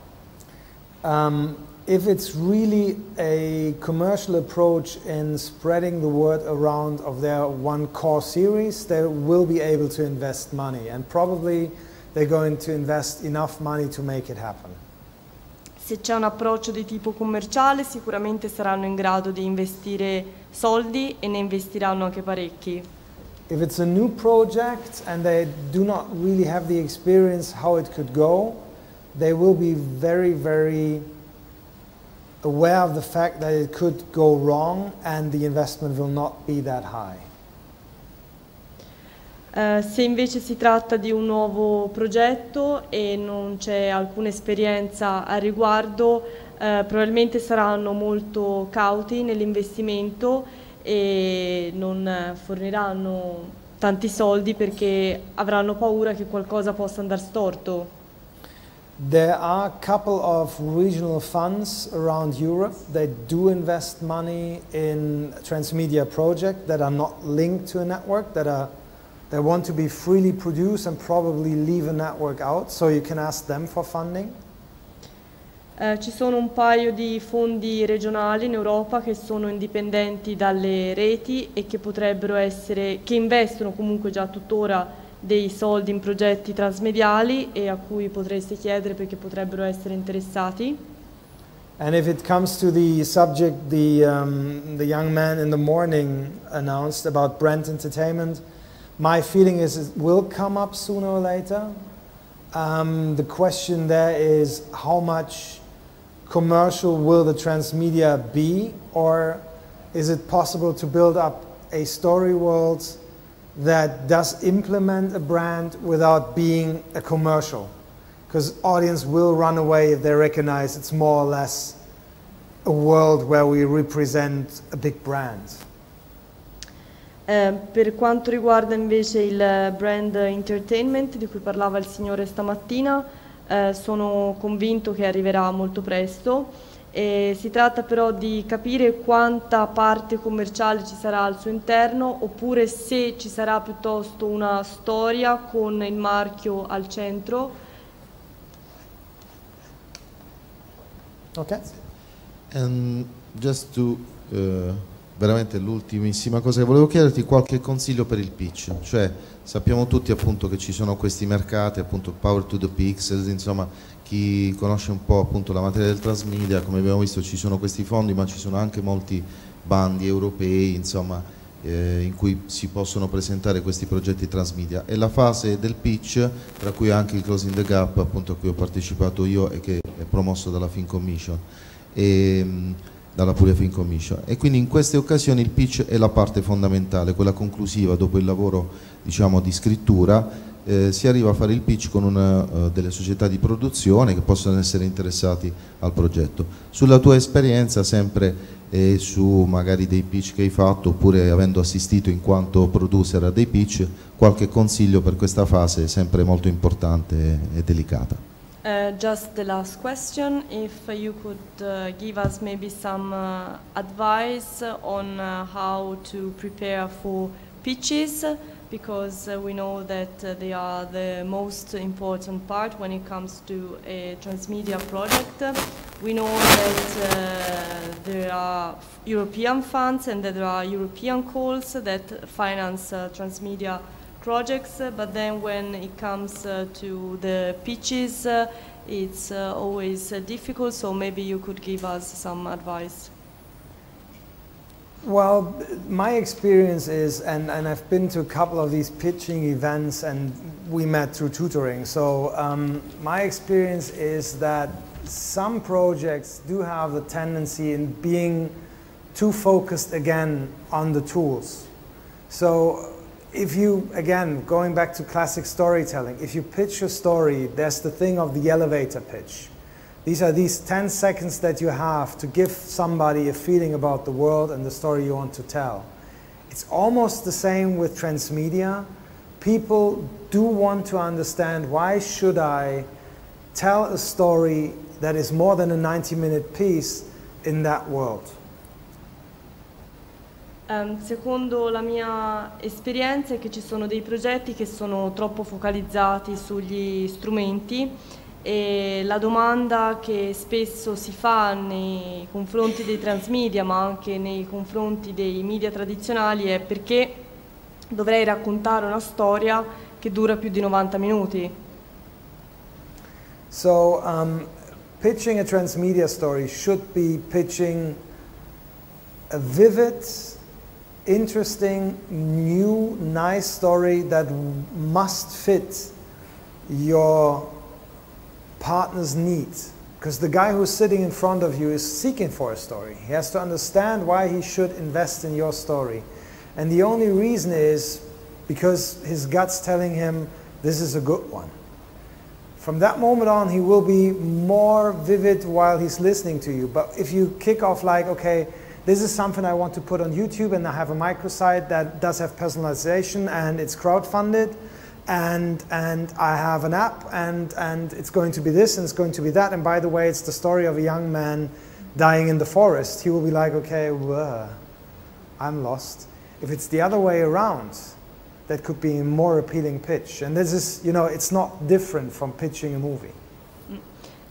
Um, if it's really a commercial approach in spreading the word around of their one core series, they will be able to invest money and probably they're going to invest enough money to make it happen. Se c'è un approccio di tipo commerciale sicuramente saranno in grado di investire soldi e ne investiranno anche parecchi. If it's a new project and they do not really have the experience how it could go, they will be very, very aware of the fact that it could go wrong and the investment will not be that high. Eh, se invece si tratta di un nuovo progetto e non c'è alcuna esperienza a riguardo, eh, probabilmente saranno molto cauti nell'investimento e non forniranno tanti soldi perché avranno paura che qualcosa possa andare storto. There are a couple of regional funds around Europe that do invest money in transmedia projects that are not linked to a network, that are they want to be freely produced and probably leave a network out, so you can ask them for funding. Eh, ci sono un paio di fondi regionali in Europa che sono indipendenti dalle reti e che potrebbero essere, che investono comunque già tuttora dei soldi in progetti transmediali e a cui potreste chiedere perché potrebbero essere interessati. And if it comes to the subject the, um, the young man in the morning announced about Brand Entertainment, my feeling is it will come up sooner or later. Um, the question there is how much commercial will the transmedia be, or is it possible to build up a story world that does implement a brand without being a commercial? Because audience will run away if they recognize it's more or less a world where we represent a big brand. Eh, per quanto riguarda invece il brand entertainment di cui parlava il signore stamattina, eh, sono convinto che arriverà molto presto. E si tratta però di capire quanta parte commerciale ci sarà al suo interno oppure se ci sarà piuttosto una storia con il marchio al centro. Ok. And just to, eh, veramente l'ultimissima cosa che volevo chiederti, qualche consiglio per il pitch, cioè sappiamo tutti appunto che ci sono questi mercati, appunto Power to the Pixels, insomma chi conosce un po' appunto la materia del transmedia, come abbiamo visto ci sono questi fondi ma ci sono anche molti bandi europei, insomma eh, in cui si possono presentare questi progetti transmedia e la fase del pitch, tra cui anche il Closing the Gap appunto a cui ho partecipato io e che è promosso dalla Fin Commission. E, mh, dalla Puglia Film Commission e quindi in queste occasioni il pitch è la parte fondamentale, quella conclusiva dopo il lavoro diciamo, di scrittura eh, si arriva a fare il pitch con una, uh, delle società di produzione che possono essere interessati al progetto. Sulla tua esperienza sempre e su magari dei pitch che hai fatto oppure avendo assistito in quanto producer a dei pitch, qualche consiglio per questa fase sempre molto importante e delicata. Uh, just the last question, if you could uh, give us maybe some uh, advice on uh, how to prepare for pitches, because uh, we know that they are the most important part when it comes to a transmedia project. We know that there are European funds and that there are European calls that finance transmedia projects, uh, but then when it comes uh, to the pitches, uh, it's always difficult, so maybe you could give us some advice. Well, my experience is, and, and I've been to a couple of these pitching events and we met through tutoring. So um, my experience is that some projects do have the tendency in being too focused again on the tools. So if you, again, going back to classic storytelling, if you pitch a story, there's the thing of the elevator pitch. These are these 10 seconds that you have to give somebody a feeling about the world and the story you want to tell. It's almost the same with transmedia. People do want to understand why should I tell a story that is more than a 90 minute piece in that world. Ehm, secondo la mia esperienza è che ci sono dei progetti che sono troppo focalizzati sugli strumenti e la domanda che spesso si fa nei confronti dei transmedia ma anche nei confronti dei media tradizionali è perché dovrei raccontare una storia che dura più di 90 minuti. So, um, pitching a transmedia story should be pitching a vivid, interesting, new, nice story that must fit your partner's needs. Because the guy who's sitting in front of you is seeking for a story. He has to understand why he should invest in your story. And the only reason is because his gut's telling him this is a good one. From that moment on, he will be more vivid while he's listening to you. But if you kick off like, okay, this is something I want to put on YouTube and I have a microsite that does have personalization and it's crowdfunded and, and I have an app and, and it's going to be this and it's going to be that. And by the way, it's the story of a young man dying in the forest. He will be like, okay, I'm lost. If it's the other way around, that could be a more appealing pitch. And this is, you know, it's not different from pitching a movie.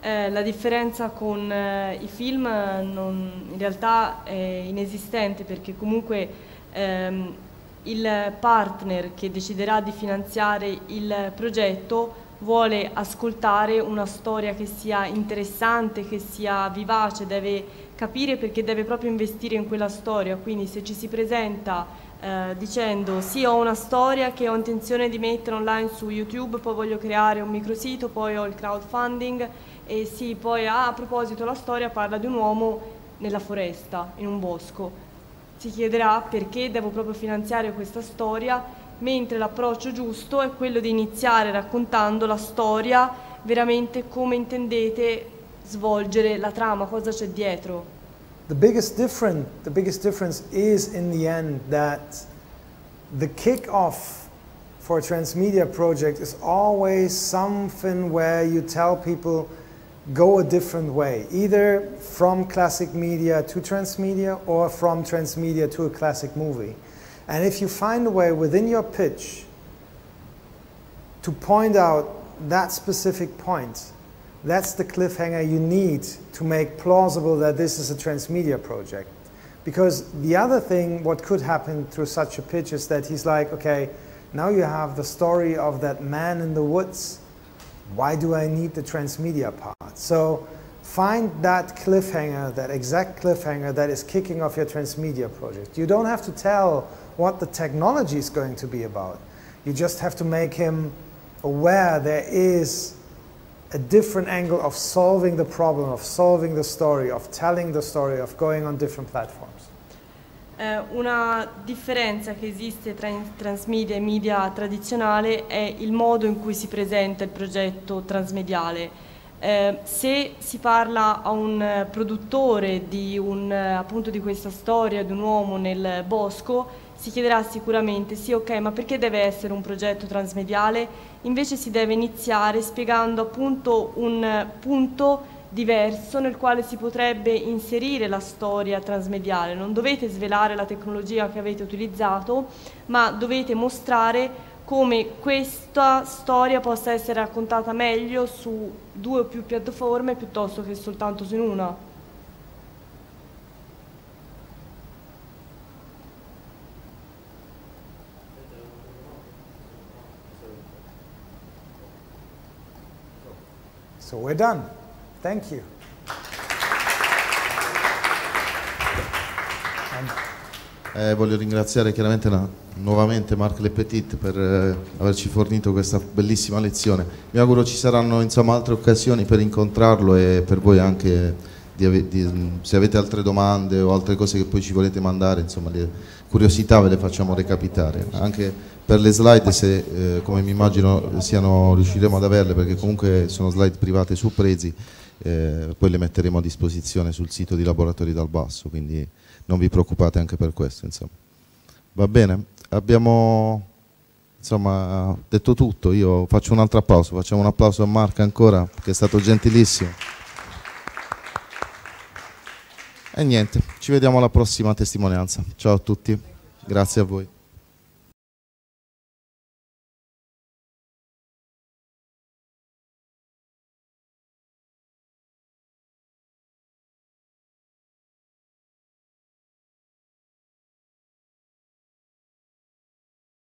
Eh, la differenza con eh, i film non- in realtà è inesistente perché comunque ehm, il partner che deciderà di finanziare il progetto vuole ascoltare una storia che sia interessante, che sia vivace, deve capire perché deve proprio investire in quella storia. Quindi se ci si presenta eh, dicendo sì ho una storia che ho intenzione di mettere online su YouTube, poi voglio creare un microsito, poi ho il crowdfunding e sì, poi ah, a proposito la storia parla di un uomo nella foresta, in un bosco. Si chiederà perché devo proprio finanziare questa storia, mentre l'approccio giusto è quello di iniziare raccontando la storia veramente come intendete svolgere la trama, cosa c'è dietro. The biggest, the biggest difference is in the end that the kick-off for a transmedia project is always something where you tell people go a different way, either from classic media to transmedia or from transmedia to a classic movie. And if you find a way within your pitch to point out that specific point, that's the cliffhanger you need to make plausible that this is a transmedia project. Because the other thing, what could happen through such a pitch is that he's like, okay, now you have the story of that man in the woods. Why do I need the transmedia part? So find that cliffhanger, that exact cliffhanger that is kicking off your transmedia project. You don't have to tell what the technology is going to be about. You just have to make him aware there is a different angle of solving the problem, of solving the story, of telling the story, of going on different platforms. Eh, una differenza che esiste tra transmedia e media tradizionale è il modo in cui si presenta il progetto transmediale. Eh, se si parla a un produttore di, un, appunto di questa storia di un uomo nel bosco, si chiederà sicuramente sì, ok, ma perché deve essere un progetto transmediale? Invece si deve iniziare spiegando appunto un punto diverso nel quale si potrebbe inserire la storia transmediale. Non dovete svelare la tecnologia che avete utilizzato, ma dovete mostrare come questa storia possa essere raccontata meglio su due o più piattaforme piuttosto che soltanto su una. So we're done. Thank you. Eh, voglio ringraziare chiaramente la- nuovamente Marc Le Petit per eh, averci fornito questa bellissima lezione. Mi auguro ci saranno insomma, altre occasioni per incontrarlo e per voi anche di di- se avete altre domande o altre cose che poi ci volete mandare, insomma le curiosità ve le facciamo recapitare. Anche per le slide se eh, come mi immagino siano, riusciremo ad averle perché comunque sono slide private su Prezi, eh, poi le metteremo a disposizione sul sito di Laboratori dal Basso, quindi non vi preoccupate anche per questo. Insomma. Va bene? Abbiamo insomma, detto tutto, io faccio un altro applauso, facciamo un applauso a Marco ancora che è stato gentilissimo. E niente, ci vediamo alla prossima testimonianza. Ciao a tutti, grazie a voi.